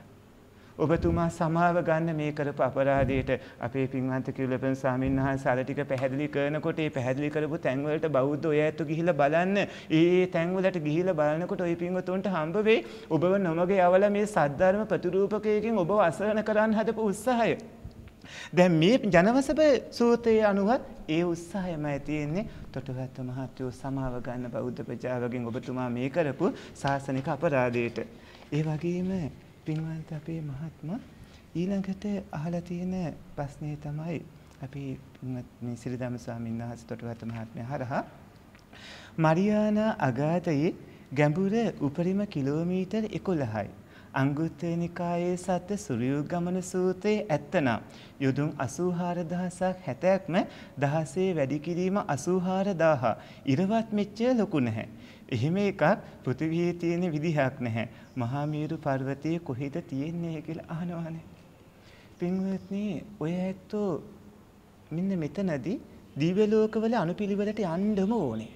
[SPEAKER 4] ඔබතුමා සමාව ගන්න මේ කරපු අපරාධයට අපේ පින්වන්ත කිරුලපන් ස්වාමීන් වහන්සේ අර ටික පැහැදිලි කරනකොට ඒ පැහැදිලි කරපු තැන්වලට බෞද්ධ ඔය ඇත්තු ගිහිල්ලා බලන්න. ඒ තැන්වලට ගිහිල්ලා බලනකොට ওই පින්වතුන්ට හම්බ වෙයි ඔබව නොමග යවලා මේ සද්ධර්ම ප්‍රතිරූපකයකින් ඔබව අසරණ කරන්න හදපු උත්සාහය. දැන් මේ ජනවසබ සූත්‍රයේ අනුවත් ඒ උත්සාහයමයි තියෙන්නේ තොටවත්ත මහත්වෝ සමාව ගන්න බෞද්ධ ප්‍රජාවගෙන් ඔබතුමා මේ කරපු ශාසනික අපරාධයට. ඒ වගේම පින්වන්ත අපේ මහත්ම ඊළඟට අහලා තියෙන ප්‍රශ්නේ තමයි අපි මේ සිරිදම ස්වාමීන් වහන්සේ තොටවත්ත මහත්මයා හරහා මරියානා අගාධයේ ගැඹුර උපරිම කිලෝමීටර් 11යි. අංගුත්තර නිකායේ සත සුරියුගමන සූත්‍රයේ ඇත්තනම් යොදුන් 84000ක් හැතැක්ම දහසේ වැඩි කිරීම 84000 ඉරවත් මෙච්චර ලොකු නැහැ. එහෙම එකක් පෘථිවියේ තියෙන විදිහක් නැහැ. මහා මේරු පර්වතයේ කොහෙද තියෙන්නේ කියලා අහනවානේ. පින්වත්නි ඔය ඇත්තෝ මෙන්න මෙතනදී දිව්‍ය ලෝකවල අනුපිළිවෙලට යන්නම ඕනේ.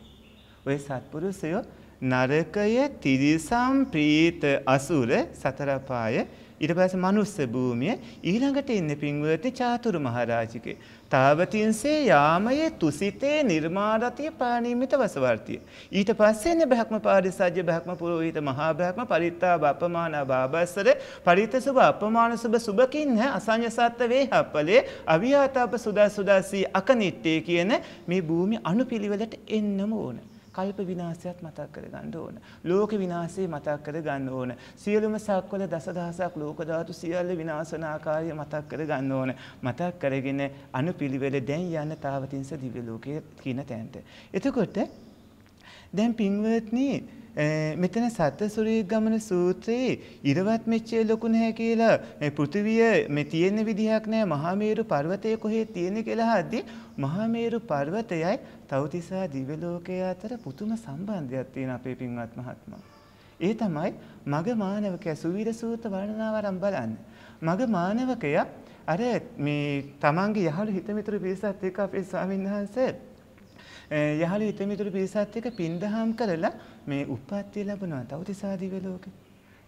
[SPEAKER 4] ඔය සත්පුරුෂයෝ නරකය තිරිසම් ප්‍රීත අසුර සතරපාය ඊට පස්සේ මනුස්ස භූමිය ඊළඟට ඉන්නේ පින්වත්නි චාතුරු මහරජිකේ. තාවතින්සේ යාමයේ තුසිතේ නිර්මාරතිය ප්‍රාණීමිත වසවර්තිය. ඊට පස්සේ ඉන්නේ බ්‍රහ්ම පාරිසජ්‍ය බ්‍රහ්ම පුරোহিত මහා බ්‍රහ්ම පරිත්තාව අපමාන බාබස්සර පරිත සුභ අපමාන සුභ සුභකින් අසඤ්ඤ සත්ත්ව වේහප්පලේ අවියාතප සුදා සුදාසී අකනිට්ටේ කියන මේ භූමි අනුපිළිවෙලට එන්නම ඕනේ. කල්ප විනාශයත් මතක් කරගන්න ඕන. ලෝක විනාශය මතක් කරගන්න ඕන. සියලුම සක්වල දසදහසක් ලෝක ධාතු සියල්ල විනාශ වන ආකාරය මතක් කරගන්න ඕන. මතක් කරගෙන අනුපිළිවෙල දැන් යන තාවතින්ස දිව්‍ය ලෝකයේ කියන තැනට. එතකොට දැන් පින්වත්නි මෙතන සත්ත්වසුරී ගමන සූත්‍රයේ ඉරවත් මෙච්චේ ලොකු නැහැ කියලා මේ පෘථිවිය මේ තියෙන විදිහක් නැහැ මහා මේරු පර්වතය කොහේ තියෙන කියලා හද්දි මහා මේරු පර්වතයයි තවතිසා දිව්‍ය ලෝකයේ අතර පුදුම සම්බන්ධයක් තියෙන අපේ පින්වත් මහත්මයා. ඒ තමයි මග මානවකයා සුවීර සූත වර්ණනාවරම් බලන්න. මග මානවකයා අර මේ තමන්ගේ යහළු හිතමිතුරු පිරිසත් එක්ක අපේ ස්වාමීන් වහන්සේ යහළු හිතමිතුරු පිරිසත් එක්ක පින්දහම් කරලා මේ උප්පත්තිය ලැබුණා තවතිසා දිව්‍ය ලෝකේ.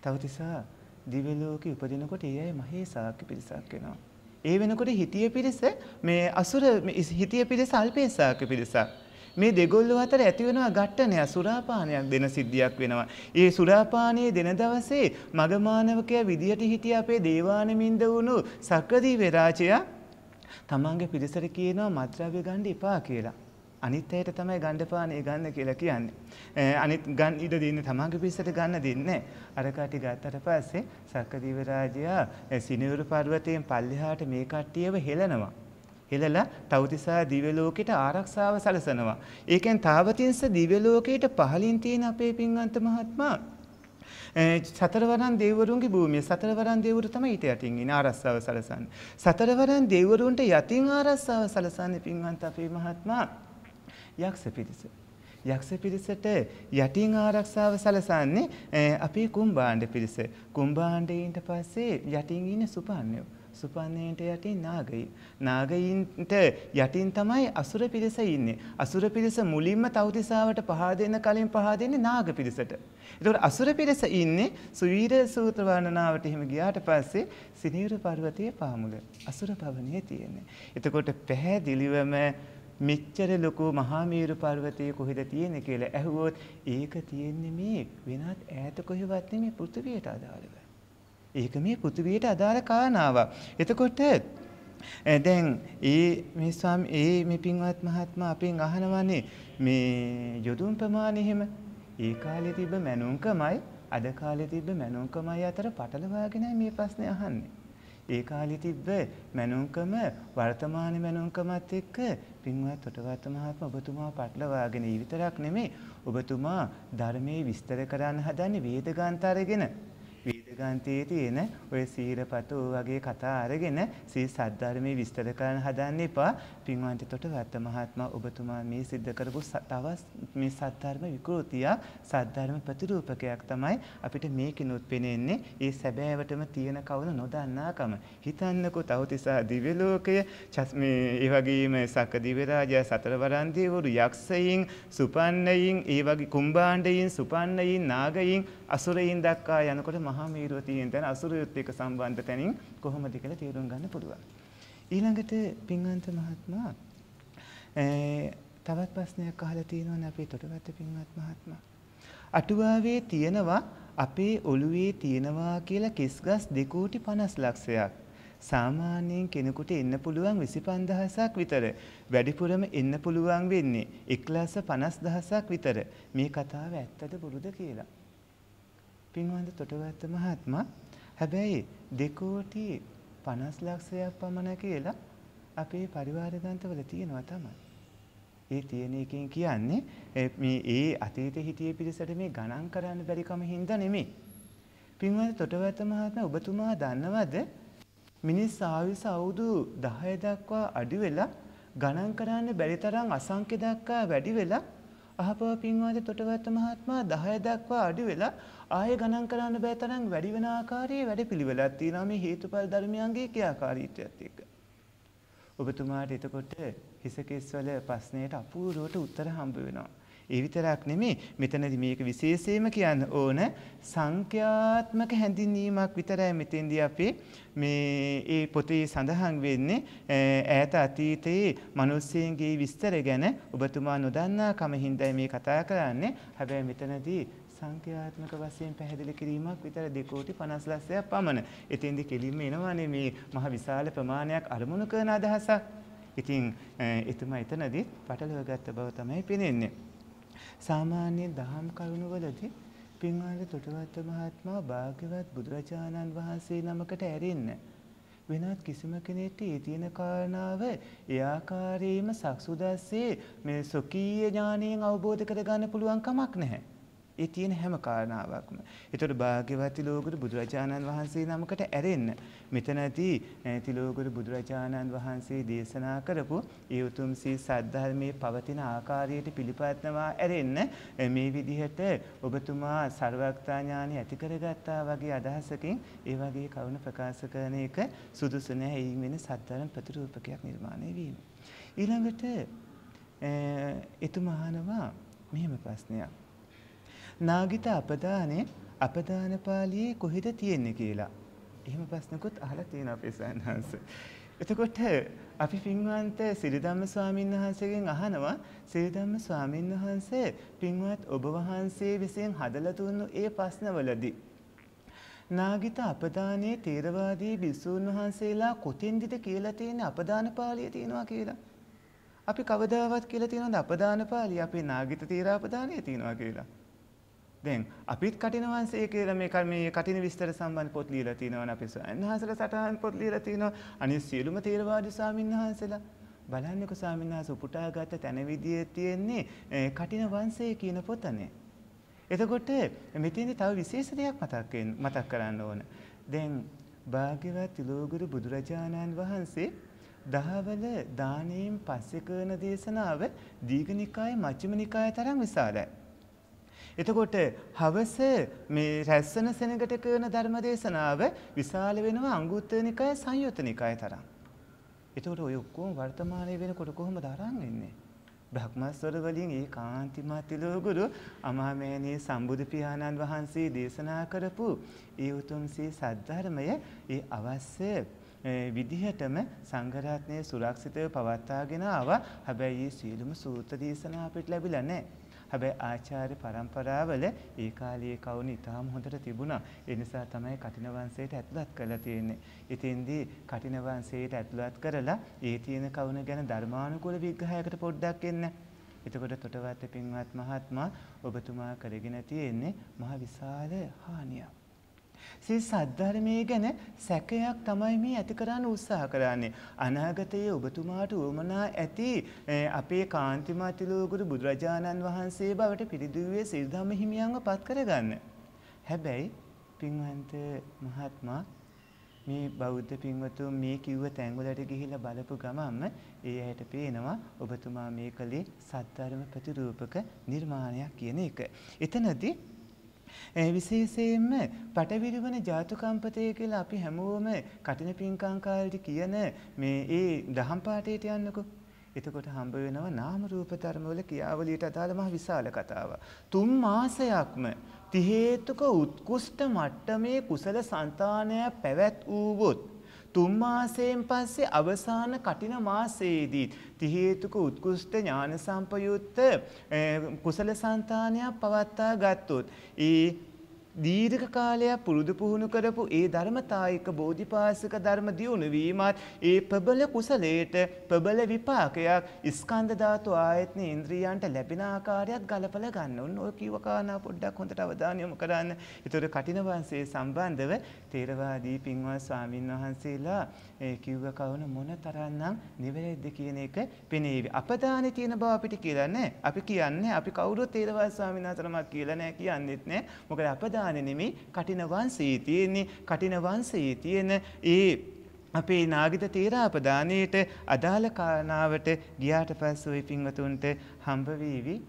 [SPEAKER 4] තවතිසා දිව්‍ය ලෝකේ උපදිනකොට ඒ අය මහේසාක්‍ය පිරිසක් වෙනවා. ඒ වෙනකොට හිතිය පිරිස මේ අසුර හිතිය පිරිස අල්පේසාක්‍ය පිරිසක්. මේ දෙගොල්ලෝ අතර ඇති වෙනවා ඝට්ටනය සුරාපානයක් දෙන සිද්ධියක් වෙනවා. ඒ සුරාපානයේ දෙන දවසේ මගමානවකයා විදියට හිටිය අපේ දේවානමින්ද වුණු සක්‍රදීව රාජයා තමන්ගේ පිරිසට කියනවා මත්ද්‍රව්‍ය ගන්න එපා කියලා. අනිත් අයට තමයි ගණ්ඩපානේ ගන්න කියලා කියන්නේ. අනිත් ගන් ඉඩ දෙන්නේ තමන්ගේ පිස්සට ගන්න දෙන්නේ අර කටි ගත්තට පස්සේ සක්කදීව රාජයා සිනවරු පර්වතයෙන් පල්ලෙහාට මේ කට්ටියව හෙලනවා. හෙලලා තවතිසා දිව්‍ය ලෝකෙට ආරක්ෂාව සැලසනවා. ඒකෙන් තාවතින්ස දිව්‍ය ලෝකයට පහලින් තියෙන අපේ පින්වන්ත මහත්මයා සතරවරන් දෙවරුන්ගේ භූමිය සතරවරන් දෙවරු තමයි ඊට යටින් ඉන්නේ ආරස්සාව සලසන්නේ. සතරවරන් දෙවරුන්ට යටින් ආරස්සාව සලසන්නේ පින්වන්ත අපේ මහත්මයා යක්ෂ පිරිස. යක්ෂ පිරිසට යටින් ආරක්ෂාව සලසන්නේ අපේ කුම්භාණ්ඩ පිරිස. කුම්භාණ්ඩයින්ට පස්සේ යටින් ඉන්න සුපන්නයෝ. සුපන්නේන්ට යටින් නාගයි. නාගයින්ට යටින් තමයි අසුර පිරිස ඉන්නේ. අසුර පිරිස මුලින්ම තවතිසාවට පහා දෙන්න කලින් පහා දෙන්නේ නාග පිරිසට. එතකොට අසුර පිරිස ඉන්නේ සුවීර සූත්‍ර වර්ණනාවට එහෙම ගියාට පස්සේ සිනීරු පර්වතයේ පාමුල අසුර පවනේ තියෙන්නේ. එතකොට පැහැදිලිවම මෙච්චර ලොකු මහා මේරු පර්වතයේ කොහෙද තියෙන්නේ කියලා ඇහුවොත් ඒක තියෙන්නේ මේ වෙනත් ඈත කොහෙවත් නෙමෙයි පෘථිවියට අදාළව. ඒක මේ පෘථිවියට අදාළ කාරණාවක්. එතකොට දැන් ඒ මේ ස්වාමී ඒ මේ පින්වත් මහත්මයා අපෙන් අහනවනේ මේ යොදුන් ප්‍රමාණය එහෙම ඒ කාලේ තිබ්බ මැනුම්කමයි අද කාලේ තිබ්බ මැනුම්කමයි අතර පටලවාගෙනයි මේ ප්‍රශ්නේ අහන්නේ. ඒ කාලේ තිබ්බ මැනුම්කම වර්තමාන මැනුම්කමත් එක්ක පින්වත් ඔටවත්ත මහත්ම ඔබතුමා පටලවාගෙන විතරක් නෙමෙයි ඔබතුමා ධර්මයේ විස්තර කරන්න හදන්නේ වේද ගාන්තරගෙන වේදගාන්තයේ තියෙන ඔය සීරපත වගේ කතා අරගෙන සී සද්ධර්මයේ විස්තර කරන්න හදන්න එපා. පින්වන්ත තොටවත්ත මහත්මයා ඔබතුමා මේ සිද්ධ කරපු තවස් මේ සද්ධර්ම විකෘතිය සද්ධර්ම ප්‍රතිරූපකයක් තමයි අපිට මේකිනුත් පෙනෙන්නේ. ඒ සැබෑවටම තියෙන කවුරු නොදන්නාකම. හිතන්නකෝ තවතිසා දිව්‍ය ලෝකය මේ ඒ වගේම සක්ක දිව්‍ය රාජයා සතර වරන්තිවරු යක්ෂයින් සුපන්නයින් ඒ වගේ කුම්භාණ්ඩයින් සුපන්නයින් නාගයින් අසුරයින් දක්වා යනකොට මහා මේරුව තියෙන තැන අසුරයොත් එක්ක සම්බන්ධ තැනින් කොහොමද කියලා තේරුම් ගන්න පුළුවන්. ඊළඟට පින්වන්ත මහත්මයා තවත් ප්‍රශ්නයක් අහලා තියෙනවනේ අපේ තොටගත්ත පින්වත් මහත්මයා. අටුවාවේ තියෙනවා අපේ ඔළුවේ තියෙනවා කියලා කෙස්ගස් 2 කෝටි 50 ලක්ෂයක්. සාමාන්‍යයෙන් කෙනෙකුට එන්න පුළුවන් 25000ක් විතර. වැඩිපුරම එන්න පුළුවන් වෙන්නේ 150000ක් විතර. මේ කතාව ඇත්තද බොරුද කියලා. පින්වන්ත තොටවත්ත මහත්මයා හැබැයි දෙකෝටි 50 ලක්ෂයක් පමණ කියලා අපේ පරිවාර ග්‍රන්ථවල තියෙනවා තමයි. ඒ තියෙන එකෙන් කියන්නේ මේ ඒ අතීතේ හිටියේ පිරිසට මේ ගණන් කරන්න බැරි කම හින්දා නෙමෙයි. පින්වන්ත තොටවත්ත මහත්මයා ඔබතුමා දන්නවද මිනිස් ආයුෂ අවුරුදු 10 දක්වා අඩු වෙලා ගණන් කරන්න බැරි තරම් අසංඛ්‍ය දක්වා වැඩි වෙලා අහපව පින්වාද තොටවත්ත මහත්මයා 10 දක්වා අඩු වෙලා ආයෙ ගණන් කරන්න බෑ තරම් වැඩි වෙන ආකාරයේ වැඩ පිළිවෙලක් තියෙනවා මේ හේතුඵල ධර්මයන්ගේ ක්‍රියාකාරීත්වයත් එක්ක. ඔබතුමාට එතකොට හිසකෙස්වල ප්‍රශ්නයට අපූර්වට උත්තර හම්බ වෙනවා. ඒ විතරක් නෙමෙයි මෙතනදි මේක විශේෂයෙන්ම කියන්න ඕන සංඛ්‍යාත්මක හැඳින්වීමක් විතරයි මෙතෙන්දී අපි මේ ඒ පොතේ සඳහන් වෙන්නේ ඈත අතීතයේ මිනිස්සුන්ගේ විස්තර ගැන ඔබතුමා නොදන්නා කම හින්දායි මේ කතා කරන්නේ. හැබැයි මෙතනදී සංඛ්‍යාත්මක වශයෙන් පැහැදිලි කිරීමක් විතර 2 කෝටි 50 ලක්ෂයක් පමණ. එතෙන්දී කෙලින්ම එනවානේ මේ මහ විශාල ප්‍රමාණයක් අරමුණු කරන අදහසක්. ඉතින් එතුමා එතනදී පටලව ගත්ත බව තමයි පෙනෙන්නේ. සාමාන්‍ය දහම් කරුණවලදී පින්වන්ත තොටවත්ත මහත්මයා භාග්‍යවත් බුදුරජාණන් වහන්සේ නමකට ඇරෙන්න වෙනත් කිසිම කෙනෙක්ට ඒ තියෙන කාරණාව ඒ ආකාරයෙන්ම සක්සුදස්සේ මේ සොකීය ඥාණයෙන් අවබෝධ කරගන්න පුළුවන් කමක් නැහැ. ඒ තියෙන හැම කාරණාවක්ම. ඒතකොට භාග්‍යවත් තිලෝගුරු බුදුරජාණන් වහන්සේ නමකට ඇරෙන්න. මෙතනදී තිලෝගුරු බුදුරජාණන් වහන්සේ දේශනා කරපු ඒ උතුම් සී සද්ධර්මයේ පවතින ආකාරයට පිළිපැත්නවා ඇරෙන්න මේ විදිහට ඔබතුමා ਸਰවඥා ඥානෙ ඇති කරගත්තා වගේ අදහසකින් ඒ වගේ කරුණ ප්‍රකාශ කරන එක සුදුසු නැහැ. ඊයින් වෙන සද්ධර්ම ප්‍රතිරූපකයක් නිර්මාණය වීම. ඊළඟට එතුමා අහනවා මෙහෙම ප්‍රශ්නයක්. නාගිත අපදානේ අපදාන පාළියේ කොහෙද තියෙන්නේ කියලා. එහෙම ප්‍රශ්නකුත් අහලා තියෙනවා අපේ සයන්හන්ස. එතකොට අපි පින්වන්ත සිරිධම්ම ස්වාමීන් වහන්සේගෙන් අහනවා සිරිධම්ම ස්වාමීන් වහන්සේ පින්වත් ඔබ වහන්සේ විසින් හදලා දුන්නු ඒ ප්‍රශ්නවලදී නාගිත අපදානයේ තේරවාදී භික්ෂූන් වහන්සේලා කොතෙන්දිද කියලා තියෙන අපදාන පාළිය තියෙනවා කියලා. අපි කවදාවත් කියලා තියෙනවද අපදාන පාළිය අපේ නාගිත තේරාපදානයේ තියෙනවා කියලා. දැන් අපිත් කටින වංශය කියලා මේ මේ කටින විස්තර සම්බන්ධ පොත් ලියලා තියෙනවනේ අපි සයන්හසල සටහන් පොත් ලියලා තියෙනවා අනිත් සියලුම තේරවාදී ස්වාමින්වහන්සේලා බලන්නකො ස්වාමින්වහන්සේ උපුටාගත්ත තැන විදියේ තියෙන්නේ කටින වංශය කියන පොතනේ. එතකොට මෙතෙන්දී තව විශේෂ දෙයක් මතක් මතක් කරන්න ඕන. දැන් භාග්‍යවත් තිලෝගුරු බුදුරජාණන් වහන්සේ දහවල දානයෙන් පස්සේ කරන දේශනාව දීඝනිකායේ මජ්ක්‍ධිම නිකායේ තරම් විශාලයි. එතකොට හවස මේ රැස්සන සෙනගට කරන ධර්ම දේශනාව විශාල වෙනවා අංගුත්තර නිකාය සංයුත්ත නිකාය තරම්. එතකොට ඔය ඔක්කොම වර්තමානයේ වෙනකොට කොහොමද අරන් එන්නේ? බ්‍රහ්මස්වර වලින් ඒ කාන්තිමත් ලෝගුරු අමාමෑණී සම්බුදු පියාණන් වහන්සේ දේශනා කරපු ඒ උතුම් සී සද්ධර්මය ඒ අවශ්‍ය විදිහටම සංඝරත්නයේ සුරක්ෂිතව පවත්වාගෙන ආවා. හැබැයි මේ සියලුම සූත්‍ර දේශනා අපිට ලැබිලා නැහැ. හැබැයි ආචාර්ය පරම්පරාවල ඒ කාලයේ කවුණ ඉතාම හොඳට තිබුණා. ඒ නිසා තමයි කටින වංශයට ඇතුළත් කරලා තියෙන්නේ. ඉතින්දී කටින වංශයට ඇතුළත් කරලා ඒ තියෙන කවුණ ගැන ධර්මානුකූල විග්‍රහයකට පොඩ්ඩක් එන්න. එතකොට තොටවත්ත පින්වත් මහත්මයා ඔබතුමා කරගෙන තියෙන්නේ මහ විශාල හානියක්. සිල් සද්ධර්මයේ ගැන සැකයක් තමයි මේ ඇති කරන්න උත්සාහ කරන්නේ. අනාගතයේ ඔබතුමාට උවමනා ඇති අපේ කාන්තිමත් ලෝකුරු බුදුරජාණන් වහන්සේ බවට පිරිදුවේ සිරිධම්ම හිමියන්ව පත් කරගන්න. හැබැයි පින්වන්ත මහත්මා මේ බෞද්ධ පින්වතුන් මේ කිව්ව තැන්වලට ගිහිල්ලා බලපු ගමන්ම ඒ ඇයට පේනවා ඔබතුමා මේ කලේ සද්ධර්ම ප්‍රතිරූපක නිර්මාණයක් කියන එක. එතනදී විශේෂයෙන්ම පටවිරුවන ජාතුකම්පතය කියලා අපි හැමෝම කටින පින්කංකාලට කියන මේ ඒ දහම් පාටයට යන්නකෝ. එතකොට හම්බ වෙනවා නාම රූප ධර්මවල ක්‍රියාවලියට අදාළ මහ විශාල කතාවක්. තුන් මාසයක්ම ති හේතුක උත්කෘෂ්ඨ මට්ටමේ කුසල సంతානය පැවැත් වූවොත් තුන් මාසයෙන් පස්සේ අවසාන කටින මාසයේදී ති හේතුක උත්කෘෂ්ඨ ඥාන සම්පයුත්ත කුසල సంతානයක් පවත්වා ගත්තොත් ඒ දීර්ඝ කාලයක් පුරුදු පුහුණු කරපු ඒ ධර්මතායික බෝධිපාසික ධර්ම දියුණු වීමත් ඒ ප්‍රබල කුසලයට ප්‍රබල විපාකයක් ස්කන්ධ ධාතු ආයතන ඉන්ද්‍රියයන්ට ලැබෙන ආකාරයත් ගලපලා ගන්න. උන් ඔය කිව්ව කාරණා පොඩ්ඩක් හොඳට අවධානය යොමු කරන්න. ඒතර කටින වංශයේ සම්බන්ධව තේරවාදී පින්වත් ස්වාමින් වහන්සේලා ඒ කිව්ව කවුන මොන තරම්නම් නිවැරදිද කියන එක පෙනේවි. අපදානේ තියෙන බව අපිට කියලා නැහැ. අපි කියන්නේ අපි කවුරුත් තේරවාද ස්වාමීන් වහන්සේනමක් කියලා නැහැ කියන්නෙත් නැහැ. මොකද අපදානේ නෙමෙයි කටින වංශයේ තියෙන්නේ කටින වංශයේ තියෙන ඒ අපේ නාගිත තේරාපදානයට අදාළ කාරණාවට ගියාට පස්සේ ওই පින්වතුන්ට හම්බ වේවි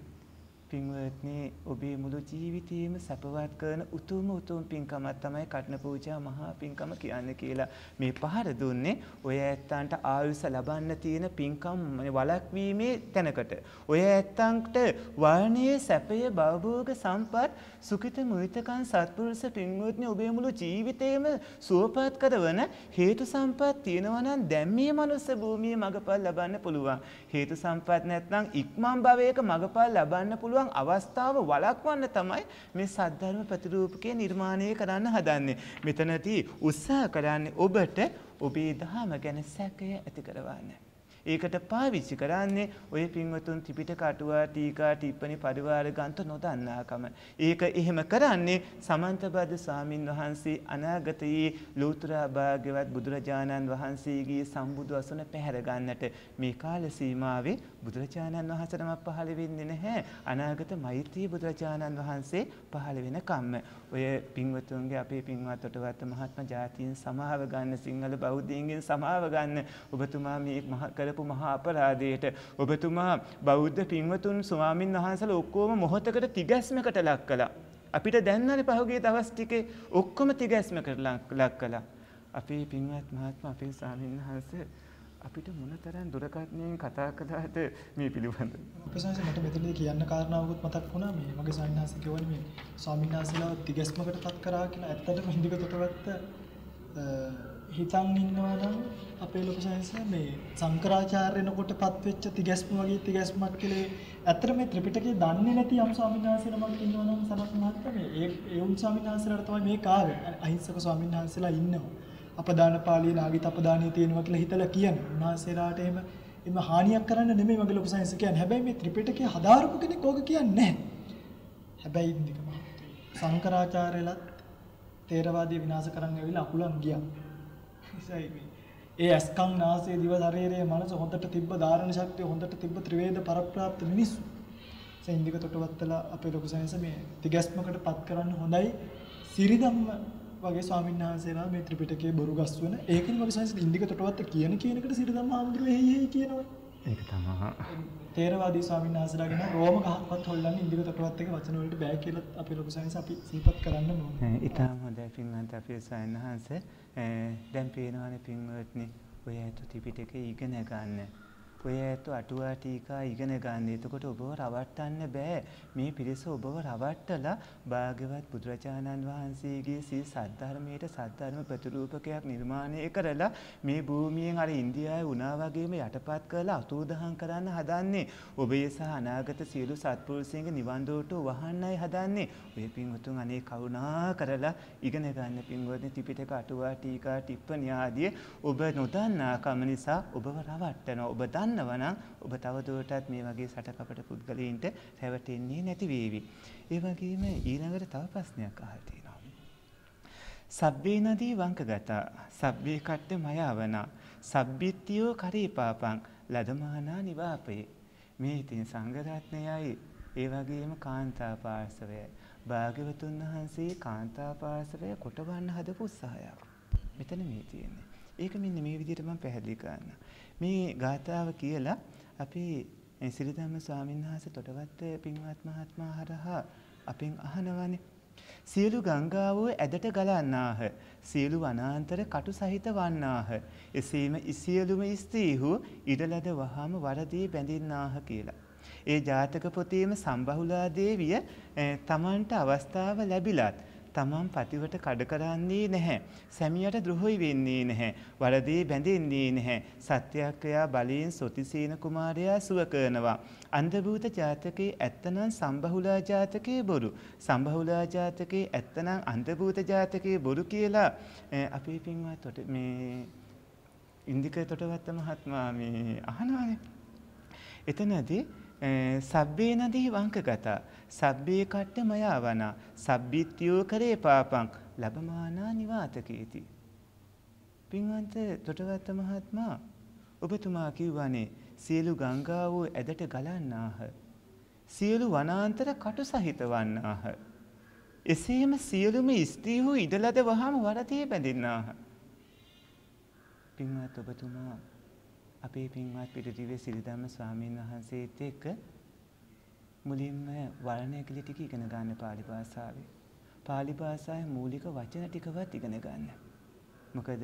[SPEAKER 4] පින්වත්නි ඔබේ මුළු ජීවිතේම සපවත් කරන උතුම් උතුම් පින්කමක් තමයි කටන පූජා මහා පින්කම කියන්නේ කියලා මේ පහර දුන්නේ. ඔය ඇත්තන්ට ආයුෂ ලබන්න තියෙන පින්කම් වළක්වීමේ තැනකට. ඔය ඇත්තන්ට වර්ණයේ සැපය භවභෝග සම්පත් සුඛිත මුහිතකන් සත්පුරුෂ පින්වත්නි ඔබේ මුළු ජීවිතේම සුවපත් කරවන හේතු සම්පත් තියෙනවා නම් දැන් මේ මනුස්ස භූමියේ මගපල් ලබන්න පුළුවන් හේතු සම්පත් නැත්නම් ඉක්මන් භවයක මගපල් ලබන්න පුළුවන් පුළුවන් අවස්ථාව වළක්වන්න තමයි මේ සද්ධර්ම ප්‍රතිරූපකේ නිර්මාණය කරන්න හදන්නේ. මෙතනදී උත්සාහ කරන්නේ ඔබට ඔබේ දහම ගැන සැකය ඇති කරවන්න. ඒකට පාවිච්චි කරන්නේ ඔය පින්වතුන් ත්‍රිපිටක අටුවා ටීකා ටිප්පණි පරිවාර ගන්ත නොදන්නාකම. ඒක එහෙම කරන්නේ සමන්තබද්ද ස්වාමින් වහන්සේ අනාගතයේ ලෝතර භාග්‍යවත් බුදුරජාණන් වහන්සේගේ සම්බුදු අසුන පැහැර ගන්නට මේ කාල සීමාවේ බුදුරජාණන් වහන්සේ නමක් පහළ වෙන්නේ නැහැ. අනාගත මෛත්‍රී බුදුරජාණන් වහන්සේ පහළ වෙන කම්ම. ඔය පින්වතුන්ගේ අපේ පින්වත්වටවත් මහත්ම ජාතීන් සමාව ගන්න සිංහල බෞද්ධයන්ගෙන් සමාව ගන්න ඔබතුමා මේ මහ කරපු මහා අපරාධයට ඔබතුමා බෞද්ධ පින්වතුන් ස්වාමින් වහන්සේලා ඔක්කොම මොහොතකට තිගැස්මකට ලක් කළා. අපිට දැන්නනේ පහුගිය දවස් ටිකේ ඔක්කොම තිගැස්මකට ලක් කළා. අපේ පින්වත් මහත්මයා අපේ ස්වාමින් වහන්සේ අපිට මොනතරම් දුරකථනයෙන් කතා කළාද මේ පිළිබඳ.
[SPEAKER 1] අපසංශ මට මෙතනදී කියන්න කාරණාවකුත් මතක් වුණා. මේ මගේ ස්වාමීන් වහන්සේ කියවනේ මේ ස්වාමීන් වහන්සේලා තිගැස්මකට පත් කරා කියලා ඇත්තටම හිඳික තොටවත්ත හිතන් ඉන්නවා නම් අපේ ලොකු සයන්ස් මේ සංකරාචාර්යනකොට පත්වෙච්ච තිගැස්ම වගේ තිගැස්මක් කියලා. ඇත්තට මේ ත්‍රිපිටකේ දන්නේ නැති යම් ස්වාමීන් වහන්සේ නමක් ඉන්නවා නම් සනත් මහත්තයා මේ ඒ ඒ උන් ස්වාමීන් වහන්සේලාට තමයි මේ කාර්ය. අහිංසක ස්වාමීන් වහන්සේලා ඉන්නවා. අපදාන පාළියේ නාගිත අපදානිය තියෙනවා කියලා හිතලා කියන්නේ. උන්වහන්සේලාට එහෙම එම හානියක් කරන්න නෙමෙයි මගේ ලොකු සයන්ස් කියන්නේ. හැබැයි මේ ත්‍රිපිටකේ හදාරපු කෙනෙක් ඕක කියන්නේ නැහැ. හැබැයි ඉන්දික මහත්තයෝ සංකරාචාර්යලත් තේරවාදී විනාශ කරන්න ඇවිල්ලා අකුලන් ගියා. නිසායි මේ. ඒ ඇස්කම් නාසය දිව ශරීරයේ මනස හොඳට තිබ්බ ධාරණ ශක්තිය හොඳට තිබ්බ ත්‍රිවේද පරප්‍රාප්ත මිනිස්සු. සෙන්දික තොටවත්තලා අපේ ලොකු සයන්ස මේ තිගැස්මකට පත් කරන්න හොඳයි. සිරිධම්ම වගේ ස්වාමීන් වහන්සේලා මේ ත්‍රිපිටකයේ බොරු ගස්වන ඒකෙන් වගේ සයන්ස ඉන්දික තොටවත්ත කියන කියනකට සිරිධම්ම ආම්දුර එහි එහි කියනවා.
[SPEAKER 4] ඒක තමා
[SPEAKER 1] තේරවාදී ස්වාමීන් වහන්සේලාගෙන රෝම ගහක්වත් හොල්ලන්න ඉන්දික තොටවත් එක වචන වලට බෑ කියලා අපේ ලොකු සයන්ස් අපි සිහිපත් කරන්න ඕනේ.
[SPEAKER 4] ඉතාම හොඳයි පින්වන්ත අපේ සයන්හන්ස දැන් පේනවනේ පින්වත්නි ඔය ඇතු ත්‍රිපිටකය ඉගෙන ගන්න. ඔය ඇතු අටුවා ටීකා ඉගෙන ගන්න. එතකොට ඔබව රවට්ටන්න බෑ. මේ පිරිස ඔබව රවට්ටලා භාග්‍යවත් බුදුරජාණන් වහන්සේගේ සී සද්ධර්මයට සද්ධර්ම ප්‍රතිරූපකයක් නිර්මාණය කරලා මේ භූමියෙන් අර ඉන්දියාවේ වුණා වගේම යටපත් කරලා අතුරුදහන් කරන්න හදන්නේ. ඔබේ සහ අනාගත සියලු සත්පුරුෂයන්ගේ නිවන් දොරට වහන්නයි හදන්නේ. ඔය පින්වතුන් අනේ කරුණා කරලා ඉගෙන ගන්න පින්වත්නි ත්‍රිපිටක අටුවා ටීකා ටිප්පණි ආදී ඔබ නොදන්නා කම නිසා ඔබව රවට්ටනවා. ඔබ දන්නවා නම් ඔබ තවදුරටත් මේ වගේ සටකපට පුද්ගලයින්ට රැවටෙන්නේ නැති වේවි. ඒ වගේම ඊළඟට තව ප්‍රශ්නයක් අහලා තියෙනවා. සබ්බේ නදී වංකගතා සබ්බේ කට්ට මයවනා සබ්බිත්තියෝ කරේපාපං ලදමානා නිවාපේ. මේ ඉතින් සංඝරත්නයයි ඒ වගේම කාන්තා පාර්ශවයයි භාග්‍යවතුන් වහන්සේ කාන්තා පාර්ශවය කොටවන්න හදපු උත්සාහයක්. මෙතන මේ තියෙන්නේ. ඒක මෙන්න මේ විදිහට මම පැහැදිලි කරන්න. මේ ගාථාව කියලා අපි සිරිධම්ම ස්වාමීන් වහන්සේ තොටවත්ත පින්වත් මහත්මයා හරහා අපෙන් අහනවනේ සියලු ගංගාවෝ ඇදට ගලන්නාහ. සියලු වනාන්තර කටු සහිත වන්නාහ. එසේම සියලුම ස්ත්‍රීහු ඉඩලද වහාම වරදී බැඳින්නාහ කියලා. ඒ ජාතක පොතේම සම්බහුලා දේවිය තමන්ට අවස්ථාව ලැබිලත් තමන් පතිවට කඩ කරන්නේ නැහැ. සැමියට ද්‍රෝහි වෙන්නේ නැහැ. වරදී බැඳෙන්නේ නැහැ. සත්‍යක්‍රියා බලයෙන් සොතිසේන කුමාරයා සුව කරනවා. අන්ධභූත ජාතකයේ ඇත්තනම් සම්බහුලා ජාතකයේ බොරු. සම්බහුලා ජාතකයේ ඇත්තනම් අන්ධභූත ජාතකයේ බොරු කියලා අපේ පින්වත් මේ ඉන්දික තොටවත්ත මහත්මයා මේ අහනවානේ. එතනදී සබ්බේ නදී වංකගත සබ්බේ කට්ට මයාවන සබ්බිත්‍යෝ කරේ පාපං ලබමානා නිවාතකේති පින්වන්ත තොටවත්ත මහත්මයා ඔබතුමා කිව්වනේ සියලු ගංගාවෝ ඇදට ගලන්නාහ. සියලු වනාන්තර කටු සහිත වන්නාහ. එසේම සියලුම ස්ත්‍රීහු ඉඩලද වහාම වරතිය බැඳින්නාහ. පින්වත් ඔබතුමා අපේ පින්වත් පිටතිවේ සිරිධම්ම ස්වාමීන් වහන්සේත් එක්ක මුලින්ම වර්ණයකලි ටික ඉගෙන ගන්න පාලි භාෂාවේ. පාලි භාෂාවේ මූලික වචන ටිකවත් ඉගෙන ගන්න. මොකද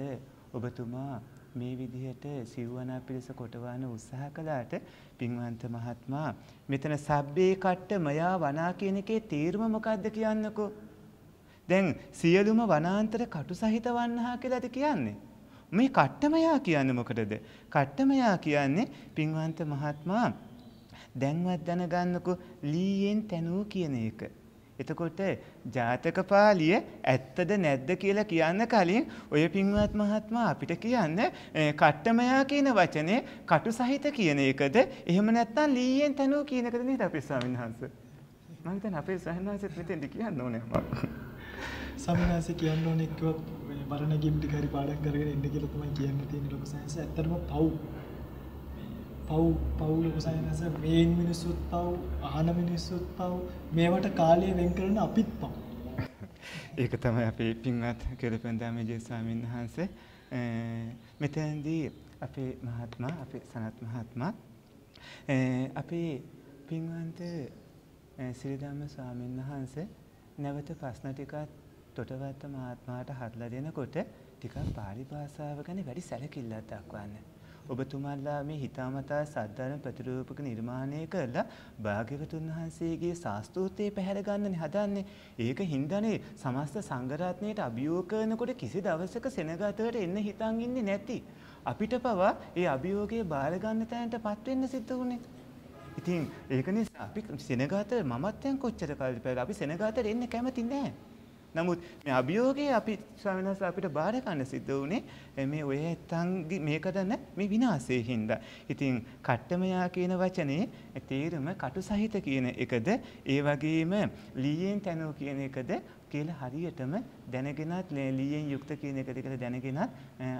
[SPEAKER 4] ඔබතුමා මේ විදිහට සිව්වනා පිරිස කොටවන උත්සාහ කළාට පින්වන්ත මහත්මයා මෙතන සබ්බේ කට්ට මයා වනා කියන එකේ තේරුම මොකද්ද කියන්නකෝ. දැන් සියලුම වනාන්තර කටු සහිත වන්නා කියලාද කියන්නේ? මේ කට්ටමයා කියන්නේ මොකටද? කට්ටමයා කියන්නේ පින්වන්ත මහත්මයා දැන්වත් දැනගන්නකො ලීයෙන් තැනූ කියන එක. එතකොට ජාතක පාළිය ඇත්තද නැද්ද කියලා කියන්න කලින් ඔය පින්වත් මහත්මයා අපිට කියන්න කට්ටමයා කියන වචනේ කටු සහිත කියන එකද එහෙම නැත්නම් ලීයෙන් තැනූ කියන එකද නේද අපේ ස්වාමීන් වහන්සේ? මම හිතන්නේ අපේ ස්වාමීන් වහන්සේත් මෙතෙන්ද කියන්න ඕනේ මම.
[SPEAKER 1] ස්වාමීන් වහන්සේ කියන්න ඕනේ කිව්වොත් මරණ ගිම්ටි කරි පාඩම් කරගෙන ඉන්න කියලා තමයි කියන්න තියෙන ලොකු සයන්ස් ඇත්තටම පව් පව් පව් ලොකු සයන්ස් මේන් මිනිස්සුත් පව් අහන මිනිස්සුත් පව් මේවට කාලය වෙන් කරන අපිත් පව් (laughs)
[SPEAKER 4] ඒක තමයි අපේ පින්වත් කෙරපෙන්දාමේ ස්වාමීන් වහන්සේ මෙතනදී අපේ මහත්මා අපේ සනත් මහත්මා අපේ පින්වන්ත සිරිධම්ම ස්වාමීන් වහන්සේ නැවත ප්‍රශ්න ටිකක් තොටවත්ත මහත්මයාට හදලා දෙනකොට ටිකක් පාලි භාෂාව ගැන වැඩි සැලකිල්ලක් දක්වන්න. ඔබතුමාලා මේ හිතාමතා සද්ධර්ම ප්‍රතිරූපක නිර්මාණය කරලා භාග්‍යවතුන් වහන්සේගේ ශාස්ත්‍රෝත්තේ පැහැර ගන්නනේ හදන්නේ. ඒක හින්දානේ සමස්ත සංඝරත්නයට අභියෝග කරනකොට කිසි දවසක සෙනගතට එන්න හිතන් ඉන්නේ නැති. අපිට පවා ඒ අභියෝගයේ බාර ගන්න තැනටපත් වෙන්න සිද්ධ වුණේ. ඉතින් ඒක නිසා අපි සෙනගත මමත් දැන් කොච්චර කාලෙ අපි සෙනගතට එන්න කැමති නැහැ. නමුත් මේ අභියෝගයේ අපි ස්වාමීන් වහන්සේ අපිට බාර ගන්න සිද්ධ වුණේ මේ ඔය ඇත්තන්ගේ මේ කරන මේ විනාශයේ හින්දා. ඉතින් කට්ටමයා කියන වචනේ තේරුම කටු සහිත කියන එකද ඒ වගේම ලීයෙන් තනෝ කියන එකද කියලා හරියටම දැනගෙනත් ලීයෙන් යුක්ත කියන එකද කියලා දැනගෙනත්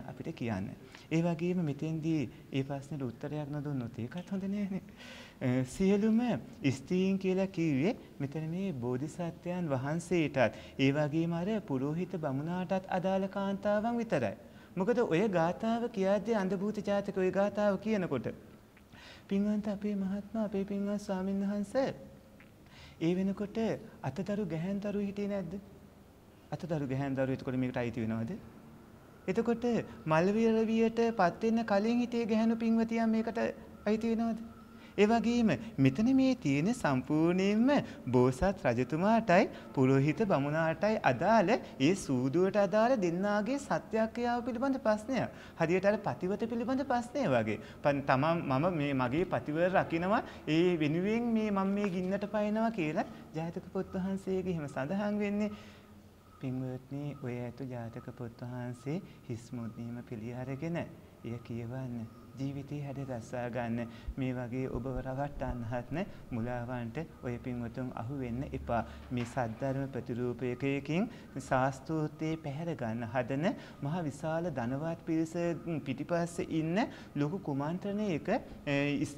[SPEAKER 4] අපිට කියන්න. ඒ වගේම මෙතෙන්දී ඒ ප්‍රශ්නෙට උත්තරයක් නොදුන්නොත් ඒකත් හොඳ නෑනේ. සියලුම ස්ත්‍රීන් කියලා කිව්වේ මෙතන මේ බෝධිසත්වයන් වහන්සේටත් ඒ වගේම අර පුරෝහිත බමුණාටත් අදාළ කාන්තාවන් විතරයි. මොකද ඔය ගාථාව කියද්දී අන්ධභූත ජාතක ඔය ගාථාව කියනකොට පින්වන්ත අපේ මහත්මයා අපේ පින්වත් ස්වාමීන් වහන්සේ ඒ වෙනකොට අතදරු ගැහැන්දරු හිටියේ නැද්ද? අතදරු ගැහැන්දරු එතකොට මේකට අයිති වෙනවද? එතකොට මල්විරවියට පත් වෙන්න කලින් හිටියේ ගැහැණු පින්වතියන් මේකට අයිති වෙනවද? ඒ වගේම මෙතන මේ තියෙන සම්පූර්ණයෙන්ම බෝසත් රජතුමාටයි පුරোহিত බමුණාටයි අදාළ ඒ සූදුවට අදාළ දෙන්නාගේ සත්‍යක්‍රියාව පිළිබඳ ප්‍රශ්නයක්. හරියට අර පතිවත පිළිබඳ ප්‍රශ්නය වගේ. තමන් මම මේ මගේ පතිවර රකින්නවා ඒ වෙනුවෙන් මේ මම මේ ගින්නට පයින්නවා කියලා ජාතක පොත් වහන්සේගේ එහෙම සඳහන් වෙන්නේ පින්වත්නි ඔය ඇතු ජාතක පොත් වහන්සේ හිස් මුද්දීම පිළි අරගෙන එය කියවන්න ජීවිතේ හැඩ ගස්සා ගන්න. මේ වගේ ඔබව රවට්ටන්නහත් නැ මුලාවන්ට ඔය පින්වතුන් අහු වෙන්න එපා. මේ සද්ධර්ම ප්‍රතිරූපයකයකින් ශාස්ත්‍රෝත්තේ පැහැර ගන්න හදන මහ විශාල ධනවත් පිරිස පිටිපස්සේ ඉන්න ලොකු කුමන්ත්‍රණයක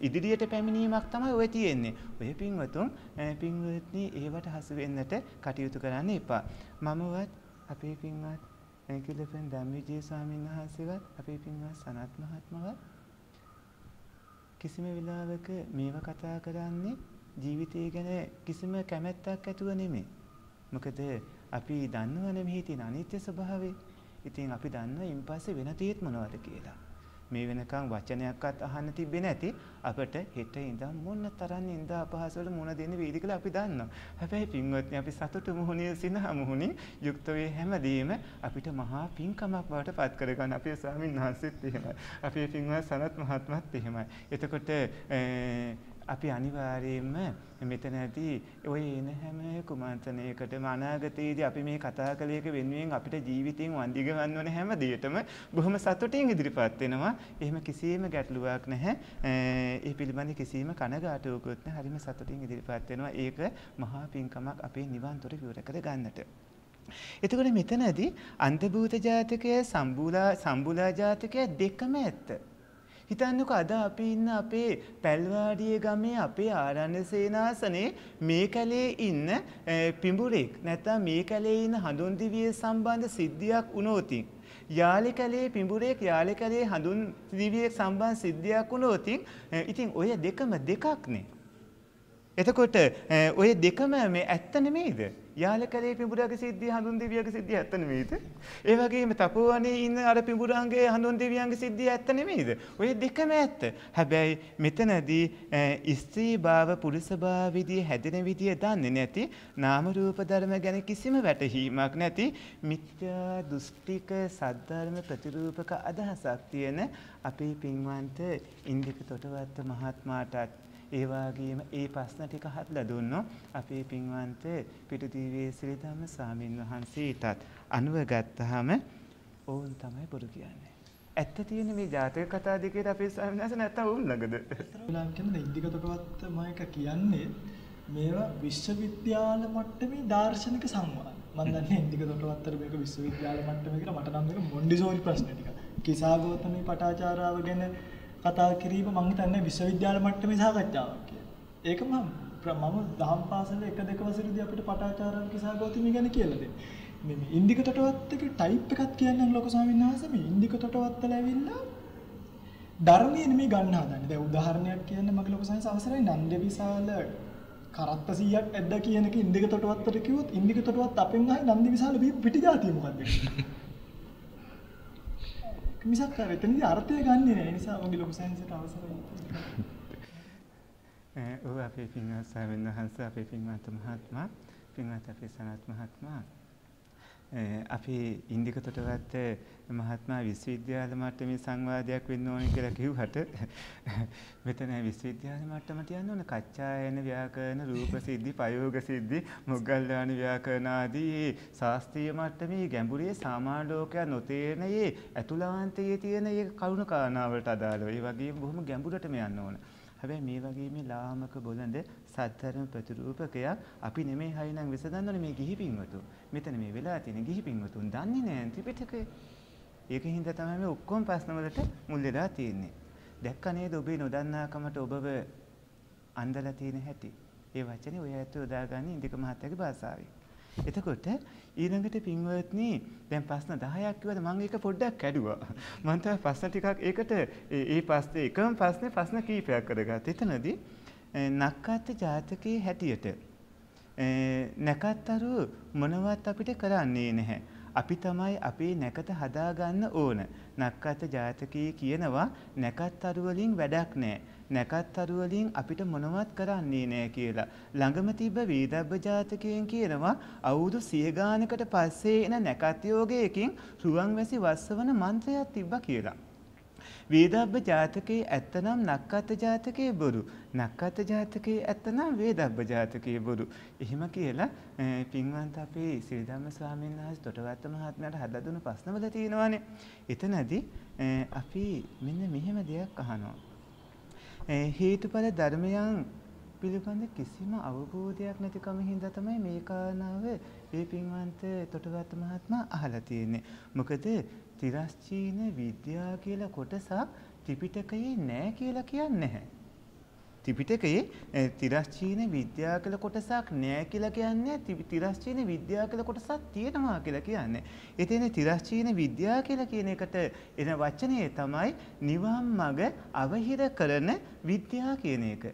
[SPEAKER 4] ඉදිරියට පැමිණීමක් තමයි ඔය තියෙන්නේ. ඔය පින්වතුන් පින්වත්නි ඒවට හසු වෙන්නට කටයුතු කරන්න එපා. මමවත් අපේ පින්වත් කිලපෙන් ධම්විජය ස්වාමීන් වහන්සේවත් අපේ පින්වත් සනත් මහත්මවත් කිසිම වෙලාවක මේව කතා කරන්නේ ජීවිතය ගැන කිසිම කැමැත්තක් ඇතුව නෙමෙයි. මොකද අපි දන්නවනේ මෙහි තියෙන අනිත්‍ය ස්වභාවය. ඉතින් අපි දන්නවා ඉන් පස්සේ වෙන තියෙත් මොනවද කියලා. මේ වෙනකන් වචනයක්වත් අහන්න තිබ්බේ නැති අපිට හෙට ඉඳන් මොන තරම් නින්ද අපහාස වල මුණ දෙන්න වේද කියලා අපි දන්නවා. හැබැයි පින්වත්නි අපි සතුටු මුහුණේ සිනහ මුහුණින් යුක්ත වේ හැමදේම අපිට මහා පින්කමක් බවට පත් කරගන්න අපේ ස්වාමීන් වහන්සේත් එහෙමයි. අපේ පින්වත් සනත් මහත්මත් එහෙමයි. එතකොට අපි අනිවාර්යයෙන්ම මෙතනදී ඔය එන හැම කුමන්ත්‍රණයකටම අනාගතයේදී අපි මේ කතා කළේක වෙනුවෙන් අපිට ජීවිතයෙන් වන්දි ගන්න ඕන හැම දෙයකටම බොහොම සතුටින් ඉදිරිපත් වෙනවා. එහෙම කිසිම ගැටලුවක් නැහැ. ඒ පිළිබඳ කිසිම කනගාටුවකුත් නැහැ. හරිම සතුටින් ඉදිරිපත් වෙනවා. ඒක මහා පින්කමක් අපේ නිවන් තොර විවර කර ගන්නට. එතකොට මෙතනදී අන්තභූත ජාතකය සම්බුලා සම්බුලා ජාතකය දෙකම ඇත්ත. හිතන්නකො අද අපි ඉන්න අපේ පැල්වාඩිය ගමේ අපේ ආරණ්‍ය සේනාසනේ මේ කැලේ ඉන්න පිඹුරෙක් නැත්නම් මේ කැලේ ඉන්න හඳුන් දිවිය සම්බන්ධ සිද්ධියක් වුණොතින් යාලි කැලේ පිඹුරෙක් යාලි කැලේ හඳුන් දිවිය සම්බන්ධ සිද්ධියක් වුණොතින් ඉතින් ඔය දෙකම දෙකක්නේ එතකොට ඔය දෙකම මේ ඇත්ත නෙමෙයිද? යාලකලේ පිඹුරගේ සිද්ධිය හඳුන් දෙවියගේ සිද්ධිය ඇත්ත නෙමෙයිද? ඒ වගේම තපෝවනේ ඉන්න අර පිඹුරංගේ හඳුන් දෙවියන්ගේ සිද්ධිය ඇත්ත නෙමෙයිද? ඔය දෙකම ඇත්ත. හැබැයි මෙතනදී ස්ත්‍රී භාව පුරුෂ භාව විදිය හැදෙන විදිය දන්නේ නැති නාම රූප ධර්ම ගැන කිසිම වැටහීමක් නැති මිත්‍යා දෘෂ්ටික සද්ධර්ම ප්‍රතිරූපක අදහසක් තියෙන අපේ පින්වන්ත ඉන්දික තොටවත්ත මහත්මයාටත් ඒ වගේම ඒ ප්‍රශ්න ටික හදලා දුන්නෝ අපේ පින්වන්ත පිටුදීවේ ශ්‍රීධම්ම ස්වාමින් වහන්සේටත් අනුව ගත්තාම ඕන් තමයි බොරු කියන්නේ. ඇත්ත තියෙන මේ ජාතක කතා දෙකේට අපේ ස්වාමීන් වහන්සේ නැත්තම් වුන් ළඟද?
[SPEAKER 1] වෙලාම් කියන්නේ ඉන්දිකතකවත් මම කියන්නේ මේවා විශ්වවිද්‍යාල මට්ටමේ දාර්ශනික සංවාද. මම දන්නේ ඉන්දිකතකවත්තර මේක විශ්වවිද්‍යාල මට්ටමේ කියලා මට නම් මේක මොන්ඩිසෝරි ප්‍රශ්න ටික. කිසాగෞතමී පටාචාරාව ගැන කතා කිරීම මම හිතන්නේ විශ්වවිද්‍යාල මට්ටමේ සාකච්ඡාවක් කියලා. ඒක මම මම දහම් පාසල එක දෙක වසරේදී අපිට පටාචාරාව කිසాగෞතමී ගැන කියලා දෙන්නේ. මේ ඉන්දික තොටවත්ත එක ටයිප් එකක් කියන්නම් ලොකු ස්වාමීන් වහන්සේ මේ ඉන්දික තොටවත්තල ඇවිල්ලා ධර්මයේ නෙමෙයි ගන්න හදන්නේ. දැන් උදාහරණයක් කියන්න මගේ ලොකු සංස අවසරයි නන්ද විශාල කරත්ත 100ක් ඇද්ද කියන එක ඉන්දික තොටවත්තට කිව්වොත් ඉන්දික තොටවත්ත අපෙන් ආයි නන්ද විශාල පිටි જાතිය මොකද්ද? මිසක් අර එතනදී අර්ථය ගන්නෙ නෑ. ඒ නිසා මගේ ලොකු සංසයට අවසරයි. (laughs)
[SPEAKER 4] ඔව් අපේ පින්වත් ස්වාමීන් වහන්සේ අපේ පින්වත් මහත්මයා පින්වත් අපේ සනත් මහත්මයා අපි ඉන්දික තොටවත්ත මහත්මයා විශ්වවිද්‍යාල මට්ටමේ සංවාදයක් වෙන්න ඕනේ කියලා කිව්වට (laughs) මෙතන විශ්වවිද්‍යාල මට්ටමට යන්න ඕන කච්චායන ව්‍යාකරණ රූප සිද්ධි ප්‍රයෝග සිද්ධි මොග්ගල්ලාන ව්‍යාකරණ ආදී ශාස්ත්‍රීය මට්ටමේ ගැඹුරේ සාමාන්‍ය ලෝකයා නොතේරෙන ඒ ඇතුළාන්තයේ තියෙන ඒ කරුණ කාරණාවලට අදාළව ඒ වගේම බොහොම ගැඹුරටම යන්න ඕන. හැබැයි මේ වගේ මේ ලාමක බොළඳ සත්‍යධර්ම ප්‍රතිරූපකයක් අපි නෙමෙයි හයිනම් විසඳන්නනේ මේ ගිහි පින්වතුන්. මෙතන මේ වෙලා තියෙන ගිහි පින්වතුන් දන්නේ නැහැ ත්‍රිපිටකය. ඒකින් හින්දා තමයි මේ ඔක්කොම ප්‍රශ්නවලට මුල් වෙලා තියෙන්නේ. දැක්ක නේද ඔබේ නොදන්නාකමට ඔබව අන්දලා තියෙන හැටි. ඒ වචනේ ඔය ඇත්ත යොදාගන්නේ ඉන්දික මහත්තයාගේ භාෂාවෙන්. එතකොට ඊළඟට පින්වත්නි දැන් ප්‍රශ්න 10ක් කිව්වද මම ඒක පොඩ්ඩක් කැඩුවා. මම තමයි ප්‍රශ්න ටිකක් ඒකට ඒ ප්‍රශ්නේ එකම ප්‍රශ්නේ ප්‍රශ්න කීපයක් කරගත්තා. එතනදී නක්කත් ජාතකයේ හැටියට නැකත්තරු මොනවත් අපිට කරන්නේ නැහැ. අපි තමයි අපේ නැකත හදාගන්න ඕන. නක්කත් ජාතකයේ කියනවා නැකත්තරු වලින් වැඩක් නැහැ. නැකත්තරු වලින් අපිට මොනවත් කරන්නේ නැහැ කියලා. ළඟම තිබ්බ වේදබ්බ ජාතකයෙන් කියනවා අවුරුදු 100 ගානකට පස්සේ එන නැකත් යෝගයකින් රුවන්වැසි වස්සවන මන්ත්‍රයක් තිබ්බා කියලා. වේදබ්බ ජාතකයේ ඇත්තනම් නක්කත් ජාතකයේ බොරු. නක්කත් ජාතකයේ ඇත්තනම් වේදබ්බ ජාතකයේ බොරු. එහෙම කියලා පින්වන්ත අපේ සිරිධම්ම ස්වාමීන් වහන්සේ තොටවත්ත මහත්මයාට හදලා දුන්න ප්‍රශ්නවල තියෙනවානේ. එතනදී අපි මෙන්න මෙහෙම දෙයක් අහනවා. හේතුඵල ධර්මයන් පිළිබඳ කිසිම අවබෝධයක් නැතිකම හින්දා තමයි මේ කාරණාව මේ පින්වන්ත තොටවත්ත මහත්මයා අහලා තියෙන්නේ. මොකද තිරස්චීන විද්‍යාව කියලා කොටසක් ත්‍රිපිටකයේ නැහැ කියලා කියන්නේ නැහැ. ත්‍රිපිටකයේ තිරස්චීන විද්‍යාව කියලා කොටසක් නැහැ කියලා කියන්නේ තිරස්චීන විද්‍යාව කියලා කොටසක් තියෙනවා කියලා කියන්නේ. එතන තිරස්චීන විද්‍යාව කියලා කියන එකට එන වචනේ තමයි නිවන් මඟ අවහිර කරන විද්‍යාව කියන එක.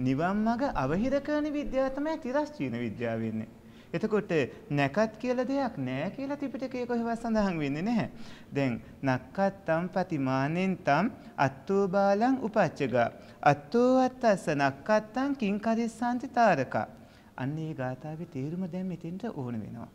[SPEAKER 4] නිවන් මඟ අවහිර කරන විද්‍යාව තමයි තිරස්චීන විද්‍යාව වෙන්නේ. එතකොට නැකත් කියලා දෙයක් නැහැ කියලා ත්‍රිපිටකයේ කොහෙවත් සඳහන් වෙන්නේ නැහැ. දැන් නක්කත්තම් පතිමානෙන් තම් අත්තෝ බාලං උපච්චගා අත්තෝ අත්තස්ස නක්කත්තං කිං කරිස්සාන්ති තාරකා. අන්න ඒ ගාථාවේ තේරුම දැන් මෙතෙන්ට ඕන වෙනවා.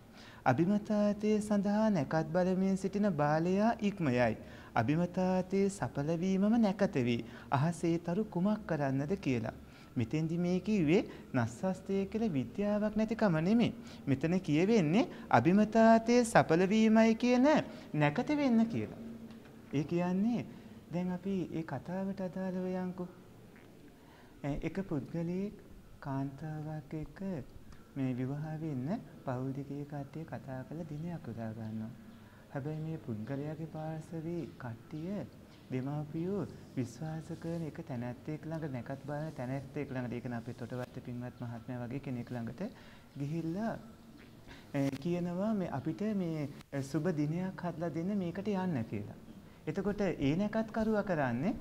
[SPEAKER 4] අභිමතාතේ සඳහා නැකත් බලමින් සිටින බාලයා ඉක්මයයි. අභිමතාතේ සඵල වීමම නැකත වී අහසේ තරු කුමක් කරන්නද කියලා. මෙතෙන්දි මේ කිව්වේ නස්සස්තය කියලා විද්‍යාවක් නැතිකම නෙමෙයි. මෙතන කියවෙන්නේ අභිමතාතේ සඵල වීමයි කියන නැකත වෙන්න කියලා. ඒ කියන්නේ දැන් අපි ඒ කතාවට අදාළව යන්කෝ. එක පුද්ගලයෙක් කාන්තාවක් එක්ක මේ විවාහ වෙන්න පෞල් දෙකේ කට්ටිය කතා කරලා දිනයක් උදා ගන්නවා. හැබැයි මේ පුද්ගලයාගේ පාර්ශවයේ කට්ටිය දෙමාපියෝ විශ්වාස කරන එක තැනැත්තෙක් ළඟ නැකත් බලන තැනැත්තෙක් ළඟට ඒක අපේ තොටවත්ත පින්වත් මහත්මයා වගේ කෙනෙක් ළඟට ගිහිල්ලා කියනවා මේ අපිට මේ සුබ දිනයක් හදලා දෙන්න මේකට යන්න කියලා. එතකොට ඒ නැකත් කරුවා කරන්නේ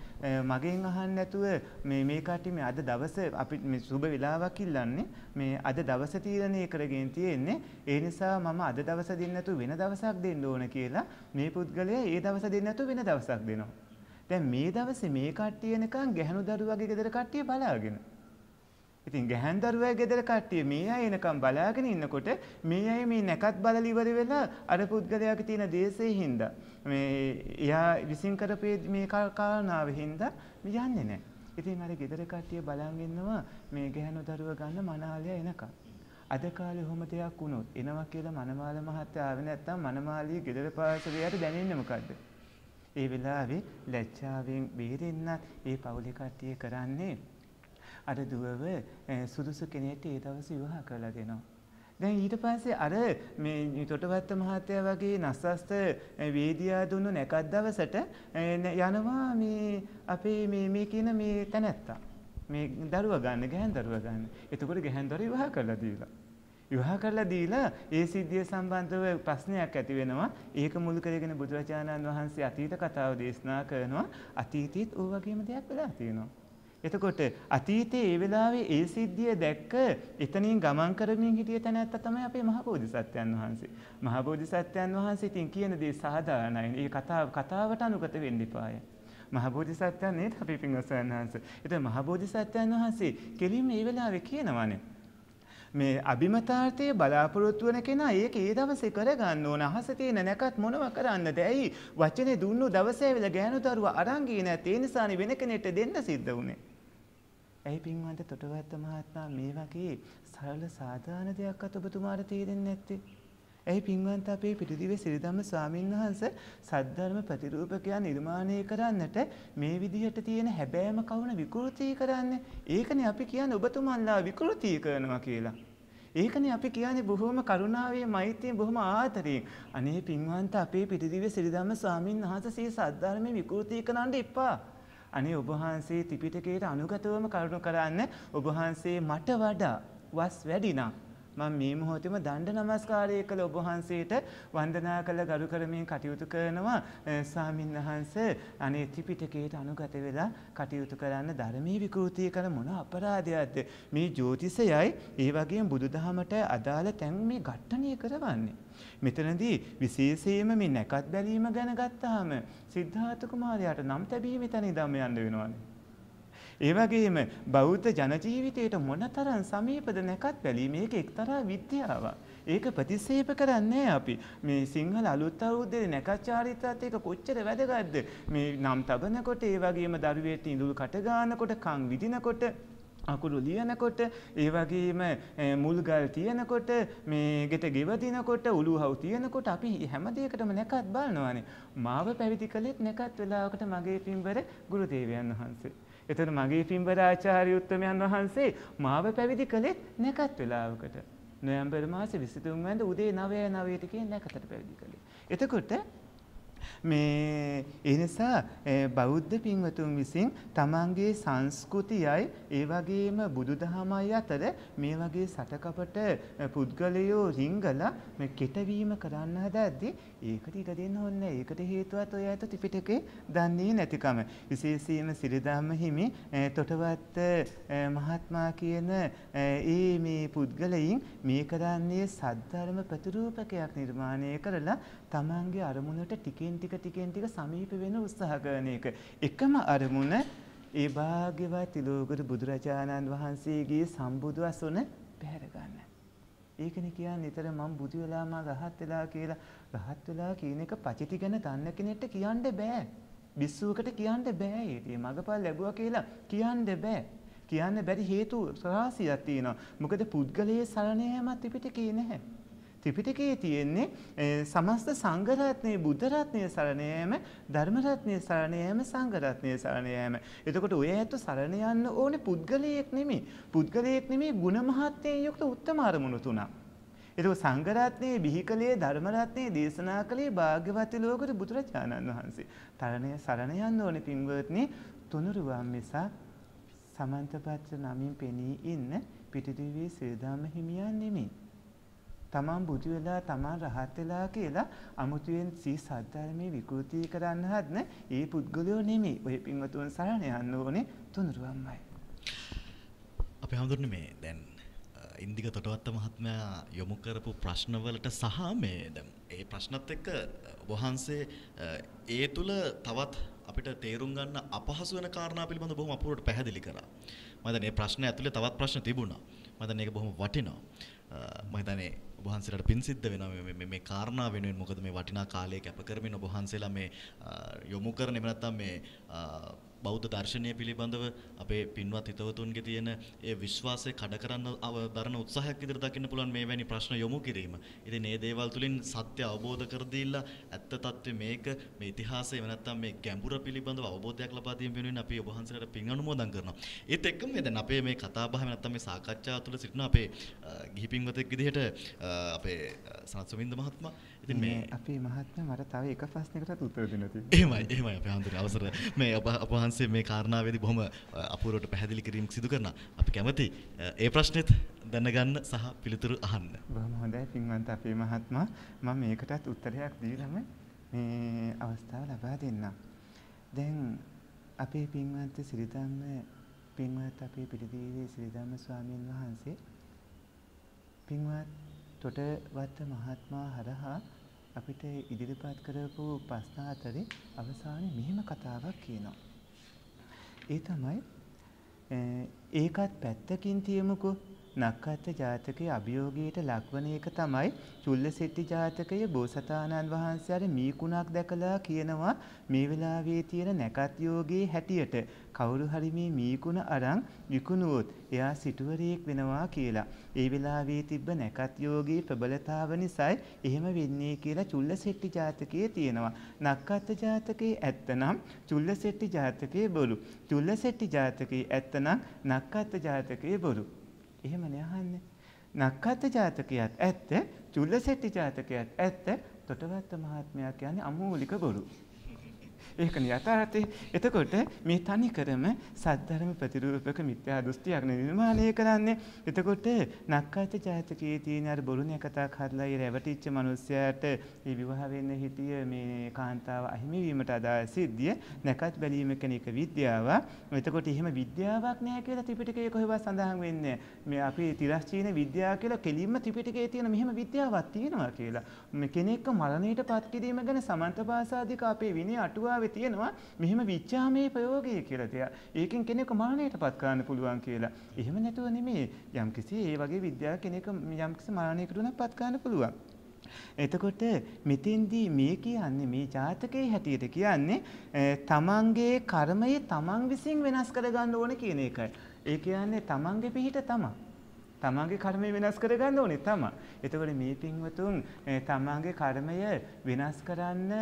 [SPEAKER 4] මගෙන් අහන්න නැතුව මේ මේ කට්ටිය මේ අද දවස අපි මේ සුබ වෙලාවක් ඉල්ලන්නේ මේ අද දවස තීරණය කරගෙන තියෙන්නේ ඒ නිසා මම අද දවස දෙන්න නැතුව වෙන දවසක් දෙන්න ඕන කියලා මේ පුද්ගලයා ඒ දවස දෙන්න නැතුව වෙන දවසක් දෙනවා. දැන් මේ දවසේ මේ කට්ටිය එනකන් ගැහණු දරුවගේ ගෙදර කට්ටිය බලාගෙන. ඉතින් ගැහන් දරුවගේ ගෙදර කට්ටිය මේ අය එනකන් බලාගෙන ඉන්නකොට මේ අය මේ නැකත් බලලා ඉවර වෙලා අර පුද්ගලයාගේ තියෙන දේශේ හින්දා මේ එයා විසින් කරපේ මේ කාරණාව හින්දා යන්නේ නැහැ. ඉතින් අර ගෙදර කට්ටිය බලන් ඉන්නවා මේ ගැහණු දරුව ගන්න මනාලය එනකන්. අද කාලේ ඔහොම දෙයක් වුණොත් එනවා කියලා මනමාල මහත්තයා ආවේ නැත්නම් මනමාලිය ගෙදර පාසලයට දැනෙන්නේ මොකද්ද? ඒ වෙලාවේ ලැජ්ජාවෙන් බේරෙන්නත් ඒ පවුලේ කට්ටිය කරන්නේ අර දුවව සුදුසු කෙනෙක්ට ඒ දවසේ විවාහ කරලා දෙනවා. දැන් ඊට පස්සේ අර මේ තොටවත්ත මහත්තයා වගේ නස්සස්ත වේදියා දුන්නු නැකත් දවසට යනවා මේ අපේ මේ මේ කියන මේ තැනැත්තා. මේ දරුවා ගන්න ගැහන් දරුවා ගන්න. එතකොට ගැහන් දරුවා විවාහ කරලා දීලා. විවාහ කරලා දීලා ඒ සිද්ධිය සම්බන්ධව ප්‍රශ්නයක් ඇති වෙනවා. ඒක මුල් කරගෙන බුදුරජාණන් වහන්සේ අතීත කතාව දේශනා කරනවා. අතීතයේත් ඕ වගේම දෙයක් වෙලා තියෙනවා. එතකොට අතීතයේ ඒ වෙලාවේ ඒ සිද්ධිය දැක්ක එතනින් ගමන් කරමින් හිටිය තැනැත්තා තමයි අපේ මහ බෝධිසත්වයන් වහන්සේ. මහ බෝධිසත්වයන් වහන්සේ ඉතින් කියන දේ සාධාරණයි. ඒ කතාව කතාවට අනුගත වෙන්න එපාය. මහ බෝධිසත්වයන් නේද අපි පින්වත්යන් වහන්සේ. ඒතර මහ බෝධිසත්වයන් වහන්සේ කෙලින්ම මේ වෙලාවේ කියනවානේ මේ අභිමතාර්ථයේ බලාපොරොත්තු වෙන කෙනා ඒක ඒ දවසේ කරගන්න ඕන. අහස තියෙන නැකත් මොනව කරන්නද? ඇයි වචනේ දුන්නු දවසේ වෙල ගෑනු දරුවා අරන් ගියේ නැත්තේ? ඒ නිසානේ වෙන කෙනෙක්ට දෙන්න සිද්ධ වුනේ. ඇයි පින්වන්ත තොටවත්ත මහත්මයා මේ වගේ සරල සාධාරණ දෙයක් අත ඔබතුමාට තේරෙන්නේ නැත්තේ? ඇයි පින්වන්ත අපේ පිටිදිවේ සිරිධම්ම ස්වාමීන් වහන්සේ සද්ධර්ම ප්‍රතිරූපකයන් නිර්මාණය කරන්නට මේ විදිහට තියෙන හැබෑම කවුන විකෘති කරන්නේ. ඒකනේ අපි කියන්නේ ඔබතුමන්ලා විකෘති කරනවා කියලා. ඒකනේ අපි කියන්නේ බොහොම කරුණාවේ මෛත්‍රියෙන් බොහොම ආදරයෙන්. අනේ පින්වන්ත අපේ පිටිදිවේ සිරිධම්ම ස්වාමීන් වහන්සේ සද්ධර්මයේ විකෘති කරන්න එපා. අනේ ඔබ වහන්සේ ත්‍රිපිටකයට අනුගතවම කරුණු කරන්න ඔබ වහන්සේ මට වඩා වස් වැඩි නම් මම මේ මොහොතේම දණ්ඩ නමස්කාරය කළ ඔබ වහන්සේට වන්දනා කළ ගරු කරමින් කටයුතු කරනවා. ස්වාමින් වහන්සේ අනේ ත්‍රිපිටකයට අනුගත වෙලා කටයුතු කරන්න ධර්මයේ විකෘතිය කළ මොන අපරාධයක්ද? මේ ජ්‍යොතිෂයයි ඒ වගේම බුදුදහමට අදාළ තැන් මේ ඝට්ටණය කරවන්නේ. මෙතනදී විශේෂයෙන්ම මේ නැකත් බැලීම ගැන ගත්තාම සිද්ධාර්ථ කුමාරයාට නම් තැබීමේ තැන ඉඳන් යන්න වෙනවානේ. ඒ වගේම බෞද්ධ ජනජීවිතයට මොනතරම් සමීපද නැකත් බැලී මේක එක්තරා විද්‍යාවක්. ඒක ප්‍රතික්ෂේප කරන්නේ අපි. මේ සිංහල අලුත් අවුරුද්දේ නැකත් චාරිත්‍රාත් ඒක කොච්චර වැදගත්ද? මේ නම් තබනකොට ඒ වගේම දරුවෙට ඉඳුල් කට ගන්නකොට කන් විදිනකොට අකුරු ලියනකොට ඒ වගේම මුල්ගල් තියනකොට මේ ගෙට ගෙවදිනකොට උළුහව් තියනකොට අපි හැම දෙයකටම නැකත් බලනවානේ. මාව පැවිදි කළෙත් නැකත් වෙලාවකට මගේ පින්බර ගුරුදේවයන් වහන්සේ. එතන මගේ පින්බර ආචාර්ය උත්තමයන් වහන්සේ මාව පැවිදි කළෙත් නැකත් වෙලාවකට. නොවැම්බර් මාසේ 23 වෙනිදා උදේ 9:09ට කියන නැකතට පැවිදි කළේ. එතකොට මේ ඒ නිසා බෞද්ධ පින්වතුන් විසින් තමන්ගේ සංස්කෘතියයි ඒ වගේම බුදුදහමයි අතර මේ වගේ සටකපට පුද්ගලයෝ රිංගලා මේ කෙටවීම කරන්න හදද්දී ඒකට ඉඩ දෙන්න ඕනේ. ඒකට හේතුවත් ඔය ඇත ත්‍රිපිටකේ දන්නේ නැතිකම. විශේෂයෙන්ම සිරිධම්ම හිමි තොටවත් මහත්මා කියන ඒ මේ පුද්ගලයින් මේ කරන්නේ සද්ධර්ම ප්‍රතිරූපකයක් නිර්මාණය කරලා තමන්ගේ අරමුණට ටිකෙන් ටික ටිකෙන් ටික සමීප වෙන උත්සාහ කරන එක. එකම අරමුණ ඒ භාග්‍යවත් තිලෝකර බුදුරජාණන් වහන්සේගේ සම්බුදු අසුන පැහැර ගන්න. ඒකනේ කියන්නේ නිතර මම බුදු වෙලා මම රහත් වෙලා කියලා රහත් වෙලා කියන එක පචිති ගැන දන්න කෙනෙක්ට කියන්න බෑ. බිස්සුවකට කියන්න බෑ ඒ මගපල් ලැබුවා කියලා කියන්න බෑ. කියන්න බැරි හේතු රාශියක් තියෙනවා. මොකද පුද්ගලයේ සරණ යෑමත් පිටිකේ නැහැ. ත්‍රිපිටකයේ තියෙන්නේ සමස්ත සංඝරත්නයේ බුද්ධ රත්නයේ සරණ යෑම ධර්ම රත්නයේ සරණ යෑම සංඝ රත්නයේ සරණ යෑම. එතකොට ඔය ඇත්ත සරණ යන්න ඕනේ පුද්ගලයෙක් නෙමෙයි. පුද්ගලයෙක් නෙමෙයි ගුණ මහත්යෙන් යුක්ත උත්තම අරමුණු තුනක්. ඒක සංඝරත්නයේ බිහිකලේ ධර්මරත්නයේ දේශනා කළේ භාග්‍යවත් ලෝකෙට බුදුරජාණන් වහන්සේ. තරණය සරණ යන්න ඕනේ පින්වත්නි තුනුරුවන් මිසක් සමන්තපත්ත නමින් පෙනී ඉන්න පිටිදිවි සේදාම හිමියන් නෙමෙයි. තමන් බුදු වෙලා තමන් රහත් වෙලා කියලා අමුතුවෙන් සී සද්ධර්මයේ විකෘති කරන්න හදන ඒ පුද්ගලයෝ නෙමෙයි. ඔය පින්වතුන් සරණ යන්න ඕනේ තුනුරුවන්මයි.
[SPEAKER 5] අපි හඳුන්නේ මේ දැන් ඉන්දික තොටවත්ත මහත්මයා යොමු කරපු ප්‍රශ්නවලට සහ මේ දැන් ඒ ප්‍රශ්නත් එක්ක වහන්සේ ඒ තුල තවත් අපිට තේරුම් ගන්න අපහසු වෙන කාරණා පිළිබඳව බොහොම අපූර්වට පැහැදිලි කරා. මම දැන් මේ ප්‍රශ්න ඇතුලේ තවත් ප්‍රශ්න තිබුණා. මම දැන් ඒක බොහොම වටිනවා. මම හිතන්නේ ඔබ වහන්සේලාට පින් සිද්ධ වෙනවා. මේ මේ කාරණා වෙනුවෙන් මොකද මේ වටිනා කාලය කැප කරමින් ඔබ වහන්සේලා මේ යොමු කරන එහෙම නැත්නම් මේ බෞද්ධ දර්ශනය පිළිබඳව අපේ පින්වත් හිතවතුන්ගේ තියෙන ඒ විශ්වාසය කඩ කරන්න දරන උත්සාහයක් විදිහට දකින්න පුළුවන් මේ වැනි ප්‍රශ්න යොමු කිරීම. ඉතින් මේ දේවල් තුලින් සත්‍ය අවබෝධ කර දීලා ඇත්ත తත්වෙ මේක මේ ඉතිහාසය එහෙම නැත්නම් මේ ගැඹුර පිළිබඳව අවබෝධයක් ලබා දීම වෙනුවෙන් අපි ඔබ වහන්සේලාට පින් අනුමෝදන් කරනවා. ඒත් එක්කම මේ දැන් අපේ මේ කතා බහ නැත්නම් මේ සාකච්ඡාව තුළ සිටින අපේ ගිහි පින්වතෙක් විදිහට අපේ සනත් සුමින්ද මහත්මයා
[SPEAKER 4] ඉතින් මේ අපේ මහත්මයා මට තව එක ප්‍රශ්නයකටත් උත්තර දෙන්න තියෙනවා.
[SPEAKER 5] එහෙමයි එහෙමයි අපේ හඳුරේ අවසර මේ අප වහන්සේ මේ කාරණාවේදී බොහොම අපූර්වට පැහැදිලි කිරීමක් සිදු කරනවා. අපි කැමති ඒ ප්‍රශ්නෙත් දැනගන්න සහ පිළිතුරු අහන්න.
[SPEAKER 4] බොහොම හොඳයි පින්වන්ත අපේ මහත්මයා මම මේකටත් උත්තරයක් දීලම මේ අවස්ථාව ලබා දෙන්නම්. දැන් අපේ පින්වන්ත සිරිධම්ම පින්වත් අපේ පිටිදීවේ සිරිධම්ම ස්වාමීන් වහන්සේ පින්වත් තොටවත්ත මහත්මයා හරහා අපිට ඉදිරිපත් කරපු ප්‍රශ්න අතරේ අවසානයේ මෙහෙම කතාවක් කියනවා. ඒ තමයි ඒකත් පැත්තකින් තියමුකෝ නක්කත්ත ජාතකයේ අභියෝගයට ලක්වන එක තමයි චුල්ලසෙට්ටි ජාතකයේ බෝසතාණන් වහන්සේ අර මීකුණක් දැකලා කියනවා මේ වෙලාවේ තියෙන නැකත් යෝගයේ හැටියට කවුරු හරි මේ මීකුණ අරන් විකුණුවොත් එයා සිටුවරයෙක් වෙනවා කියලා. ඒ වෙලාවේ තිබ්බ නැකත් යෝගී ප්‍රබලතාව නිසායි එහෙම වෙන්නේ කියලා චුල්ලසෙට්ටි ජාතකයේ තියෙනවා. නක්කත්ත ජාතකයේ ඇත්තනම් චුල්ලසෙට්ටි ජාතකයේ බොරු. චුල්ලසෙට්ටි ජාතකයේ ඇත්තනම් නක්කත්ත ජාතකයේ බොරු. එහෙමනේ අහන්නේ. නක්කත් ජාතකයත් ඇත්ත, චුල්ලසෙට්ටි ජාතකයත් ඇත්ත, තොටවත්ත මහත්මයා කියන්නේ අමූලික බොරු. ඒකනේ යථාර්ථය. එතකොට මේ තනි කරම සද්ධර්ම ප්‍රතිරූපක මිත්‍යා දෘෂ්ටියක් නිර්මාණය කරන්නේ. එතකොට නක්කත් ජාතකයේ තියෙන අර බොරු නැකතක් හදලා ඒ රැවටිච්ච මිනිස්සයාට මේ විවාහ වෙන්න හිටිය මේ කාන්තාව අහිමි වීමට අදාළ සිද්ධිය නැකත් බැලීම කෙනෙක් විද්‍යාවක්. එතකොට එහෙම විද්‍යාවක් නැහැ කියලා ත්‍රිපිටකයේ කොහෙවත් සඳහන් වෙන්නේ මේ අපි තිරස්චීන විද්‍යාව කියලා කෙලින්ම ත්‍රිපිටකයේ තියෙන මෙහෙම විද්‍යාවක් තියෙනවා කියලා. මේ කෙනෙක්ව මරණයට පත් කිරීම ගැන සමන්ත භාෂාදික අපේ විනය අටුවාවේ තියෙනවා මෙහෙම විචාමේ ප්‍රයෝගය කියලා දෙයක්. ඒකෙන් කෙනෙක්ව මරණයට පත් කරන්න පුළුවන් කියලා. එහෙම නැතුව නෙමෙයි යම්කිසි ඒ වගේ විද්‍යාව කෙනෙක් යම්කිසි මරණයකට උනත් පත් කරන්න පුළුවන්. එතකොට මෙතෙන්දී මේ කියන්නේ මේ ජාතකයේ හැටියට කියන්නේ තමන්ගේ කර්මය තමන් විසින් වෙනස් කරගන්න ඕන කියන එකයි. ඒ කියන්නේ තමන්ගේ පිහිට තමන්. තමන්ගේ කර්මය වෙනස් කරගන්න ඕනේ තමන්. එතකොට මේ පින්වතුන් තමන්ගේ කර්මය වෙනස් කරන්න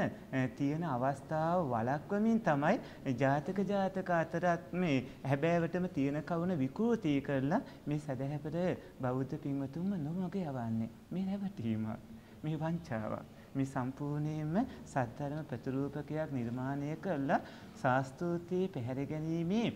[SPEAKER 4] තියෙන අවස්ථාව වළක්වමින් තමයි ජාතක ජාතක අතරත් මේ හැබෑවටම තියෙන කවුන විකෘති කරලා මේ සදහැපට බෞද්ධ පින්වතුන්ම නොමග යවන්නේ. මේ රැවටීමක්. මේ වංචාවක්. මේ සම්පූර්ණයෙන්ම සත්‍යධර්ම ප්‍රතිරූපකයක් නිර්මාණය කරලා ශාස්ත්‍රෝත්තේ පැහැර ගැනීමේ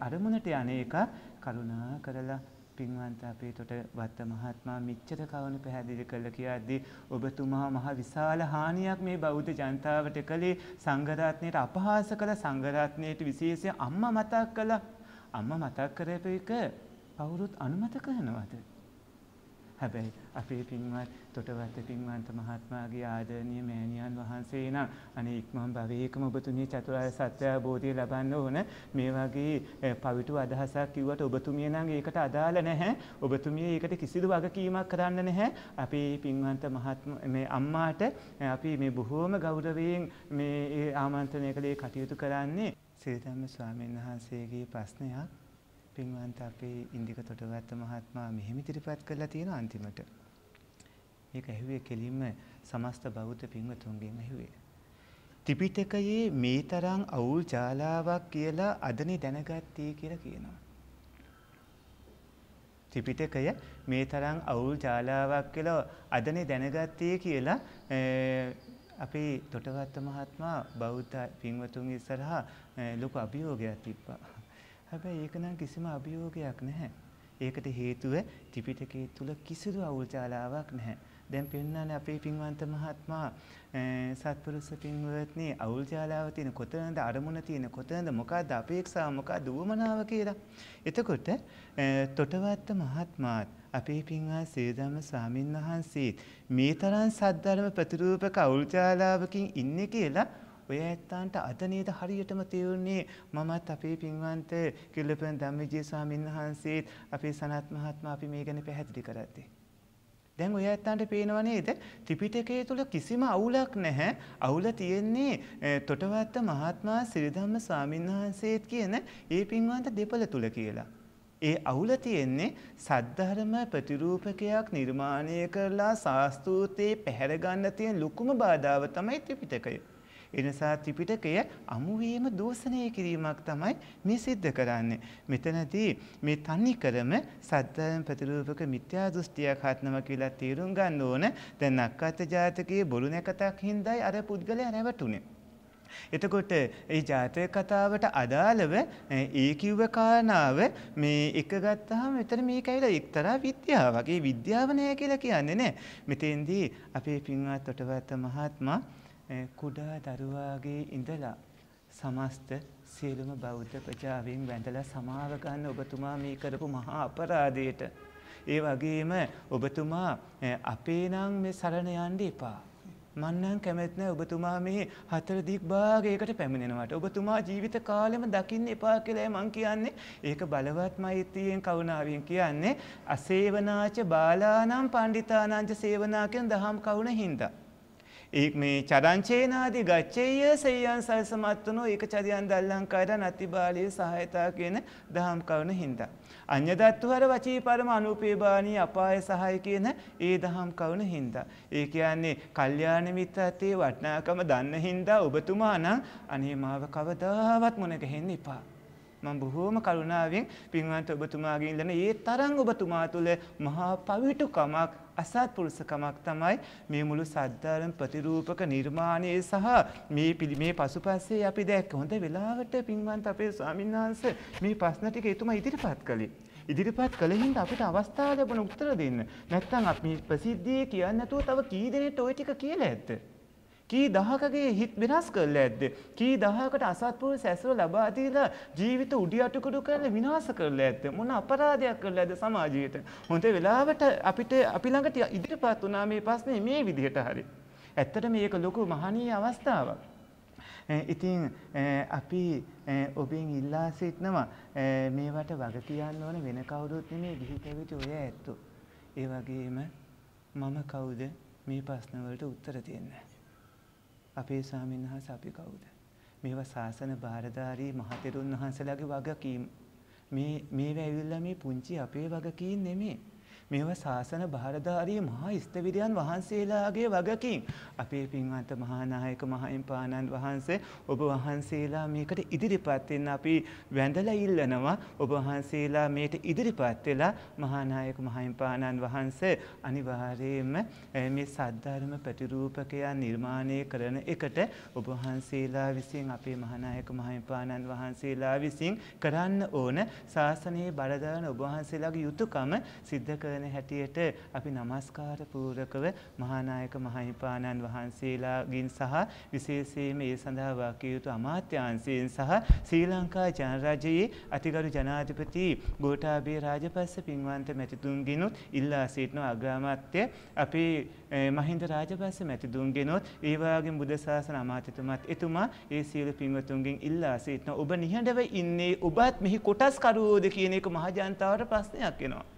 [SPEAKER 4] අරමුණට යන එක කරුණා කරලා පින්වන්ත අපේ තොට වත්ත මහත්මයා මෙච්චර කවුණු පැහැදිලි කළ කියද්දී ඔබතුමා මහ විශාල හානියක් මේ බෞද්ධ ජනතාවට කළේ සංඝරත්නයට අපහාස කළ සංඝරත්නයට විශේෂයෙන් අම්මා මතක් කළා. අම්මා මතක් කරපු එක කවුරුත් අනුමත කරනවද? හැබැයි අපේ පින්වත් තොටවත්ත පින්වන්ත මහත්මයාගේ ආදරණීය මෑණියන් වහන්සේ නම් අනේ ඉක්මන් භවයකම ඔබතුමිය චතුරාර්ය සත්‍ය අවබෝධය ලබන්න ඕන. මේ වගේ පවිතු අදහසක් කිව්වට ඔබතුමිය නම් ඒකට අදාළ නැහැ. ඔබතුමිය ඒකට කිසිදු වගකීමක් කරන්න නැහැ. අපේ පින්වන්ත මහත්ම මේ අම්මාට අපි මේ බොහෝම ගෞරවයෙන් මේ ආමන්ත්‍රණය කළේ කටයුතු කරන්නේ. සිරිධම්ම ස්වාමීන් වහන්සේගේ ප්‍රශ්නයක්. පින්වන්ත අපේ ඉන්දික තොටවත්ත මහත්මයා මෙහෙම ඉදිරිපත් කරලා තියෙන අන්තිමට. මේක ඇහුවේ කෙලින්ම සමස්ත බෞද්ධ පින්වතුන්ගෙන් ඇහුවේ. ත්‍රිපිටකයේ මේ තරම් අවුල් ජාලාවක් කියලා අදනේ දැනගත්තේ කියලා කියනවා. ත්‍රිපිටකය මේ තරම් අවුල් ජාලාවක් කියලා අදනේ දැනගත්තේ කියලා අපේ තොටවත්ත මහත්මයා බෞද්ධ පින්වතුන් ඉස්සරහා ලොකු අභියෝගයක් තිබ්බා. හැබැයි ඒක නම් කිසිම අභියෝගයක් නැහැ. ඒකට හේතුව ත්‍රිපිටකයේ තුල කිසිදු අවුල්චාලාවක් නැහැ. දැන් පෙන්වන්නේ අපේ පින්වන්ත මහත්මයා සත්පුරුෂ පින්වත්නි අවුල්චාලාව තියෙන කොතනද අරමුණ තියෙන කොතනද මොකද්ද අපේක්ෂාව මොකද්ද උවමනාව කියලා. එතකොට තොටවත්ත මහත්මාත් අපේ පින්වත් සේදම්ම ස්වාමින් වහන්සේ මේ තරම් සද්ධර්ම ප්‍රතිරූපක අවුල්චාලාවකින් ඉන්නේ කියලා ඔය ඇත්තන්ට අද නේද හරියටම තේරුනේ මමත් අපේ පින්වන්ත කිල්ලපෙන් ධම්මජී ස්වාමීන් වහන්සේත් අපේ සනත් මහත්මයා අපි මේ ගැන පැහැදිලි කරද්දී. දැන් ඔය ඇත්තන්ට පේනව නේද? ත්‍රිපිටකයේ තුල කිසිම අවුලක් නැහැ. අවුල තියෙන්නේ තොටවත්ත මහත්මයා සිරිධම්ම ස්වාමීන් වහන්සේත් කියන ඒ පින්වන්ත දෙපළ තුල කියලා. ඒ අවුල තියෙන්නේ සද්ධර්ම ප්‍රතිරූපකයක් නිර්මාණය කරලා ශාස්ත්‍රූතේ පැහැර ගන්න තියෙන ලොකුම බාධාව තමයි ත්‍රිපිටකය. එනිසා ත්‍රිපිටකය අමුවීම දෝෂණය කිරීමක් තමයි මේ සිද්ධ කරන්නේ. මෙතනදී මේ තනිකරම සද්ධර්ම ප්‍රතිරූපක මිත්‍යා දෘෂ්ටියක් හත්නම කියලා තේරුම් ගන්න ඕන. දැන් අක්කත් ජාතකයේ බොරු නැකතක් හින්දායි අර පුද්ගලයා රැවටුනේ. එතකොට ඒ ජාතක කතාවට අදාළව ඒ කිව්ව කාරණාව මේ එක ගත්තාම මෙතන මේක ඇවිල්ලා එක්තරා විද්‍යාවක්. ඒ විද්‍යාව නෑ කියලා කියන්නේ නෑ. මෙතෙන්දී අපේ පින්වත් ඔටවත්ත මහත්මයා කුඩා දරුවාගේ ඉඳලා සමස්ත සියලුම බෞද්ධ ප්‍රජාවෙන් වැඳලා සමාව ගන්න ඔබතුමා මේ කරපු මහා අපරාධයට ඒ වගේම ඔබතුමා අපේ නම් මේ සරණ යන්න එපා. මං නම් කැමති නැහැ ඔබතුමා මේ හතර දික් භාගයකට පැමිණෙනවට. ඔබතුමා ජීවිත කාලෙම දකින්න එපා කියලා මං කියන්නේ. ඒක බලවත් මෛත්‍රියෙන් කරුණාවෙන් කියන්නේ අසේවනාච බාලානම් පණ්ඩිතානංච සේවනා කියන දහම් කවුණ හින්දා. ඒ මේ චරංචේනාදී ගච්ඡේය සෙය්‍යං සල්සමත්තුනෝ ඒක චරියන් දල්ලංකාර නතිබාලී සහායතා කියන දහම් කවුණ හින්දා. අඤ්‍යදත්තුහර වචී පරම අනුපේබානී අපාය සහාය කියන ඒ දහම් කවුණ හින්දා. ඒ කියන්නේ කල්යාණ මිත්‍රත්වයේ වටිනාකම දන්න හින්දා ඔබතුමා නම් අනේ මාව කවදාවත් මුණ ගැහෙන්න එපා. මම බොහෝම කරුණාවෙන් පින්වන්ත ඔබතුමාගෙන් ඉල්ලන ඒ තරම් ඔබතුමා තුළ මහා පවිටුකමක් අසත්පුරුෂකමක් තමයි මේ මුළු සද්ධර්ම ප්‍රතිරූපක නිර්මාණය සහ මේ පිළි මේ පසුපස්සේ අපි දැක්ක හොඳ වෙලාවට පින්වන්ත අපේ ස්වාමීන් වහන්සේ මේ ප්‍රශ්න ටික එතුමා ඉදිරිපත් කළේ. ඉදිරිපත් කළ හින්දා අපිට අවස්ථාව ලැබුණ උත්තර දෙන්න. නැත්නම් අපි ප්‍රසිද්ධියේ කියන්නේ නැතුව තව කී දෙනෙක්ට ওই ටික කියලා ඇද්ද? කී දහකගේ හිත් වෙනස් කරලා ඇද්ද? කී දහකට අසත්පුරුෂ ඇසුර ලබා දීලා ජීවිත උඩි අටකුඩු කරලා විනාශ කරලා ඇද්ද? මොන අපරාධයක් කරලා ඇද්ද සමාජයට? හොඳ වෙලාවට අපිට අපි ළඟට ඉදිරිපත් වුණා මේ ප්‍රශ්නේ මේ විදිහට හරි. ඇත්තට මේක ලොකු මහනීය අවස්ථාවක්. ඉතින් අපි ඔබෙන් ඉල්ලා සිටනවා මේවට වග කියන්න ඕන වෙන කවුරුත් නෙමේ ගිහි පැවිදි ඔය ඇත්තෝ. ඒ වගේම මම කවුද මේ ප්‍රශ්නවලට උත්තර දෙන්නේ? අපේ ස්වාමීන් වහන්සේ අපි කවුද? මේවා ශාසන භාරධාරී මහතෙරුන් වහන්සේලාගේ වගකීම්. මේ මේවා ඇවිල්ලා මේ පුංචි අපේ වගකීම් නෙමෙයි. මේවා ශාසන භාරධාරී මහා ස්තවිරයන් වහන්සේලාගේ වගකින් අපේ පින්වන්ත මහානායක මහින්පාණන් වහන්සේ ඔබ වහන්සේලා මේකට ඉදිරිපත් වෙන්න අපි වැඳලා ඉල්ලනවා. ඔබ වහන්සේලා මේට ඉදිරිපත් වෙලා මහානායක මහින්පාණන් වහන්සේ අනිවාර්යයෙන්ම මේ සද්ධර්ම ප්‍රතිරූපකයන් නිර්මාණය කරන එකට ඔබ වහන්සේලා විසින් අපේ මහානායක මහින්පාණන් වහන්සේලා විසින් කරන්න ඕන ශාසනයේ බලදාන ඔබ වහන්සේලාගේ යුතුයකම සිද්ධ කර කරන හැටියට අපි නමස්කාර පූරකව මහානායක මහිපාණන් වහන්සේලාගින් සහ විශේෂයෙන්ම ඒ සඳහා වාකිය යුතු අමාත්‍යාංශයෙන් සහ ශ්‍රී ලංකා ජනරජයේ අතිගරු ජනාධිපති ගෝඨාභය රාජපක්ෂ පින්වන්ත මැතිතුන්ගෙනුත් ඉල්ලා සිටින අග්‍රාමාත්‍ය අපේ මහින්ද රාජපක්ෂ මැතිතුන්ගෙනුත් ඒ වගේම බුද්ධ ශාසන අමාත්‍යතුමත් එතුමා ඒ සියලු පින්වතුන්ගෙන් ඉල්ලා සිටින ඔබ නිහඬව ඉන්නේ ඔබත් මෙහි කොටස් කරුවෝද කියන එක මහජනතාවට ප්‍රශ්නයක් වෙනවා.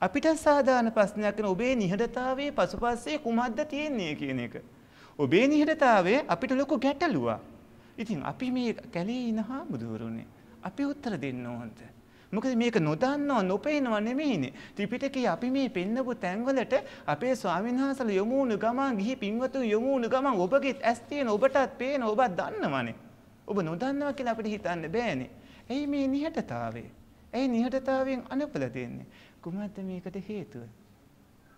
[SPEAKER 4] අපිට සාධාන ප්‍රශ්නයක් වෙන ඔබේ නිහඬතාවයේ පසුපස්සේ කුමක්ද තියෙන්නේ කියන එක. ඔබේ නිහඬතාවය අපිට ලොකු ගැටලුවක්. ඉතින් අපි මේ කැලේ ඉන හාමුදුරුවනේ අපි උත්තර දෙන්න ඕනද? මොකද මේක නොදන්නව නොපේනව නෙමෙයිනේ. ත්‍රිපිටකයේ අපි මේ පෙන්නපු තැන්වලට අපේ ස්වාමීන් වහන්සේලා යොමු වුණු ගමන් ගිහි පින්වතුන් යොමු වුණු ගමන් ඔබගේ ඇස් තියෙන ඔබටත් පේන ඔබත් දන්නවනේ. ඔබ නොදන්නවා කියලා අපිට හිතන්න බෑනේ. ඇයි මේ නිහඬතාවය? ඇයි නිහඬතාවයෙන් අනපල දෙන්නේ? කුමක්ද මේකට හේතුව?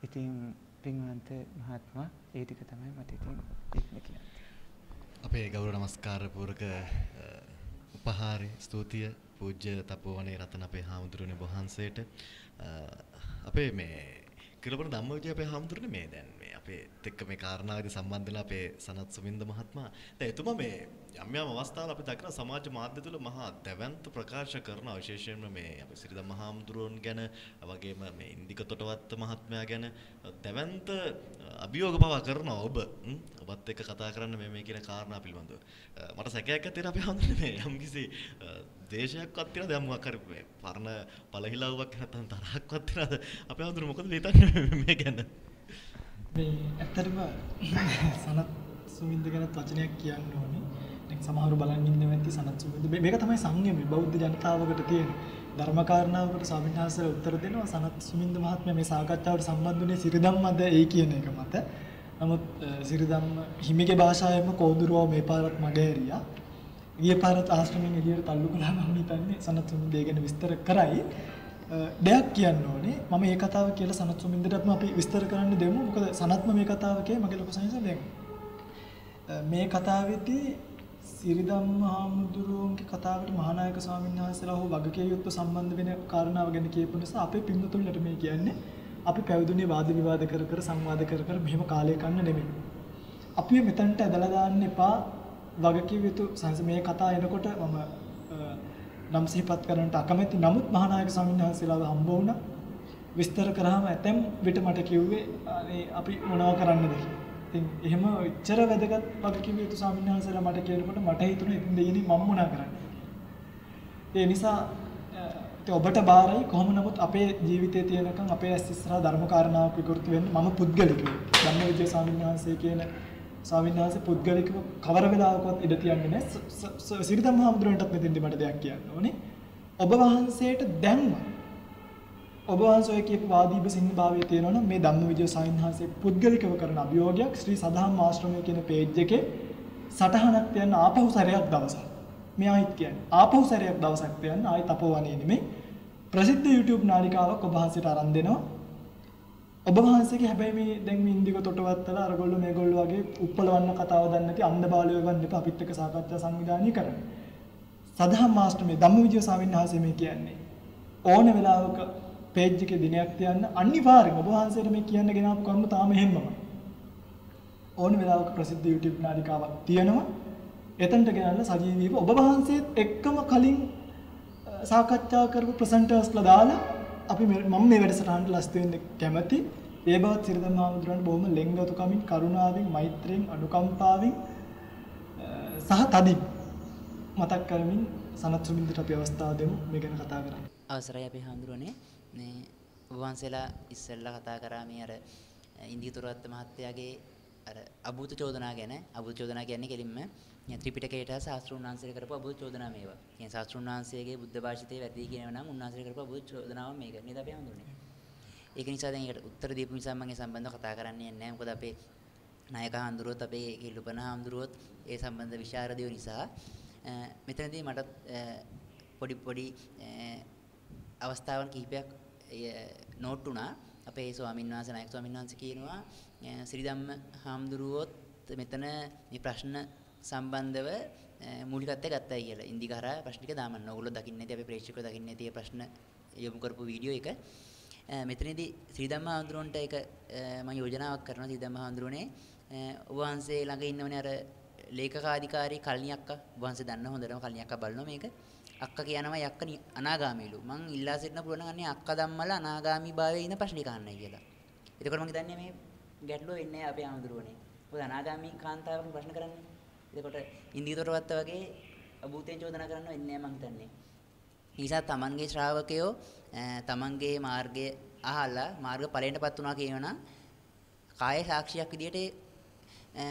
[SPEAKER 4] ඉතින් පින්වන්ත මහත්මයා ඒ ටික තමයි මට ඉතින් ඉක්ම කියන්නේ.
[SPEAKER 5] අපේ ගෞරව නමස්කාර පූරක උපහාරය ස්තුතිය පූජ්‍ය තපෝවනේ රතන අපේ හාමුදුරනේ වහන්සේට අපේ මේ කිලපන ධම්මවිජය අපේ හාමුදුරනේ මේ දැන් මේ අපේ එක්ක මේ කාරණාවේදී සම්බන්ධ වෙලා අපේ සනත් සුමින්ද මහත්මයා දැන් එතුමා මේ යම් යම් අවස්ථාවල අපි දකින සමාජ මාධ්‍ය තුළ මහා දැවැන්ත ප්‍රකාශ කරන විශේෂයෙන්ම මේ අපේ සිරිදම් මහාමුදුරුවන් ගැන වගේම මේ ඉන්දික තොටවත්ත මහත්මයා ගැන දැවැන්ත අභියෝග පවා කරනවා ඔබ. ඔබත් එක්ක කතා කරන්න මේ මේ කියන කාරණා පිළිබඳව. මට සැකයක් ඇත්තේ අපි හඳුනන්නේ මේ යම්කිසි දේශයක්වත් තියෙනවද? යම් මොකක් හරි මේ පරණ පළහිලාවක් නැත්නම් තරහක්වත් තියෙනවද? අපි හඳුනන මොකද හිතන්නේ මේ ගැන?
[SPEAKER 1] මේ ඇත්තටම සනත් සුමින්ද ගැන වචනයක් කියන්න ඕනේ. සමහරු බලන් ඉන්න ඇති සනත් සුබුදු මේක තමයි සංයමය බෞද්ධ ජනතාවකට තියෙන ධර්ම කාරණාවකට ස්වාමීන් වහන්සේලා උත්තර දෙනවා සනත් සුමින්ද මහත්මයා මේ සාකච්ඡාවට සම්බන්ධ වුණේ සිරිදම්මද ඒ කියන එක මත. නමුත් සිරිදම්ම හිමිගේ භාෂාවෙන්ම කෝදුරුව මේ පාරත් මගේ ඇරියා. ගිය පාරත් ආශ්‍රමයෙන් එළියට තල්ලු කළා මම හිතන්නේ සනත් සුමින්ද ගැන විස්තර කරයි. දෙයක් කියන්න ඕනේ මම මේ කතාව කියලා සනත් සුමින්දටම අපි විස්තර කරන්න දෙමු. මොකද සනත්ම මේ කතාව කියේ මගේ ලොකු සංසය දැන් මේ කතාවේදී සිරිදම් හාමුදුරුවන්ගේ කතාවට මහානායක ස්වාමීන් වහන්සේලා හෝ වගකීම් යුක්ත සම්බන්ධ වෙන කාරණාව ගැන කියපු නිසා අපේ පින්වතුන්ලට මේ කියන්නේ අපි පැවිදුනේ වාද විවාද කර කර සංවාද කර කර මෙහෙම කාලය කන්න නෙමෙයි. අපි මෙතනට ඇදලා දාන්න එපා වගකීම් යුතු සංස මේ කතා එනකොට මම නම් සිහිපත් කරන්නට අකමැති. නමුත් මහානායක ස්වාමීන් වහන්සේලාව හම්බ වුණා. විස්තර කරාම ඇතැම් විට මට කිව්වේ අපි මොනව කරන්නද කියලා. ඉතින් එහෙම එච්චර වැදගත් වගකීම් යුතු ස්වාමීන් වහන්සේලා මට කියනකොට මට හිතුණා ඉතින් දෙයිනේ මම මොනා කරන්නේ. ඒ නිසා ඔබට බාරයි කොහොම නමුත් අපේ ජීවිතයේ තියෙනකන් අපේ ඇස් ඉස්සරහා ධර්ම කාරණාවක් විකෘති වෙන්න මම පුද්ගලිකව ධම්මවිජය ස්වාමීන් වහන්සේ කියන ස්වාමීන් වහන්සේ පුද්ගලිකව කවර වෙලාවකවත් ඉඩ තියන්නේ නැහැ. සිරිදම් හාමුදුරන්ටත් මෙතෙන්දි මට දෙයක් කියන්න ඕනේ. ඔබ වහන්සේට දැන්වත් ඔබ වහන්සේ කියපු වාදීබ සිංහ භාවයේ තියෙනවනම් මේ ධම්මවිජය සාහිණහන්සේ පුද්ගලිකව කරන අභියෝගයක් ශ්‍රී සදහම් ආශ්‍රමයේ කියන පේජ් එකේ සටහනක් තියන්න ආපහු සැරයක් දවසක්. මේ ආයිත් කියන්නේ. ආපහු සැරයක් දවසක් යන්න ආයි තපෝවනේ නෙමෙයි. ප්‍රසිද්ධ YouTube නාලිකාවක් ඔබ වහන්සේට අරන් දෙනවා. ඔබ වහන්සේගේ හැබැයි මේ දැන් මේ ඉන්දික තොටවත්තලා අරගොල්ලෝ මේගොල්ලෝ වගේ උප්පලවන්න කතාව දන්නේ නැති අන්ධ බාලයෝ වන්න එපා අපිත් එක්ක සාකච්ඡා සංවිධානය කරන්න. සදහම් මාස්ටර් මේ ධම්මවිජය ස්වාමීන් වහන්සේ මේ කියන්නේ ඕන වෙලාවක පේජ් එකේ දිනයක් තියන්න අනිවාර්යෙන් ඔබ වහන්සේට මේ කියන්න ගෙනාපු කරුණු තාම එහෙම්මමයි. ඕන වෙලාවක ප්‍රසිද්ධ YouTube නාලිකාවක් තියෙනවා. එතනට ගෙනල්ලා සජීවීව ඔබ වහන්සේත් එක්කම කලින් සාකච්ඡා කරපු ප්‍රසන්ටර්ස්ලා දාලා අපි මම මේ වැඩසටහනට ලස්ති වෙන්න කැමති. ඒ බවත් සිරිදම් හාමුදුරන්ට බොහොම ලෙන්ගතුකමින් කරුණාවෙන් මෛත්‍රියෙන් අනුකම්පාවෙන් සහ තදින් මතක් කරමින් සනත් සුමින්දට අපි අවස්ථාව දෙමු මේ ගැන කතා කරන්න.
[SPEAKER 3] අවසරයි අපි හඳුරන්නේ මේ ඔබ වහන්සේලා ඉස්සෙල්ලා කතා කරා මේ අර ඉන්දියතුරවත්ත මහත්තයාගේ අර අභූත චෝදනා ගැන අභූත චෝදනා කියන්නේ කෙලින්ම ත්‍රිපිටකයට ශාස්ත්‍රුන් වහන්සේ කරපු අභූත චෝදනා මේවා. කියන්නේ ශාස්ත්‍රුන් වහන්සේගේ බුද්ධ භාෂිතයේ වැරදි කියනවා නම් උන්වහන්සේ කරපු අභූත චෝදනාව මේක. නේද අපි හඳුන්නේ. ඒක නිසා දැන් ඒකට උත්තර දීපු නිසා මම ඒ සම්බන්ධව කතා කරන්නේ නැහැ. මොකද අපේ නායක හඳුරුවොත් අපේ කිලුපන හඳුරුවොත් ඒ සම්බන්ධ විශාරදයෝ නිසා මෙතනදී මට පොඩි පොඩි අවස්ථාවන් කිහිපයක් නෝට් වුණා. අපේ ස්වාමීන් වහන්සේ නායක ස්වාමීන් වහන්සේ කියනවා ශ්‍රීධම්ම හාමුදුරුවොත් මෙතන මේ ප්‍රශ්න සම්බන්ධව මූලිකත්වය ගත්තයි කියලා. ඉන්දිකාරා ප්‍රශ්න ටික දාමන්න. ඕගොල්ලෝ දකින්නේ නැති අපේ ප්‍රේක්ෂකයෝ දකින්නේ නැති ප්‍රශ්න යොමු කරපු වීඩියෝ එක. මෙතනදී ශ්‍රීධම්ම හාමුදුරුවන්ට ඒක මම යෝජනාවක් කරනවා ශ්‍රීධම්ම හාමුදුරුවනේ ඔබ වහන්සේ ළඟ ඉන්නවනේ අර ලේකකාධිකාරී කල්ණි අක්කා ඔබ වහන්සේ දන්න හොඳටම කල්ණි අක්කා බලනවා මේක. අක්කා කියනවා යක්ක අනාගාමීලු. මං ඉල්ලා සිටින පුළුවන් අන්නේ අක්කා ධම්මලා අනාගාමී භාවයේ ඉන්න ප්‍රශ්න කන්නයි කියලා. එතකොට මම හිතන්නේ මේ ගැටලුව වෙන්නේ අපේ ආමඳුරෝනේ. මොකද අනාගාමී කාන්තාවකන් ප්‍රශ්න කරන්නේ. එතකොට ඉන්දිකතොරවත්ත වගේ අභූතයෙන් චෝදනා කරන්න වෙන්නේ නැහැ මං හිතන්නේ. නිසා තමන්ගේ ශ්‍රාවකයෝ තමන්ගේ මාර්ගය අහලා මාර්ග ඵලයටපත් වුණා කියනවනම් කාය සාක්ෂියක් විදිහට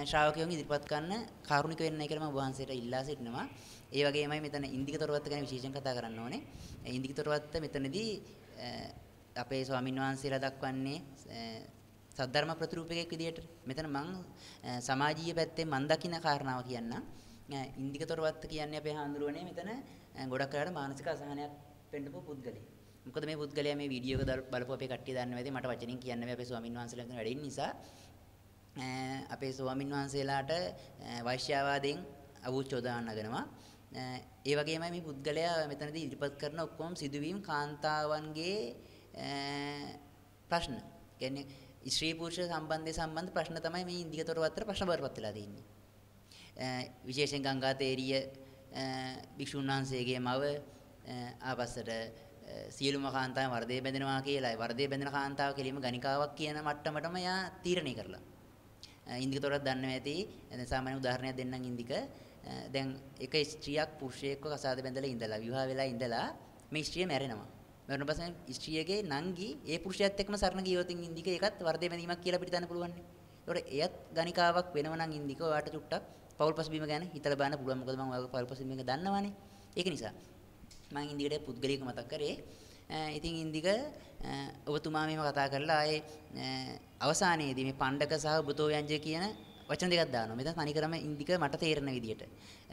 [SPEAKER 3] ශ්‍රාවකයෝන් ඉදිරිපත් කරන්න කාරුණික වෙන්නයි කියලා මම වහන්සේට ඉල්ලා සිටිනවා. ඒ වගේමයි මෙතන ඉන්දිකතොරවත්ත ගැන විශේෂයෙන් කතා කරන්න ඕනේ. ඉන්දිකතොරවත්ත මෙතනදී අපේ ස්වාමින් වහන්සේලා දක්වන්නේ සද්ධර්ම ප්‍රතිරූපකයක් විදිහට. මෙතන මං සමාජීය පැත්තෙන් මං දකින කාරණාව කියන්නම්. ඉන්දිකතොරවත්ත කියන්නේ අපේ හාමුදුරුවනේ මෙතන ගොඩක් අයට මානසික අසහනයක් පෙන්නපු පුද්ගලයෙක්. මොකද මේ පුද්ගලයා මේ වීඩියෝ එක බලපුව අපේ කට්ටිය දන්නේ නැති මට වචනින් කියන්න බැහැ අපේ ස්වාමින් වහන්සේලා මෙතන වැඩ ඉන්න නිසා අපේ ස්වාමින් වහන්සේලාට වෛශ්‍යාවාදයෙන් අවුච්චෝදාන නගනවා. ඒ වගේමයි මේ පුද්ගලයා මෙතනදී ඉදිරිපත් කරන ඔක්කොම සිදුවීම් කාන්තාවන්ගේ ප්‍රශ්න. කියන්නේ ස්ත්‍රී පුරුෂ සම්බන්ධය සම්බන්ධ ප්‍රශ්න තමයි මේ ඉන්දිකතොර වත්තර ප්‍රශ්න බරපත් වෙලා තියෙන්නේ. විශේෂයෙන් ගංගා තේරිය භික්ෂුන් වහන්සේගේ මව ආපස්සට සියලුම කාන්තාවන් වර්ධේ බැඳෙනවා කියලා වර්ධේ බැඳෙන කාන්තාව කෙලින්ම ගණිකාවක් කියන මට්ටමටම යා තීරණය කරලා. ඉන්දිකතොරක් දන්නවා ඇති. දැන් සාමාන්‍ය උදාහරණයක් දෙන්නම් ඉන්දික. Eh, දැන් එක ස්ත්‍රියක් පුරුෂයෙක්ව කසාද බැඳලා ඉඳලා විවාහ වෙලා ඉඳලා මේ ස්ත්‍රිය මැරෙනවා. මරණ පස්සේ ස්ත්‍රියගේ නංගි ඒ පුරුෂයාත් එක්කම සරණ ගියොත් ඉන්දික ඒකත් වර්ධේ බැඳීමක් කියලා අපිට දන්න පුළුවන්. ඒතකොට එයත් ගණිකාවක් වෙනව නම් ඉන්දික ඔයාට චුට්ටක් පෞල් පසුබිම ගැන හිතලා බලන්න පුළුවන්. මොකද මම ඔයාගේ පෞල් පසුබිම ගැන දන්නවනේ. ඒක නිසා මම ඉන්දිකට පුද්ගලිකව මතක් කරේ. ඉතින් ඉන්දික ඔබතුමා මෙහෙම කතා කරලා ආයේ අවසානයේදී මේ පණ්ඩක සහ බුතෝ ව්‍යංජය කියන වචන දෙකක් දානවා. මෙතන තනිකරම ඉන්දික මට තේරෙන විදිහට.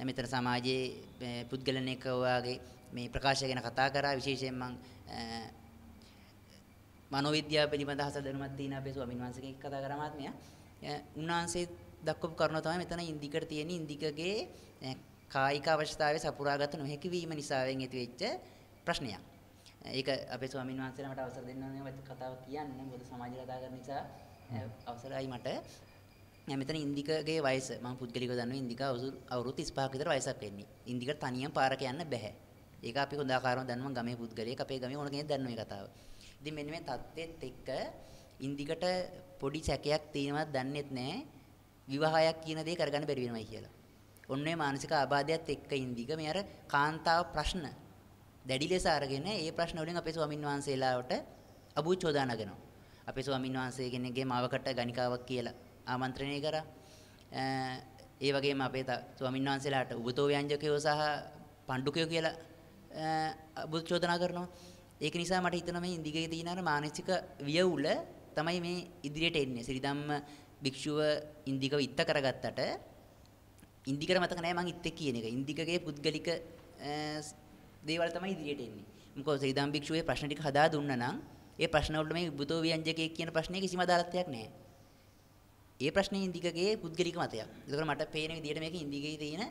[SPEAKER 3] මෙතන සමාජයේ පුද්ගලන එක ඔයාගේ මේ ප්‍රකාශය ගැන කතා කරා විශේෂයෙන් මම මනෝවිද්‍යාව පිළිබඳ හස දැනුමක් තියෙන අපේ ස්වාමීන් වහන්සේගෙන් කතා කරා මාත්මයා. උන්වහන්සේ දක්වපු කරුණ තමයි මෙතන ඉන්දිකට තියෙන ඉන්දිකගේ කායික අවශ්‍යතාවය සපුරාගත නොහැකි වීම නිසාවෙන් ඇතිවෙච්ච ප්‍රශ්නයක්. ඒක අපේ ස්වාමීන් වහන්සේලා මට අවසර දෙන්න ඕනේ කතාව කියන්න. මොකද සමාජය කතා කරන නිසා අවසරයි මට. මෙතන ඉන්දිකගේ වයස මම පුද්ගලිකව දන්නවා ඉන්දික අවුරුදු 35ක විතර වයසක් වෙන්නේ. ඉන්දිකට තනියම පාරක යන්න බෑ. ඒක අපි හොඳ ආකාරව දන්නවා ගමේ පුද්ගලයෙක් අපේ ගමේ ඕන කෙනෙක් දන්නවා මේ කතාව. ඉතින් මෙන්න මේ தත්ත්වෙත් එක්ක ඉන්දිකට පොඩි සැකයක් තියෙනවත් දන්නේත් නැහැ. විවාහයක් කියන දේ කරගන්න බැරි වෙනවයි කියලා. ඔන්න ඔය මානසික ආබාධයත් එක්ක ඉන්දික මේ අර කාන්තාව ප්‍රශ්න දැඩි ලෙස අරගෙන ඒ ප්‍රශ්න වලින් අපේ ස්වාමින් වහන්සේලාට අභූචෝදා නගනවා. අපේ ස්වාමින් වහන්සේ කෙනෙක්ගේ මාවකට ගණිකාවක් කියලා ආමන්ත්‍රණය කරා. ඒ වගේම අපේ ස්වාමින් වහන්සේලාට උබතෝ ව්‍යංජකයෝ සහ පණ්ඩුකයෝ කියලා අභූචෝදනා කරනවා. ඒක නිසා මට හිතෙනවා මේ ඉන්දිකේ තියෙන අර මානසික වියවුල තමයි මේ ඉදිරියට එන්නේ. ශ්‍රී ධම්ම භික්ෂුව ඉන්දිකව ඉත්ත කරගත්තට ඉන්දිකට මතක නැහැ මං ඉත්තේ කියන එක. ඉන්දිකගේ පුද්ගලික දේවල් තමයි ඉදිරියට එන්නේ. මොකද ශ්‍රීදාම් භික්ෂුවේ ප්‍රශ්න ටික හදා දුන්නා නම් ඒ ප්‍රශ්න වලට මේ බුතෝ ව්‍යංජකයේ කියන ප්‍රශ්නේ කිසිම අදාළත්වයක් නැහැ. ඒ ප්‍රශ්නේ ඉන්දිකගේ පුද්ගලික මතයක්. ඒකෝර මට පේන විදිහට මේක ඉන්දිකේ තියෙන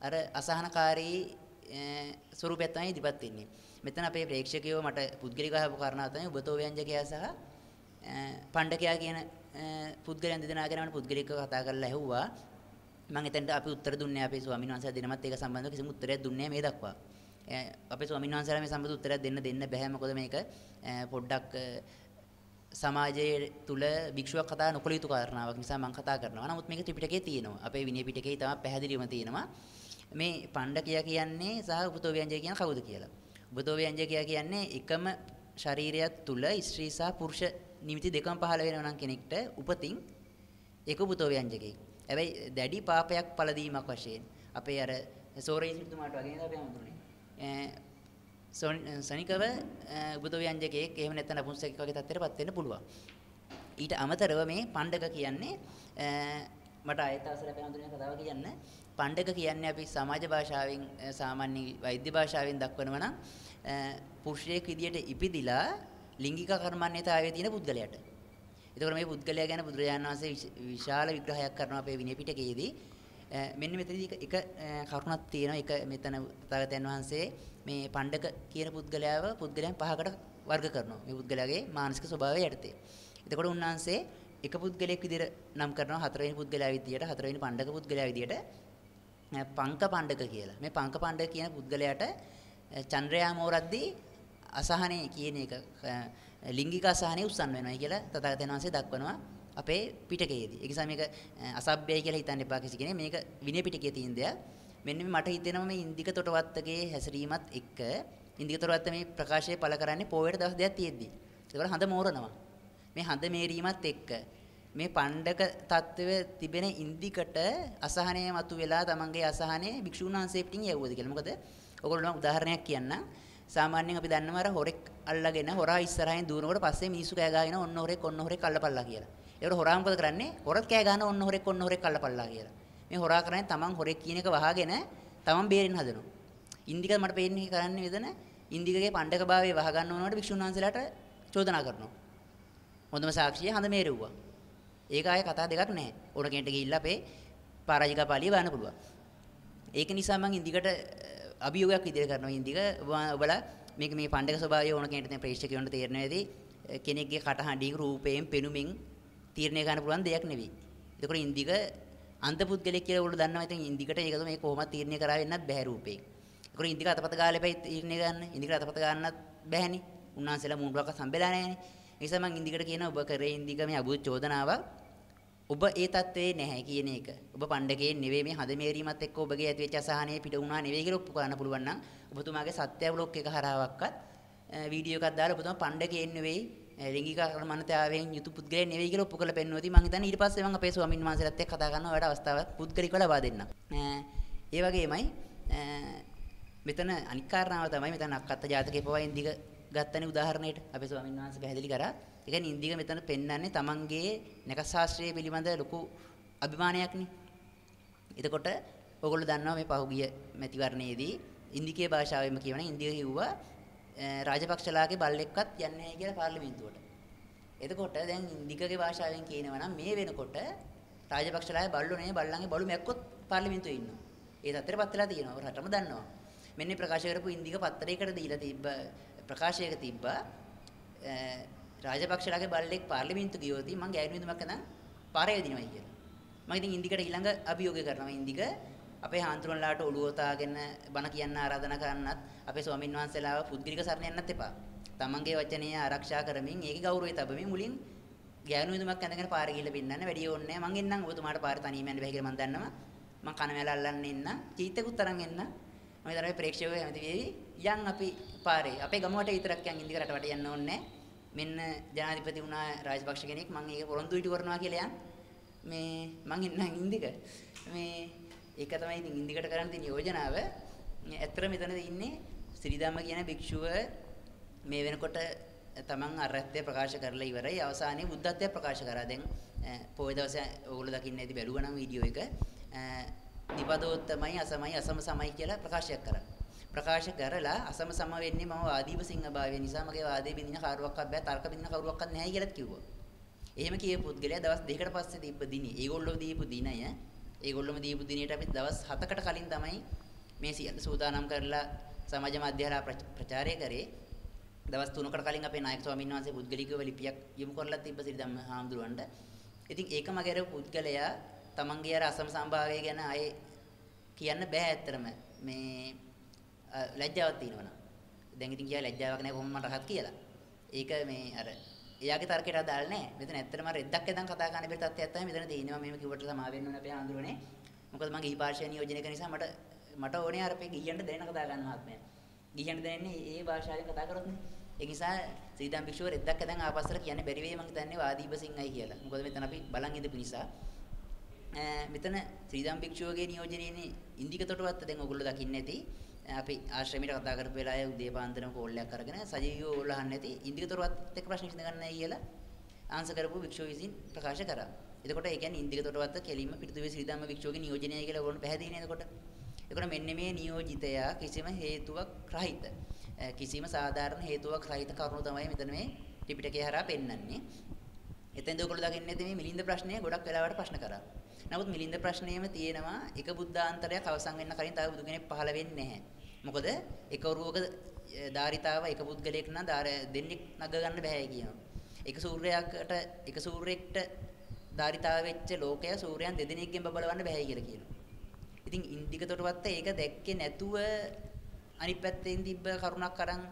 [SPEAKER 3] අර අසහනකාරී ස්වරූපයක් තමයි ඉදිරිපත් වෙන්නේ. මෙතන අපේ ප්‍රේක්ෂකයෝ මට පුද්ගලිකව අහපු කාරණා තමයි උබතෝ ව්‍යංජකයා සහ පණ්ඩකයා කියන පුද්ගලයන් දෙදෙනා ගැන පුද්ගලිකව කතා කරලා ඇහුවා. මම එතනට අපි උත්තර දුන්නේ අපේ ස්වාමීන් වහන්සේලා දෙනමත් ඒක සම්බන්ධව කිසිම උත්තරයක් දුන්නේ මේ දක්වා. අපේ ස්වාමීන් වහන්සේලා මේ සම්බන්ධ උත්තරයක් දෙන්න දෙන්න බෑ මොකද මේක පොඩ්ඩක් සමාජයේ තුල භික්ෂුවක් කතා නොකළ යුතු කාරණාවක් නිසා මම කතා කරනවා. නමුත් මේක ත්‍රිපිටකයේ තියෙනවා. අපේ විනය පිටකයේ තමයි පැහැදිලිවම තියෙනවා. මේ පණ්ඩකයා කියන්නේ සහ උපතෝ ව්‍යංජය කියන කවුද කියලා. උපතෝ ව්‍යංජකයා කියන්නේ එකම ශරීරයක් තුල ස්ත්‍රී සහ පුරුෂ නිමිති දෙකම පහළ වෙනවා නම් කෙනෙක්ට උපතින් ඒක උපතෝ ව්‍යංජකෙයි. හැබැයි දැඩි පාපයක් පළදීමක් වශයෙන් අපේ අර සෝරේ සිතුමාට වගේ නේද අපි හඳුනන්නේ. සනිකව උපතෝ ව්‍යංජකයෙක් එහෙම නැත්නම් නපුංසකෙක් වගේ තත්ත්වයකටපත් වෙන්න පුළුවන්. ඊට අමතරව මේ පණ්ඩක කියන්නේ මට ආයත අවසර අපේ හඳුනන කතාව කියන්න පණ්ඩක කියන්නේ අපි සමාජ භාෂාවෙන් සාමාන්‍ය වෛද්‍ය භාෂාවෙන් දක්වනවා නම් පුරුෂයෙක් විදියට ඉපිදිලා ලිංගික කර්මන්නේතාවයේ තියෙන පුද්ගලයාට. එතකොට මේ පුද්ගලයා ගැන බුදුරජාණන් වහන්සේ විශාල විග්‍රහයක් කරනවා අපේ විනය පිටකයේදී. මෙන්න මෙතනදී එක කරුණක් තියෙනවා. එක මෙතන තථාගතයන් වහන්සේ මේ පණ්ඩක කියන පුද්ගලයාව පුද්ගලයන් පහකට වර්ග කරනවා. මේ පුද්ගලයාගේ මානසික ස්වභාවය යටතේ. එතකොට උන්වහන්සේ එක පුද්ගලයෙක් විදිහට නම් කරනවා හතරවෙනි පුද්ගලයා විදිහට හතරවෙනි පණ්ඩක පුද්ගලයා විදිහට පංක පණ්ඩක කියලා. මේ පංක පණ්ඩක කියන පුද්ගලයාට චන්ද්‍රයා මෝරද්දී අසහනේ කියන එක ලිංගික අසහනේ උස්සන් වෙනවා කියලා තථාගතයන් වහන්සේ දක්වනවා අපේ පිටකයේදී. ඒ නිසා මේක අසභ්‍යයි කියලා හිතන්න එපා කිසි කෙනෙක්. මේක විනය පිටකයේ තියෙන දෙයක්. මෙන්න මට හිතෙනවා මේ ඉන්දික තොටවත්තගේ හැසිරීමත් එක්ක ඉන්දික තොටවත්ත මේ ප්‍රකාශය පළ කරන්නේ පොයට දවස් දෙකක් තියෙද්දි. ඒකවල හඳ මෝරනවා. මේ හඳ මේරීමත් එක්ක මේ පණ්ඩක తත්වය තිබෙන ඉන්දිකට අසහනය මතු වෙලා තමන්ගේ අසහනය භික්ෂුන් වහන්සේ පිටින් යවුවද කියලා. මොකද ඔයගොල්ලෝ උදාහරණයක් කියන්නම්. සාමාන්‍යයෙන් අපි දන්නවා අර හොරෙක් අල්ලගෙන හොරා ඉස්සරහින් දුවනකොට පස්සේ මිනිස්සු කෑ ගහගෙන ඔන්න හොරෙක් ඔන්න හොරෙක් අල්ලපල්ලා කියලා. ඒකට හොරා මොකද කරන්නේ? හොරත් කෑ ගහන ඔන්න හොරෙක් ඔන්න හොරෙක් අල්ලපල්ලා කියලා. මේ හොරා කරන්නේ තමන් හොරෙක් කියන එක වහගෙන තමන් බේරෙන්න හදනවා. ඉන්දික මට පේන්නේ කරන්නේ මෙතන ඉන්දිකගේ පණ්ඩක භාවයේ වහ ගන්න ඕනවට භික්ෂුන් වහන්සේලාට චෝදනා කරනවා. හොඳම සාක්ෂිය හඳ මේරුවා. ඒක ආයේ කතා දෙකක් නැහැ. ඕන කෙනෙක්ට ගිහිල්ලා අපේ පරාජිකා පාළිය බලන්න පුළුවන්. ඒක නිසා මම ඉන්දිකට අභියෝගයක් විදිහට කරනවා ඉන්දික ඔබලා මේක මේ පණ්ඩක ස්වභාවය ඕන කෙනෙක්ට දැන් ප්‍රේක්ෂකයන්ට තේරෙනවා ඇති කෙනෙක්ගේ කටහඬින් රූපයෙන් පෙනුමින් තීරණය ගන්න පුළුවන් දෙයක් නෙවෙයි. ඒකෝර ඉන්දික අන්ත පුද්ගලෙක් කියලා ඔයගොල්ලෝ දන්නවා ඉතින් ඉන්දිකට ඒක මේ කොහොමද තීරණය කරා වෙන්නත් බැහැ රූපේ. ඒකෝර ඉන්දික අතපත ගාලා එපයි තීරණය ගන්න. ඉන්දිකට අතපත ගන්නත් බැහැනේ. උන්වහන්සේලා මූණක් සම්බෙලා නැහැනේ. ඒ නිසා මම ඉන්දිකට කියනවා ඔබ කරේ ඉන්දික මේ අභූත චෝදනාවක් ඔබ ඒ தત્ත්වයේ නැහැ කියන එක. ඔබ පණ්ඩකේ නෙවෙයි මේ හද මේරීමත් එක්ක ඔබගේ ඇති වෙච්ච අසහනය පිට වුණා නෙවෙයි කියලා ඔප්පු කරන්න පුළුවන් නම් ඔබතුමාගේ සත්‍ය බ්ලොග් එක හරහාවක්වත් වීඩියෝ එකක් දාලා ඔබතුමා පණ්ඩකේ නෙවෙයි ලිංගික කර්මන්තයාවෙන් යුතු පුද්ගලයෙක් නෙවෙයි කියලා ඔප්පු කරලා පෙන්වුවදී මම හිතන්නේ ඊට පස්සේ මම අපේ ස්වාමීන් වහන්සේලාත් එක්ක කතා කරනවා ඔයාලට අවස්ථාවක් පුද්ගලිකව ලබා දෙන්නම්. Eh, ඒ වගේමයි eh, මෙතන අනික් කාරණාව තමයි මෙතන අක්කත්ත ජාතකයේ පවා ඉන්දික ගත්තනේ උදාහරණයට අපේ ස්වාමීන් වහන්සේ පැහැදිලි කරා. ඒ කියන්නේ ඉන්දික මෙතන පෙන්වන්නේ තමන්ගේ නැකත් ශාස්ත්‍රයේ පිළිබඳ ලොකු අභිමානයක්නේ. එතකොට ඔයගොල්ලෝ දන්නවා මේ පහුගිය මැතිවරණයේදී ඉන්දිකේ භාෂාවෙන්ම කියවන ඉන්දිය කිව්වා රාජපක්ෂලාගේ බල්ලෙක්වත් යන්නේ නැහැ කියලා පාර්ලිමේන්තුවට. එතකොට දැන් ඉන්දිකගේ භාෂාවෙන් කියනවා නම් මේ වෙනකොට රාජපක්ෂලාගේ බල්ලෝ නේ බල්ලන්ගේ බලු මැක්කොත් පාර්ලිමේන්තුවේ ඉන්නවා. ඒ තත්ත්වෙටපත් වෙලා තියෙනවා. රටම දන්නවා. මෙන්න ප්‍රකාශ කරපු ඉන්දික පත්තරයකට දීලා තිබ්බ ප්‍රකාශයක තිබ්බා රාජපක්ෂලාගේ බල්ලෙක් පාර්ලිමේන්තු ගියොත් මං ගෑනු විදුමක් නැත්නම් පාරේ වදිනවයි කියලා. මම ඉතින් ඉන්දිකට ඊළඟ අභියෝගය කරනවා ඉන්දික අපේ හාන්තුරුවන්ලාට ඔළුව තාගෙන බණ කියන්න ආරාධනා කරන්නත් අපේ ස්වාමින් වහන්සේලාව පුද්ගලික සරණ යන්නත් එපා. තමන්ගේ වචනය ආරක්ෂා කරමින් ඒකේ ගෞරවය තබමින් මුලින් ගෑනු විදුමක් ඇඳගෙන පාරේ ගිහලා බින්නන්න වැඩි ඕනේ නැහැ. මං එන්නම් ඔබතුමාට පාරේ තනියම යන්න බැහැ කියලා මං දන්නවා. මං කන මැල අල්ලන්න එන්න. චීතකුත් තරන් එන්න. මම ඊතරම් ප්‍රේක්ෂකයෝ හැමති වේවි. යන් අපි පාරේ අපේ ගමුවට විතරක් යන් ඉන්දික රටවට යන්න ඕනේ මෙන්න ජනාධිපති වුණා රාජපක්ෂ කෙනෙක් මම ඒක පොරොන්දු ඉටු කරනවා කියලා යන් මේ මං ඉන්නම් ඉන්දික මේ ඒක තමයි ඉතින් ඉන්දිකට කරන්න තියෙන යෝජනාව ඇත්තට මෙතන ඉන්නේ ශ්‍රීධම්ම කියන භික්ෂුව මේ වෙනකොට තමන් අරහත්ත්වය ප්‍රකාශ කරලා ඉවරයි අවසානයේ බුද්ධත්වය ප්‍රකාශ කරා දැන් පොය දවසේ ඕගොල්ලෝ දකින්න ඇති බැලුවා නම් වීඩියෝ එක නිපදෝත්තමයි අසමයි අසම සමයි කියලා ප්‍රකාශයක් කරා. ප්‍රකාශ කරලා අසම සම වෙන්නේ මම වාදීව සිංහ භාවය නිසා මගේ වාදේ බින්දින කරුවක්වත් බෑ තර්ක බින්දින කරුවක්වත් නැහැ කියලාත් කිව්වා. එහෙම කියපු පුද්ගලයා දවස් දෙකකට පස්සේ දීප දිනේ ඒගොල්ලෝ දීපු දිනය ඒගොල්ලොම දීපු දිනේට අපි දවස් 7කට කලින් තමයි මේ සියල්ල සූදානම් කරලා සමාජ මාධ්‍යහරහා ප්‍රචාරය කරේ. දවස් 3කට කලින් අපේ නායක ස්වාමීන් වහන්සේ පුද්ගලිකව ලිපියක් යොමු කරලා තිබ්බ සිරිදම්ම හාමුදුරුවන්ට. ඉතින් ඒක මගේ අර පුද්ගලයා තමන්ගේ අර අසම සම්භාවය ගැන ආයේ කියන්න බෑ ඇත්තටම. මේ ලැජ්ජාවක් තියෙනවනම්. දැන් ඉතින් කියා ලැජ්ජාවක් නැහැ කොහොම මට රහත් කියලා. ඒක මේ අර එයාගේ තර්කයට අදාළ නැහැ. මෙතන ඇත්තටම අර එද්දක් එදන් කතා කරන්න බැරි තත්ත්වයක් තමයි මෙතන තියෙනවා. මෙහෙම කිව්වට සමා වෙන්න ඕනේ අපේ ආන්දරනේ. මොකද මගේ ඊපාර්ශ්වය නියෝජනය නිසා මට මට ඕනේ අර අපේ ගිහියන්ට දැනෙන කතා ගන්න මහත්මයා. ගිහියන්ට දැනෙන්නේ ඒ භාෂාවෙන් කතා කරොත් නේ. ඒ නිසා සීතම් භික්ෂුව රෙද්දක් එදන් ආපස්සට කියන්න බැරි වෙයි මං හිතන්නේ වාදීප සිංහයි කියලා. මොකද මෙතන අපි බලන් ඉඳපු නිසා. මෙතන ශ්‍රීදම් භික්ෂුවගේ නියෝජනයේනේ ඉන්දිකතොටවත් දැන් ඔයගොල්ලෝ දකින්නේ නැති අපි ආශ්‍රමයට කතා කරපු වෙලාවේ උදේ පාන්දරම කෝල් එකක් අරගෙන සජීවීව ඕගොල්ලෝ අහන්නේ නැති ඉන්දිකතොටවත් එක්ක ප්‍රශ්න විසඳ ගන්නයි කියලා ආන්සර් කරපු භික්ෂුව විසින් ප්‍රකාශ කරා. එතකොට ඒ කියන්නේ ඉන්දිකතොටවත් කෙලින්ම පිටුවේ ශ්‍රීදම්ම භික්ෂුවගේ නියෝජනයයි කියලා ඕගොල්ලෝ පැහැදිලි නේද එතකොට? එතකොට මෙන්න මේ නියෝජිතයා කිසිම හේතුවක් රහිත කිසිම සාධාරණ හේතුවක් රහිත කරුණු තමයි මෙතන මේ ත්‍රිපිටකය හරහා පෙන්වන්නේ. එතෙන්ද ඔයගොල්ලෝ දකින්නේ නැති මේ මිලින්ද ප්‍රශ්නය ගොඩක් වෙලාවට ප්‍රශ්න කරා. නමුත් මිලින්ද ප්‍රශ්නයේම තියෙනවා එක බුද්ධාන්තරයක් අවසන් වෙන්න කලින් තව බුදු කෙනෙක් පහළ වෙන්නේ නැහැ. මොකද එක උරුවක ධාරිතාව එක පුද්ගලයෙක් නම් දෙන්නෙක් නග ගන්න බෑ කියනවා. එක සූර්යයකට එක සූර්යෙක්ට ධාරිතාව වෙච්ච ලෝකය සූර්යයන් දෙදෙනෙක්ගෙන් බබලවන්න බෑ කියලා කියනවා. ඉතින් ඉන්දිකතොටවත් ඒක දැක්කේ නැතුව අනිත් පැත්තෙන් තිබ්බ කරුණක් අරන්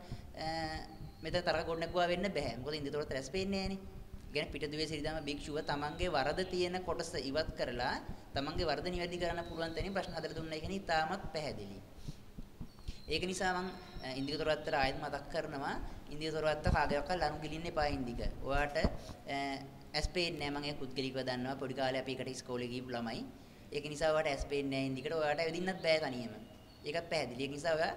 [SPEAKER 3] මෙතන තරක ගොඩනගුවා වෙන්න බෑ. මොකද ඉන්දිකතොටත් රැස් වෙන්නේ නැහනේ. කියන්නේ පිටදුවේ සිරිදම භික්ෂුව තමන්ගේ වරද තියෙන කොටස ඉවත් කරලා තමන්ගේ වරද නිවැරදි කරන්න පුළුවන් තැනින් ප්‍රශ්න හදලා දුන්නා කියන්නේ ඉතාමත් පැහැදිලි. ඒක නිසා මම ඉන්දිකතොරවත්තට ආයෙත් මතක් කරනවා ඉන්දිකතොරවත්ත කාගේවත් ලනු ගිලින්න එපා ඉන්දික. ඔයාට ඇස් පේන්නේ නැහැ මම ඒක පුද්ගලිකව දන්නවා පොඩි කාලේ අපි එකට ඉස්කෝලේ ගිහපු ළමයි. ඒක නිසා ඔයාට ඇස් පේන්නේ නැහැ ඉන්දිකට ඔයාට ඇවිදින්නත් බෑ තනියම. ඒකත් පැහැදිලි. ඒක නිසා ඔයා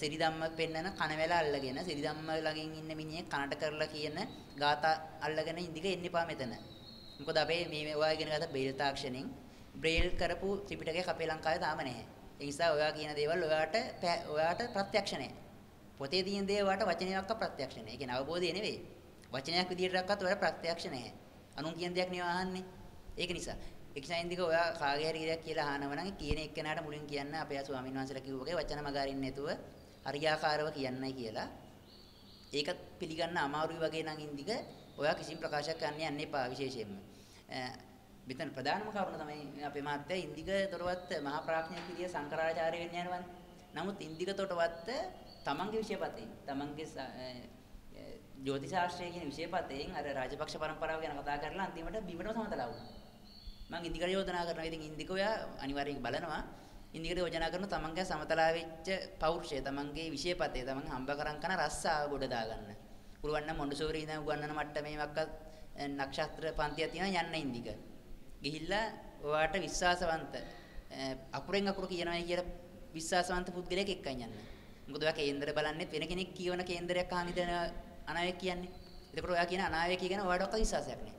[SPEAKER 3] සිරිදම්ම පෙන්නන කනවැල අල්ලගෙන සිරිදම්ම ළඟින් ඉන්න මිනිහෙක් කනට කරලා කියන ગાතා අල්ලගෙන ඉඳික එන්න එපා මෙතන. මොකද අපේ මේ ඔයා ඉගෙන ගත්ත බ්‍රේල් තාක්ෂණයෙන් බ්‍රේල් කරපු ත්‍රිපිටකයක් අපේ ලංකාවේ තාම නැහැ. ඒ නිසා ඔයා කියන දේවල් ඔයාට ඔයාට ප්‍රත්‍යක්ෂ නැහැ. පොතේ තියෙන දේ ඔයාට වචනයක්ක ප්‍රත්‍යක්ෂ නැහැ. ඒ කියන්නේ අවබෝධය නෙවෙයි. වචනයක් විදිහටවත් ඔයාට ප්‍රත්‍යක්ෂ නැහැ. අනුන් කියන දෙයක් නෙවෙයි අහන්නේ. ඒක නිසා එක්සයින්දික ඔයා කාගේ හරි කියක් කියලා අහනව නම් කියන එක්කෙනාට මුලින් කියන්න අපේ ස්වාමීන් වහන්සේලා කිව්ව වගේ වචන මගාරින්න නැතුව හරියාකාරව කියන්නයි කියලා. ඒකත් පිළිගන්න අමාරුයි වගේ නම් ඉන්දික ඔයා කිසිම ප්‍රකාශයක් කරන්න යන්න එපා විශේෂයෙන්ම. මෙතන ප්‍රධානම කරුණ තමයි අපේ මහත්තයා ඉන්දික තොරවත් මහා ප්‍රඥා කිරිය සංකරාචාර්ය වෙන්න යනවනේ. නමුත් ඉන්දික තොටවත් තමන්ගේ විෂයපතේ තමන්ගේ ජ්‍යොතිෂාස්ත්‍රය කියන විෂයපතෙන් අර රාජපක්ෂ පරම්පරාව ගැන කතා කරලා අන්තිමට බිමටම සමතලා වුණා. මම ඉන්දිකට යෝජනා කරනවා. ඉතින් ඉන්දික ඔයා අනිවාර්යෙන් බලනවා. ඉන්දිකට යෝජනා කරන තමන්ගේ සමතලා වෙච්ච පෞරුෂය, තමන්ගේ විෂයපතේ, තමන් හම්බ කරන් කරන රස්සාව ගොඩ දාගන්න. පුළුවන් නම් මොන්ඩසෝරි ඉඳන් උගන්වන මට්ටමේවත් නක්ෂත්‍ර පන්තියක් තියෙනවා යන්න ඉන්දික. ගිහිල්ලා ඔයාට විශ්වාසවන්ත අකුරෙන් අකුර කියනවා කියලා විශ්වාසවන්ත පුද්ගලයෙක් එක්කන් යන්න. මොකද ඔයා කේන්දර බලන්නේ වෙන කෙනෙක් කියවන කේන්දරයක් අහන ඉඳන අනාවැක කියන්නේ. එතකොට ඔයා කියන අනාවැකිය ගැන ඔයාට ඔක්ක විශ්වාසයක් නැහැ.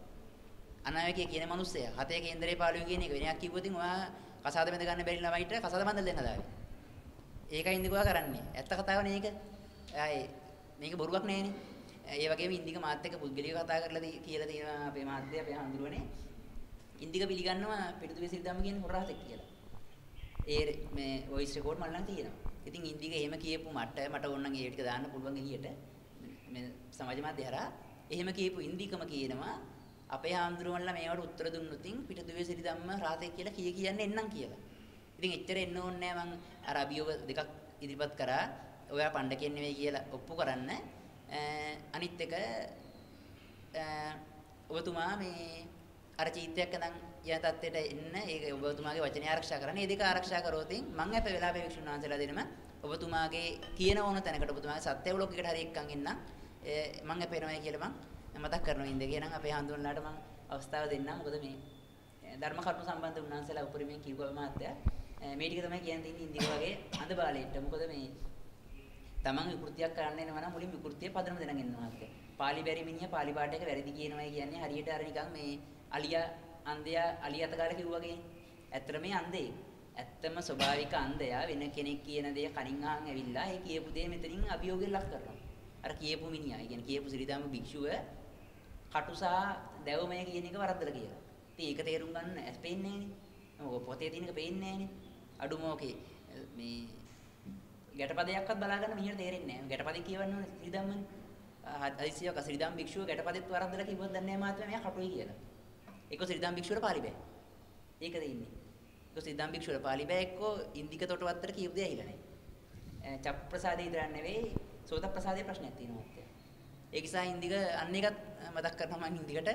[SPEAKER 3] අනාවැකිය කියන මිනිස්සයා හතේ කේන්දරේ පාළුවේ කියන එක වෙනයක් කිව්වොත් ඔයා කසාද බඳ ගන්න බැරි ළමයිට කසාද බඳලා දෙන්න දාවේ. ඒකයි ඉන්දිකවා කරන්නේ. ඇත්ත කතාවනේ ඒක. ආයේ මේක බොරුවක් නෑනේ. ඒ වගේම ඉන්දික මාත් එක්ක පුද්ගලිකව කතා කරලා කියලා තියෙනවා අපේ මාත්‍ය අපේ හඳුරන්නේ. ඉන්දික පිළිගන්නවා පිටුදුවේ සිරිදම්ම කියන හොරාතෙක් කියලා. ඒ මේ වොයිස් රෙකෝඩ් මල් නම් තියෙනවා. ඉතින් ඉන්දික එහෙම කියපු මට මට ඕන නම් ඒ ටික දාන්න පුළුවන් එළියට මේ සමාජ මාධ්‍ය හරහා එහෙම කියපු ඉන්දිකම කියනවා අපේ හාමුදුරුවන්ලා මේවට උත්තර දුන්නොතින් පිටදුවේ සිරි ධම්ම රාතේ කියලා කිය කියන්නේ එන්නම් කියලා. ඉතින් එච්චර එන්න ඕනේ මං අර අභියෝග දෙකක් ඉදිරිපත් කරා. ඔයා පණ්ඩකෙන් නෙවෙයි කියලා ඔප්පු කරන්න. අනිත් එක ඔබතුමා මේ අර චීත්තයක් නම් යන තත්ත්වයට එන්න. ඒක ඔබතුමාගේ වචනේ ආරක්ෂා කරන්න. මේ දෙක ආරක්ෂා කරොතින් මං අපේ වෙලාවේ වික්ෂුන් වහන්සේලා දෙනම ඔබතුමාගේ කියන ඕන තැනකට ඔබතුමාගේ සත්‍ය බ්ලොග් එකට හරි එක්කන් එන්න. මං අපේනවයි කියලා මං මතක් කරනවා ඉඳ කියනනම් අපේ හඳුන්ලාට මම අවස්ථාව දෙන්නම්. මොකද මේ ධර්ම කරුණු සම්බන්ධ උන්වහන්සේලා උපරිමයෙන් කිව්වා මහත්තයා මේ ටික තමයි කියන්න තියෙන්නේ ඉන්දික වගේ අඳ බාලෙට මොකද මේ තමන් විකෘතියක් කරන්න එනවා නම් මුලින් විකෘතිය පදනම දෙනගෙන ඉන්නවා මහත්තයා. පාලි බැරි මිනිහා පාලි පාට එක වැරදි කියනවා කියන්නේ හරියට අර නිකන් මේ අලියා අන්දයා අලිය අතගාලා කිව්වාගේ ඇත්තට මේ අන්දේ ඇත්තම ස්වභාවික අන්ධයා වෙන කෙනෙක් කියන දේ කනින් අහන් ඇවිල්ලා ඒ කියපු දේ මෙතනින් අභියෝගයෙන් ලක් කරනවා. අර කියපු මිනිහා, ඒ කියන්නේ කියපු ශ්‍රීදාම භික්ෂුව කටුසා දැවමය කියන එක වරද්දලා කියලා. ඉතින් ඒක තේරුම් ගන්න ඇස් පේන්නේ නෑනේ. ඔය පොතේ තියෙන එක පේන්නේ නෑනේ. අඩුම ඕකේ මේ ගැටපදයක්වත් බලා ගන්න මිනිහට තේරෙන්නේ නෑ. ගැටපදේ කියවන්න ඕනේ ශ්‍රීදාමනේ. හදිසියක ශ්‍රීදාම භික්ෂුව ගැටපදෙත් වරද්දලා කිව්වොත් දන්නේ නෑ මාත්‍යා මෙයා කටුයි කියලා. ඒක ශ්‍රීදාම භික්ෂුවට පාලි බෑ. ඒකද ඉන්නේ. ඒක ශ්‍රීදාම භික්ෂුවට පාලි බෑ එක්කෝ ඉන්දික තොටවත්තර කියපු දේ ඇහිලා නෑ. චප් ප්‍රසාදේ විතරක් නෙවෙයි සෝත ප්‍රසාදේ ප්‍රශ්නයක් තියෙනවා මාත්‍යා. ඒ නිසා ඉන්දික අන්න එකත් මතක් කරනවා මම ඉන්දිකට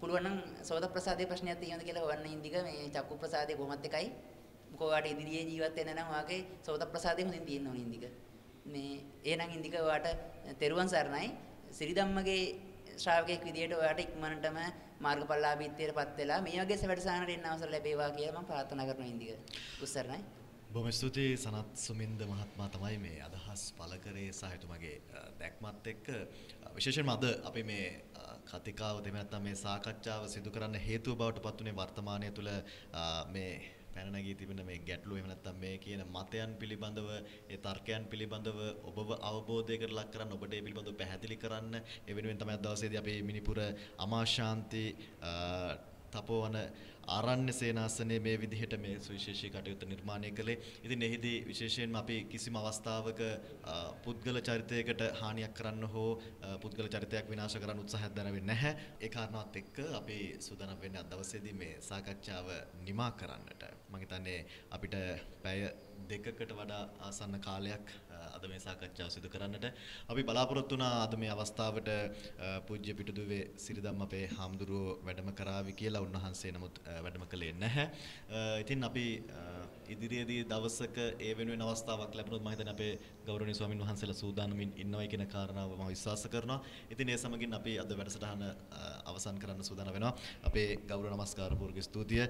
[SPEAKER 3] පුළුවන් නම් සෝත ප්‍රසාදේ ප්‍රශ්නයක් තියෙනවද කියලා හොයන්න ඉන්දික මේ චක්කු ප්‍රසාදේ කොහොමත් එකයි මොකෝ වාට ඉදිරියේ ජීවත් වෙන්න නම් වාගේ සෝත ප්‍රසාදේ හොඳින් තියෙන්න ඕනේ ඉන්දික. මේ එහෙනම් ඉන්දික වාට තෙරුවන් සරණයි සිරිදම්මගේ ශ්‍රාවකෙක් විදියට ඔයාට ඉක්මනටම මාර්ගඵලලාභීත්වයටපත් වෙලා මේ වගේ වැඩසටහනකට එන්න අවසර ලැබේවා කියලා මම ප්‍රාර්ථනා කරනවා ඉන්දික. උස්සරණයි.
[SPEAKER 5] බොහොම ස්තුතියි සනත් සුමින්ද මහත්මයා තමයි මේ අදහස් පළ කරේ සහ එතුමගේ දැක්මත් එක්ක විශේෂයෙන්ම අද අපි මේ කතිකාව දෙම නැත්නම් මේ සාකච්ඡාව සිදු කරන්න හේතුව බවට පත් වුණේ වර්තමානය තුළ මේ පැන නැගී තිබෙන මේ ගැටලු එහෙම නැත්නම් මේ කියන මතයන් පිළිබඳව ඒ තර්කයන් පිළිබඳව ඔබව අවබෝධයකට ලක් කරන්න ඔබට ඒ පිළිබඳව පැහැදිලි කරන්න. ඒ වෙනුවෙන් තමයි අද දවසේදී අපි මිනිපුර අමාශාන්ති තපෝවන ආරණ්‍ය සේනාසනයේ මේ විදිහට මේ සුවිශේෂී කටයුත්ත නිර්මාණය කළේ. ඉතින් එහිදී විශේෂයෙන්ම අපි කිසිම අවස්ථාවක පුද්ගල චරිතයකට හානියක් කරන්න හෝ පුද්ගල චරිතයක් විනාශ කරන්න උත්සාහයක් දරවෙන්නේ නැහැ. ඒ කාරණාවත් එක්ක අපි සූදානම් වෙන්නේ අද දවසේදී මේ සාකච්ඡාව නිමා කරන්නට. මම හිතන්නේ අපිට පැය දෙකකට වඩා ආසන්න කාලයක් අද මේ සාකච්ඡාව සිදු කරන්නට අපි බලාපොරොත්තු වුණා අද මේ අවස්ථාවට පූජ්‍ය පිටුදුවේ සිරිදම් අපේ හාමුදුරුවෝ වැඩම කරાવી කියලා උන්වහන්සේ නමුත් වැඩම කළේ නැහැ. ඉතින් අපි ඉදිරියේදී දවසක ඒ වෙනුවෙන් අවස්ථාවක් ලැබුණොත් මම හිතන්නේ අපේ ගෞරවනීය ස්වාමින් වහන්සේලා සූදානමින් ඉන්නවයි කියන කාරණාව මම විශ්වාස කරනවා. ඉතින් ඒ සමගින් අපි අද වැඩසටහන අවසන් කරන්න සූදානම් වෙනවා. අපේ ගෞරව නමස්කාර පූර්වක ස්තුතිය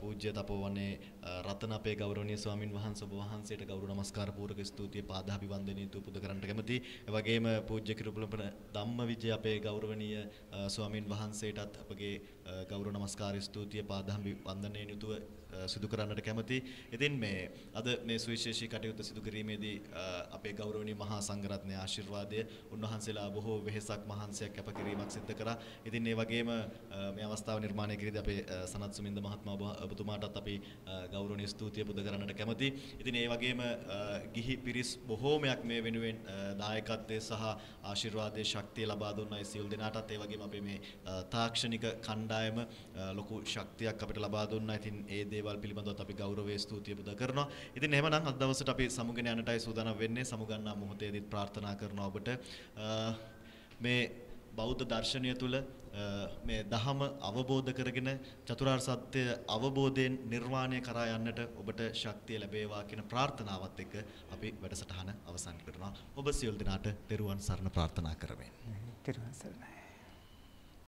[SPEAKER 5] පූජ්‍ය තපෝවනේ රතන අපේ ගෞරවනීය ස්වාමින් වහන්සේ ඔබ වහන්සේට ගෞරව නමස්කාර පූර්වක ස්තුතිය පාදාභිවන්දනීය තුපුද කරන්නට කැමති. ඒ වගේම පූජ්‍ය කිරුපලපන ධම්මවිජය අපේ ගෞරවනීය ස්වාමින් වහන්සේටත් අපගේ ගෞරව නමස්කාර ස්තුතිය පාදාභිවන්දනයේ යුතුව සිදු කරන්නට කැමති. ඉතින් මේ අද මේ සුවිශේෂී කටයුත්ත සිදු කිරීමේදී අපේ ගෞරවනීය මහා සංඝරත්නයේ ආශිර්වාදය උන්වහන්සේලා බොහෝ වෙහෙසක් මහන්සියක් කැපකිරීමක් සිදු කරා. ඉතින් ඒ වගේම මේ අවස්ථාව නිර්මාණය කිරීදී අපේ සනත් සුමින්ද මහත්මයා ඔබතුමාටත් අපි ගෞරවනීය ස්තුතිය පුද කරන්නට කැමති. ඉතින් ඒ වගේම ගිහි පිරිස් බොහෝමයක් මේ වෙනුවෙන් දායකත්වයේ සහ ආශිර්වාදයේ ශක්තිය ලබා දුන්නා ඒ සියලු දෙනාටත් ඒ වගේම අපේ මේ තාක්ෂණික කණ්ඩායම ලොකු ශක්තියක් අපිට ලබා දුන්නා. ඉතින් ඒ දේවල් පිළිබඳව අපි ගෞරවයේ ස්තුතිය පුද කරනවා. ඉතින් එහෙමනම් අද දවසට අපි සමුගෙන යන්නටයි සූදානම් වෙන්නේ. සමුගන්නා මොහොතේදීත් ප්‍රාර්ථනා කරනවා ඔබට මේ බෞද්ධ දර්ශනය තුළ මේ දහම අවබෝධ කරගෙන චතුරාර්ය සත්‍ය අවබෝධයෙන් නිර්වාණය කරා යන්නට ඔබට ශක්තිය ලැබේවා කියන ප්‍රාර්ථනාවත් එක්ක අපි වැඩසටහන අවසන් කරනවා. ඔබ සියලු දෙනාට තෙරුවන් සරණ ප්‍රාර්ථනා කරමින්.
[SPEAKER 4] තෙරුවන් සරණයි.